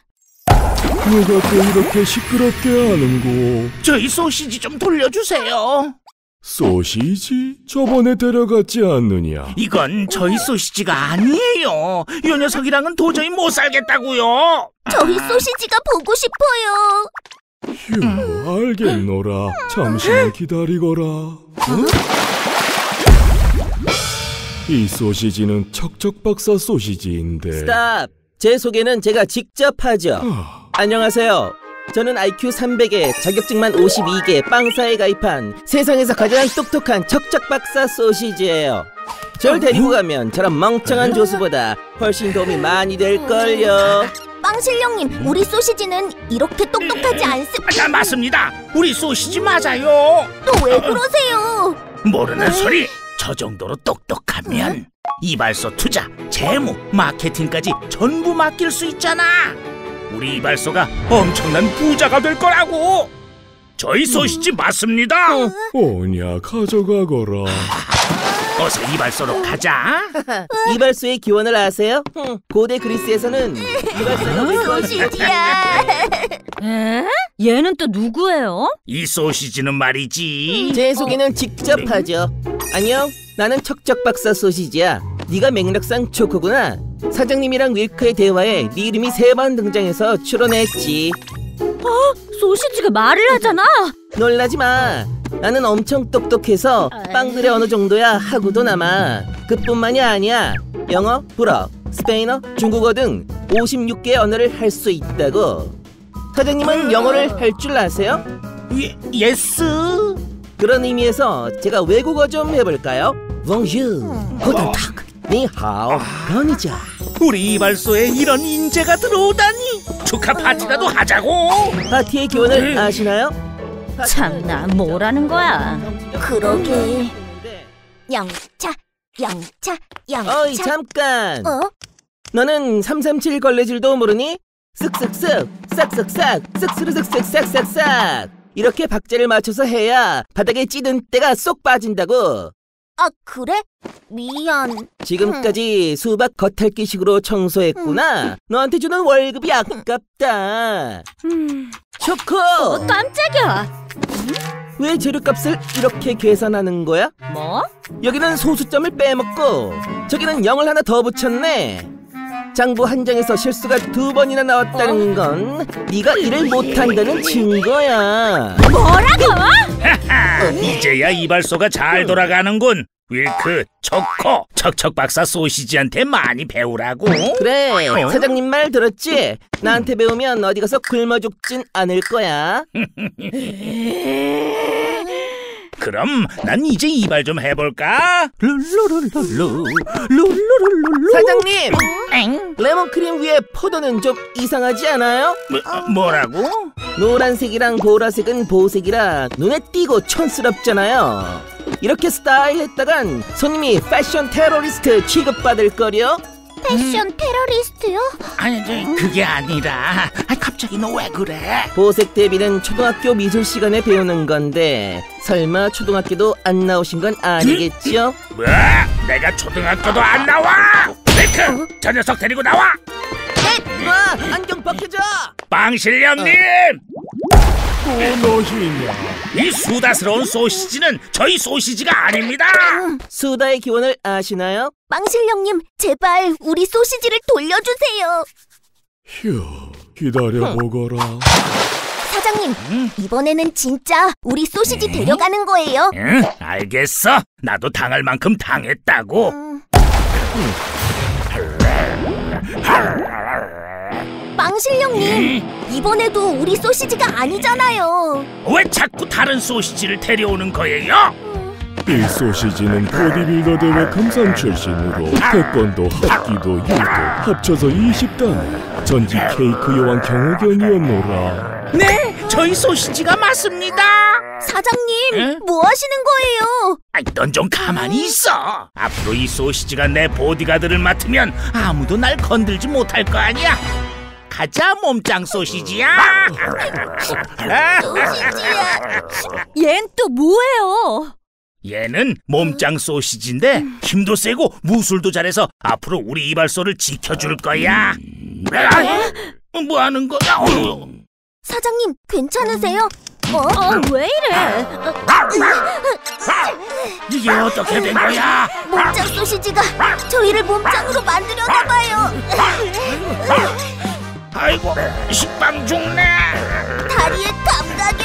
누가 또 이렇게 시끄럽게 하는고? 저희 소시지 좀 돌려주세요. 소시지? 저번에 데려갔지 않느냐? 이건 저희 소시지가 아니에요. 요 녀석이랑은 도저히 못 살겠다고요. 저희 소시지가 보고 싶어요. 휴 알겠노라 잠시만 기다리거라 이 소시지는 척척박사 소시지인데 스탑! 제 소개는 제가 직접 하죠. 안녕하세요. 저는 IQ 300에 자격증만 52개 빵사에 가입한 세상에서 가장 똑똑한 척척박사 소시지예요. 절 데리고 가면 저런 멍청한 조수보다 훨씬 도움이 많이 될걸요. 빵실령님, 우리 소시지는 이렇게 똑똑하지 않습니다. 아, 맞습니다. 우리 소시지 맞아요. 또 왜 그러세요? 모르는 소리. 저 정도로 똑똑하면 이발소 투자, 재무, 마케팅까지 전부 맡길 수 있잖아. 우리 이발소가 엄청난 부자가 될 거라고. 저희 소시지 맞습니다. 오냐 가져가거라 어서 이발소로 가자 이발소의 기원을 아세요? 고대 그리스에서는 이발소가 왜 소시지야. 에? 얘는 또 누구예요? 이 소시지는 말이지 제 소개는 직접 하죠. 안녕, 나는 척척박사 소시지야. 네가 맥락상 초코구나. 사장님이랑 윌크의 대화에 네 이름이 세 번 등장해서 출연했지. 어? 소시지가 말을 하잖아. 놀라지 마. 나는 엄청 똑똑해서 빵들의 어느 정도야 하고도 남아. 그뿐만이 아니야. 영어, 불어, 스페인어, 중국어 등 56개의 언어를 할 수 있다고. 사장님은 영어를 할 줄 아세요? 예, yes. 그런 의미에서 제가 외국어 좀 해볼까요? Bonjour, Guten Tag, 你好, こんにちは. 우리 이발소에 이런 인재가 들어오다니 축하 파티라도 하자고. 파티의 기원을 아시나요? 참나 뭐라는 거야? 그러게. 영차, 영차, 영차. 어이 잠깐. 어? 너는 337 걸레질도 모르니? 쓱쓱쓱, 싹싹싹, 쓱스르쓱쓱싹싹싹. 이렇게 박자를 맞춰서 해야 바닥에 찌든 때가 쏙 빠진다고. 아, 그래? 미안. 지금까지 수박 겉핥기식으로 청소했구나. 너한테 주는 월급이 아깝다. 초코! 어, 깜짝이야. 왜 재료값을 이렇게 계산하는 거야? 뭐? 여기는 소수점을 빼먹고 저기는 0을 하나 더 붙였네. 장부 한 장에서 실수가 두 번이나 나왔다는 건 네가 일을 못한다는 증거야. 뭐라고? 하하, 이제야 이발소가 잘 돌아가는군. 윌크, 초코, 척척 박사 소시지한테 많이 배우라고. 그래, 사장님 말 들었지? 나한테 배우면 어디 가서 굶어 죽진 않을 거야. 그럼 난 이제 이발 좀 해볼까? 룰루룰루루, 룰루룰루루. 사장님, 레몬크림 위에 포도는 좀 이상하지 않아요? 뭐, 뭐라고? 노란색이랑 보라색은 보색이라 눈에 띄고 촌스럽잖아요. 이렇게 스타일했다간 손님이 패션 테러리스트 취급받을걸요. 패션 테러리스트요? 아니, 저, 그게 아니라. 아, 갑자기 너 왜 그래? 보색 대비는 초등학교 미술 시간에 배우는 건데 설마 초등학교도 안 나오신 건 아니겠죠? 뭐? 내가 초등학교도 안 나와? 윌크, 저 녀석 데리고 나와. 와, 안경 벗겨줘. 빵실령님! 또 너희냐? 이 수다스러운 소시지는 저희 소시지가 아닙니다. 수다의 기원을 아시나요? 빵실령님, 제발 우리 소시지를 돌려주세요. 휴, 기다려 보거라. 사장님, 이번에는 진짜 우리 소시지 데려가는 거예요. 응, 알겠어. 나도 당할 만큼 당했다고. 빵실령님, 이번에도 우리 소시지가 아니잖아요. 왜 자꾸 다른 소시지를 데려오는 거예요? 이 소시지는 보디빌더 대회 금산 출신으로 태권도, 합기도, 유도 합쳐서 20단 전직 케이크 여왕 경호견이었노라. 네, 저희 소시지가 맞습니다. 사장님, 뭐 하시는 거예요? 넌좀 가만히 있어. 앞으로 이 소시지가 내 보디가드를 맡으면 아무도 날 건들지 못할 거 아니야. 가자 몸짱 소시지야. 소시지야. 얜 또 뭐예요? 얘는 몸짱 소시지인데 힘도 세고 무술도 잘해서 앞으로 우리 이발소를 지켜줄 거야. 아, 뭐 하는 거야? 사장님, 괜찮으세요? 어? 어, 왜 이래? 이게 어떻게 된 거야? 몸짱 소시지가 저희를 몸짱으로 만들려나 봐요. 아이고 식빵 죽네. 다리에 감각이.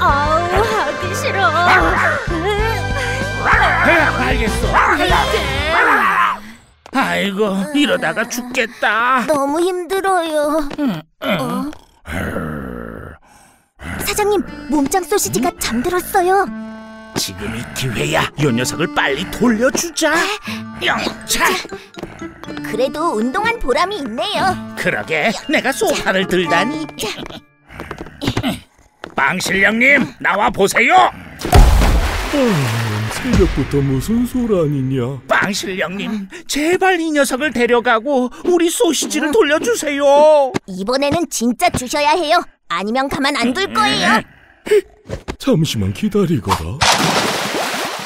아우 하기 싫어. 알겠어. 아이고 이러다가 죽겠다. 너무 힘들어요. 어? 사장님, 몸짱 소시지가 잠들었어요. 지금이 기회야. 이 녀석을 빨리 돌려주자. 영차. 그래도 운동한 보람이 있네요. 그러게 내가 소파를 들다니. 빵실령님 나와 보세요. 아, 새벽부터 무슨 소란이냐? 빵실령님 제발 이 녀석을 데려가고 우리 소시지를 돌려주세요. 이번에는 진짜 주셔야 해요. 아니면 가만 안 둘 거예요. 잠시만 기다리거라.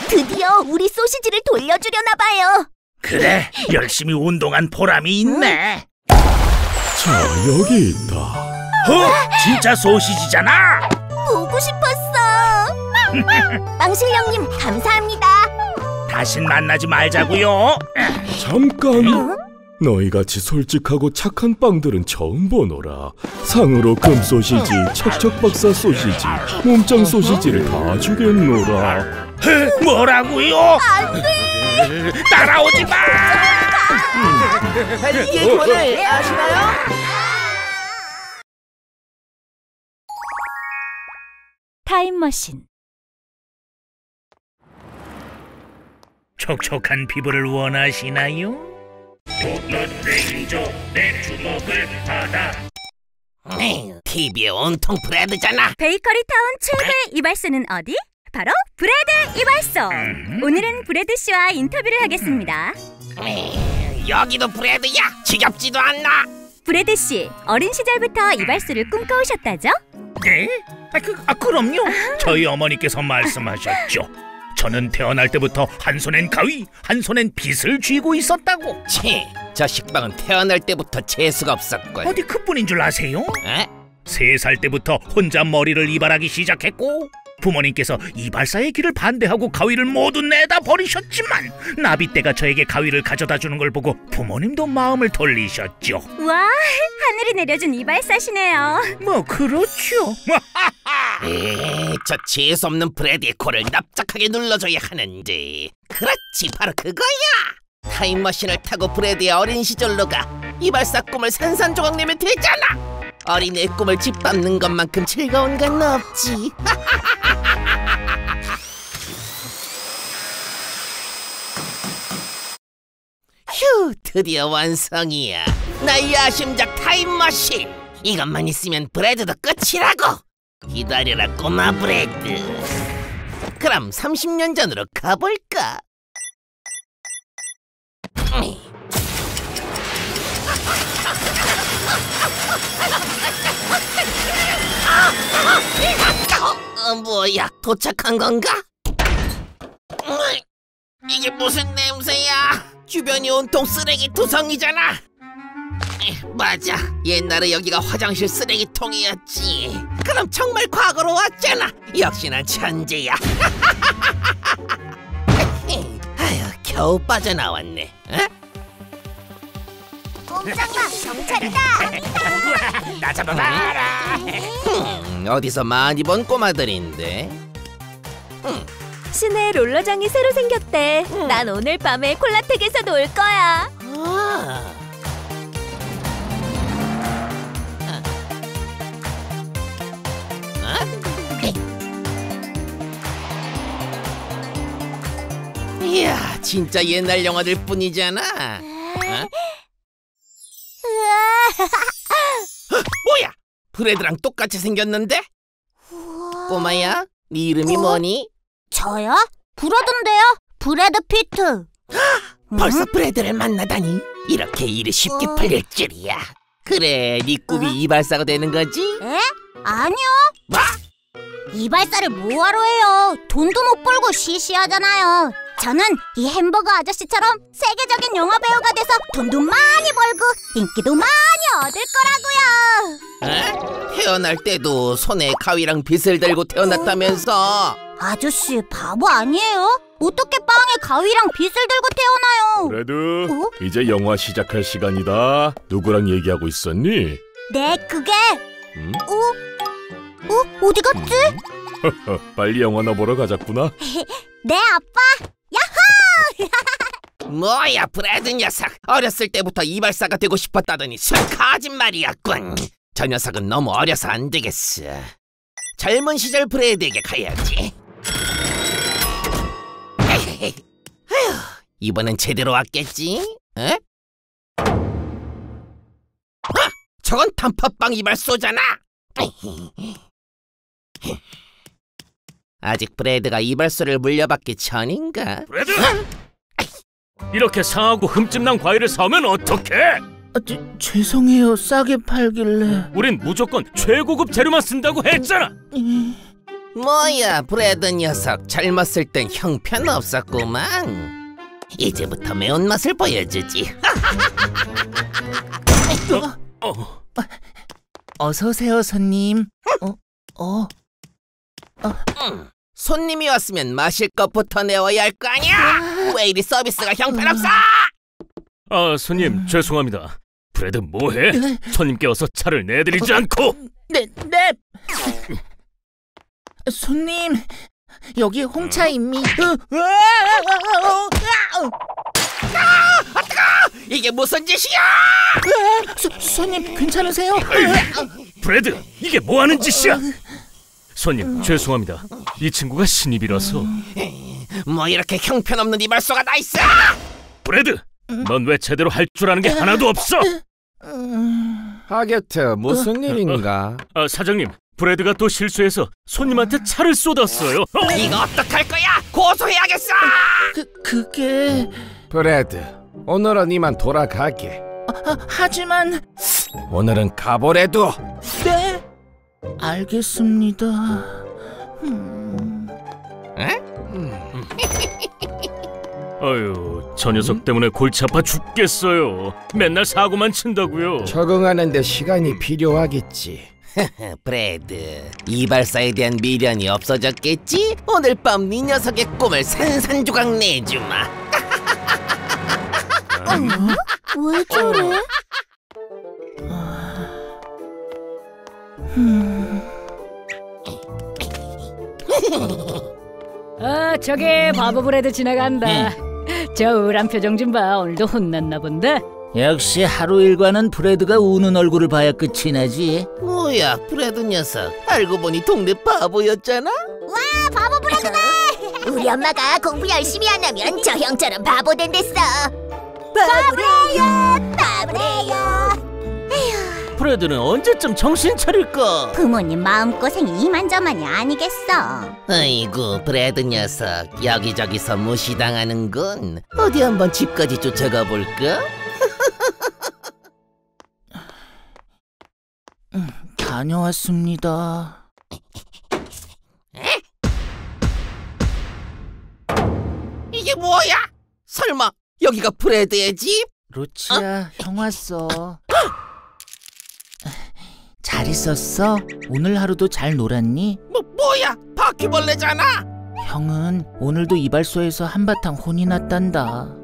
드디어 우리 소시지를 돌려주려나 봐요. 그래 열심히 운동한 보람이 있네. 자, 여기 있다. 어? 진짜 소시지잖아. 보고 싶었어. 빵실령님 감사합니다. 다신 만나지 말자고요. 잠깐. 너희같이 솔직하고 착한 빵들은 처음 보노라. 상으로 금 소시지, 척척박사 소시지, 몸짱 소시지를 다 주겠노라. 뭐라고요? 안돼. 따라오지 마. 달리기의 조언을 아시나요? 타임머신 촉촉한 피부를 원하시나요? 레인저 내 주먹을 받아. TV에 온통 브레드잖아. 베이커리 타운 최고의 이발소는 어디? 바로 브레드 이발소. 오늘은 브레드 씨와 인터뷰를 하겠습니다. 여기도 브레드야. 지겹지도 않나. 브레드 씨, 어린 시절부터 이발소를 꿈꿔오셨다죠? 네? 아, 그, 아 그럼요. 저희 어머니께서 말씀하셨죠. 저는 태어날 때부터 한 손엔 가위, 한 손엔 빗을 쥐고 있었다고. 치, 저 식빵은 태어날 때부터 재수가 없었군. 어디 그뿐인 줄 아세요? 에? 세 살 때부터 혼자 머리를 이발하기 시작했고 부모님께서 이발사의 길을 반대하고 가위를 모두 내다 버리셨지만 나비떼가 저에게 가위를 가져다 주는 걸 보고 부모님도 마음을 돌리셨죠. 와, 하늘이 내려준 이발사시네요. 뭐 그렇죠. 에이, 저 재수 없는 브레드의 코를 납작하게 눌러줘야 하는데. 그렇지, 바로 그거야. 타임머신을 타고 브레드의 어린 시절로 가 이발사 꿈을 산산조각 내면 되잖아. 어린이의 꿈을 짓밟는 것만큼 즐거운 건 없지. 휴, 드디어 완성이야. 나의 야심작 타임머신. 이것만 있으면 브레드도 끝이라고. 기다려라 꼬마 브레드. 그럼 30년 전으로 가볼까? 어, 뭐야 도착한 건가? 이게 무슨 냄새야? 주변이 온통 쓰레기 투성이잖아. 에, 맞아, 옛날에 여기가 화장실 쓰레기통이었지. 그럼 정말 과거로 왔잖아. 역시 난 천재야. 아휴, 겨우 빠져나왔네. 에? 꼼짝마 경찰이다. 나 잡아봐라. 음, 어디서 많이 본 꼬마들인데? 시내 롤러장이 새로 생겼대. 난 오늘 밤에 콜라텍에서 놀 거야. 아. 이야, 진짜 옛날 영화들 뿐이잖아. 어? 뭐야? 브레드랑 똑같이 생겼는데? 꼬마야, 네 이름이 뭐니? 저요? 브레드인데요. 브래드 피트. 벌써 브레드를 만나다니 이렇게 일이 쉽게 풀릴 줄이야. 그래, 네 꿈이 이발사가 되는 거지? 에? 아니요. 뭐? 이발사를 뭐하러 해요? 돈도 못 벌고 시시하잖아요. 저는 이 햄버거 아저씨처럼 세계적인 영화 배우가 돼서 돈도 많이 벌고 인기도 많이 얻을 거라고요. 에? 태어날 때도 손에 가위랑 빗을 들고 태어났다면서? 아저씨 바보 아니에요? 어떻게 빵에 가위랑 빗을 들고 태어나요? 브레드, 어? 이제 영화 시작할 시간이다. 누구랑 얘기하고 있었니? 네, 그게 음? 어? 어? 어디 갔지? 허허, 빨리 영화나 보러 가자꾸나. 네, 아빠. 야호! 뭐야, 브레드 녀석. 어렸을 때부터 이발사가 되고 싶었다더니 순 거짓말이었군. 저 녀석은 너무 어려서 안 되겠어. 젊은 시절 브레드에게 가야지. 아휴, 이번엔 제대로 왔겠지? 에? 아, 저건 단팥빵 이발소잖아. 아직 브레드가 이발소를 물려받기 전인가? 브레드! 이렇게 상하고 흠집난 과일을 사오면 어떡해? 아, 제, 죄송해요. 싸게 팔길래. 우린 무조건 최고급 재료만 쓴다고 했잖아. 뭐야 브레드 녀석 젊었을 땐 형편없었구만 이제부터 매운맛을 보여주지 어, 어서 오세요, 손님. 어, 어. 음, 손님이 왔으면 마실 것부터 내워야 할 거 아니야 왜 이리 서비스가 형편없어 아 손님 죄송합니다. 브레드 뭐해? 손님께 어서 차를 내드리지 않고 네, 네. 손님, 여기 홍차입니다. 이게 무슨 짓이야? 소, 손님 괜찮으세요? 브레드 이게 뭐 하는 짓이야? 손님 죄송합니다. 이 친구가 신입이라서 뭐 이렇게 형편없는 이발소가 다 있어? 브레드 넌 왜 제대로 할 줄 아는 게 하나도 없어? 바게트 무슨 일인가? 아, 사장님 브레드가 또 실수해서 손님한테 차를 쏟았어요. 이거 어떡할 거야? 고소해야겠어. 그 그게 브레드 오늘은 이만 돌아가게. 아, 하지만 오늘은 가보래도. 네. 알겠습니다. 음. 아유 저 녀석 때문에 골치 아파 죽겠어요. 맨날 사고만 친다고요. 적응하는데 시간이 필요하겠지. 브레드 이발사에 대한 미련이 없어졌겠지? 오늘 밤 네 녀석의 꿈을 산산조각 내주마. 어? 왜 저래? 아 저기 바보 브레드 지나간다. 저 우울한 표정 좀 봐. 오늘도 혼났나 본데. 역시 하루 일과는 브레드가 우는 얼굴을 봐야 끝이 나지. 뭐야 브레드 녀석 알고 보니 동네 바보였잖아? 와 바보 브레드다! 우리 엄마가 공부 열심히 안 하면 저 형처럼 바보 된댔어. 바보래요, 바보래요. 브레드는 언제쯤 정신 차릴까? 부모님 마음고생이 이만저만이 아니겠어. 아이고 브레드 녀석 여기저기서 무시당하는군 어디 한번 집까지 쫓아가 볼까? 다녀왔습니다. 이게 뭐야? 설마 여기가 브레드의 집? 루치야, 형 왔어. 잘 있었어? 오늘 하루도 잘 놀았니? 뭐 뭐야 바퀴벌레잖아 형은 오늘도 이발소에서 한바탕 혼이 났단다.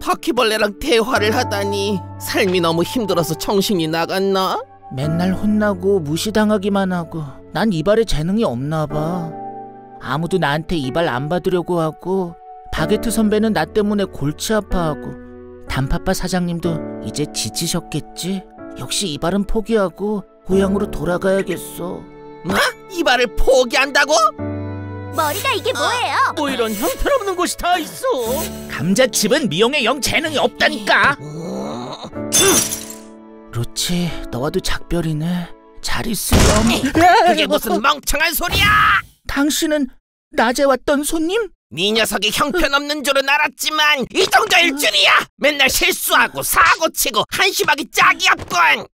바퀴벌레랑 대화를 하다니 삶이 너무 힘들어서 정신이 나갔나? 맨날 혼나고 무시당하기만 하고 난 이발에 재능이 없나 봐. 아무도 나한테 이발 안 받으려고 하고 바게트 선배는 나 때문에 골치 아파하고 단팥바 사장님도 이제 지치셨겠지? 역시 이발은 포기하고 고향으로 돌아가야겠어. 뭐? 이발을 포기한다고? 머리가 이게 뭐예요? 뭐 이런 형편없는 곳이 다 있어. 감자칩은 미용에 영 재능이 없다니까. 루치, 너와도 작별이네. 잘 있으렴. 그게 무슨 멍청한 소리야? 당신은 낮에 왔던 손님? 네 녀석이 형편없는 줄은 알았지만 이 정도일 줄이야! 맨날 실수하고 사고치고 한심하기 짝이 없군!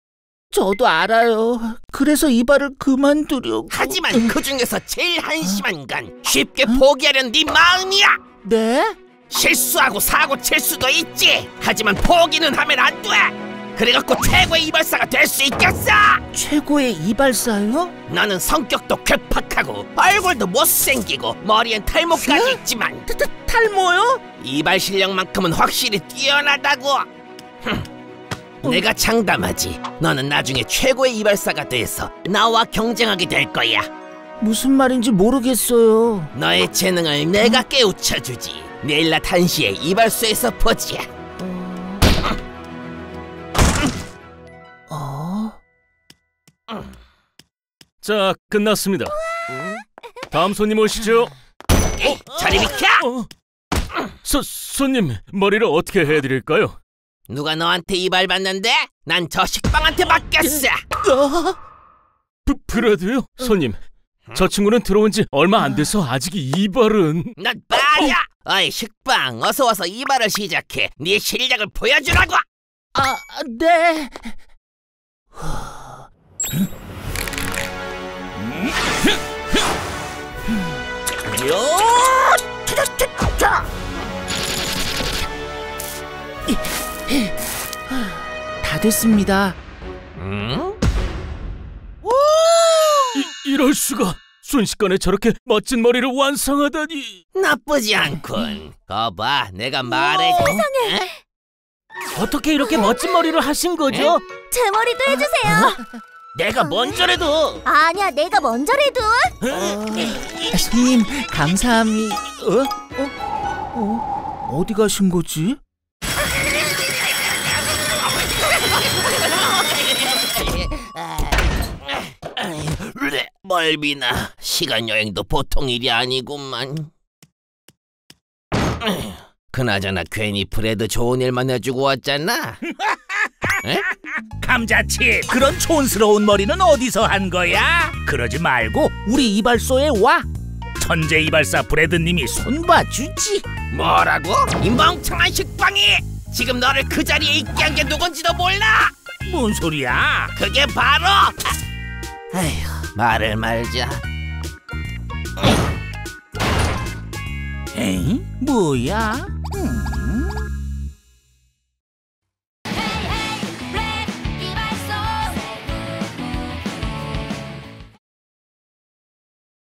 저도 알아요. 그래서 이발을 그만두려고. 하지만 그 중에서 제일 한심한 건 쉽게 포기하려는 네 마음이야! 네? 실수하고 사고 칠 수도 있지! 하지만 포기는 하면 안 돼! 그래갖고 최고의 이발사가 될 수 있겠어! 최고의 이발사요? 너는 성격도 괴팍하고 얼굴도 못생기고 머리엔 탈모까지 있지만 탈모요? 이발 실력만큼은 확실히 뛰어나다고! 흠. 내가 장담하지 너는 나중에 최고의 이발사가 돼서 나와 경쟁하게 될 거야 무슨 말인지 모르겠어요. 너의 재능을 내가 깨우쳐주지 내일 낮 1시에 이발소에서 보자 자 끝났습니다. 다음 손님 오시죠. 저리 비켜! 소, 손님 머리를 어떻게 해드릴까요? 누가 너한테 이발 받는데? 난 저 식빵한테 맡겼어 브, 브레드요? 손님 저 친구는 들어온 지 얼마 안 돼서 아직 이발은 넌 빠야! 어이 식빵 어서 와서 이발을 시작해 네 실력을 보여주라고! 아, 네. 다 됐습니다. 응? 이, 이럴 수가 순식간에 저렇게 멋진 머리를 완성하다니. 나쁘지 않군. 거봐, 내가 말해. 세상에. 어떻게 이렇게 멋진 머리를 하신 거죠? 제 머리도 해주세요. 내가 먼저라도. 아니야, 내가 먼저래도. 손님 감사합니다. 어? 어? 어? 어디 가신 거지? 멀비나 시간 여행도 보통 일이 아니구만. 그나저나 괜히 브레드 좋은 일만 해주고 왔잖아. 에? 감자칩 그런 촌스러운 머리는 어디서 한 거야? 그러지 말고 우리 이발소에 와 천재 이발사 브래드님이 손봐주지 뭐라고? 이 멍청한 식빵이 지금 너를 그 자리에 있게 한 게 누군지도 몰라. 뭔 소리야? 그게 바로 에휴 말을 말자. 에이 뭐야? Hum.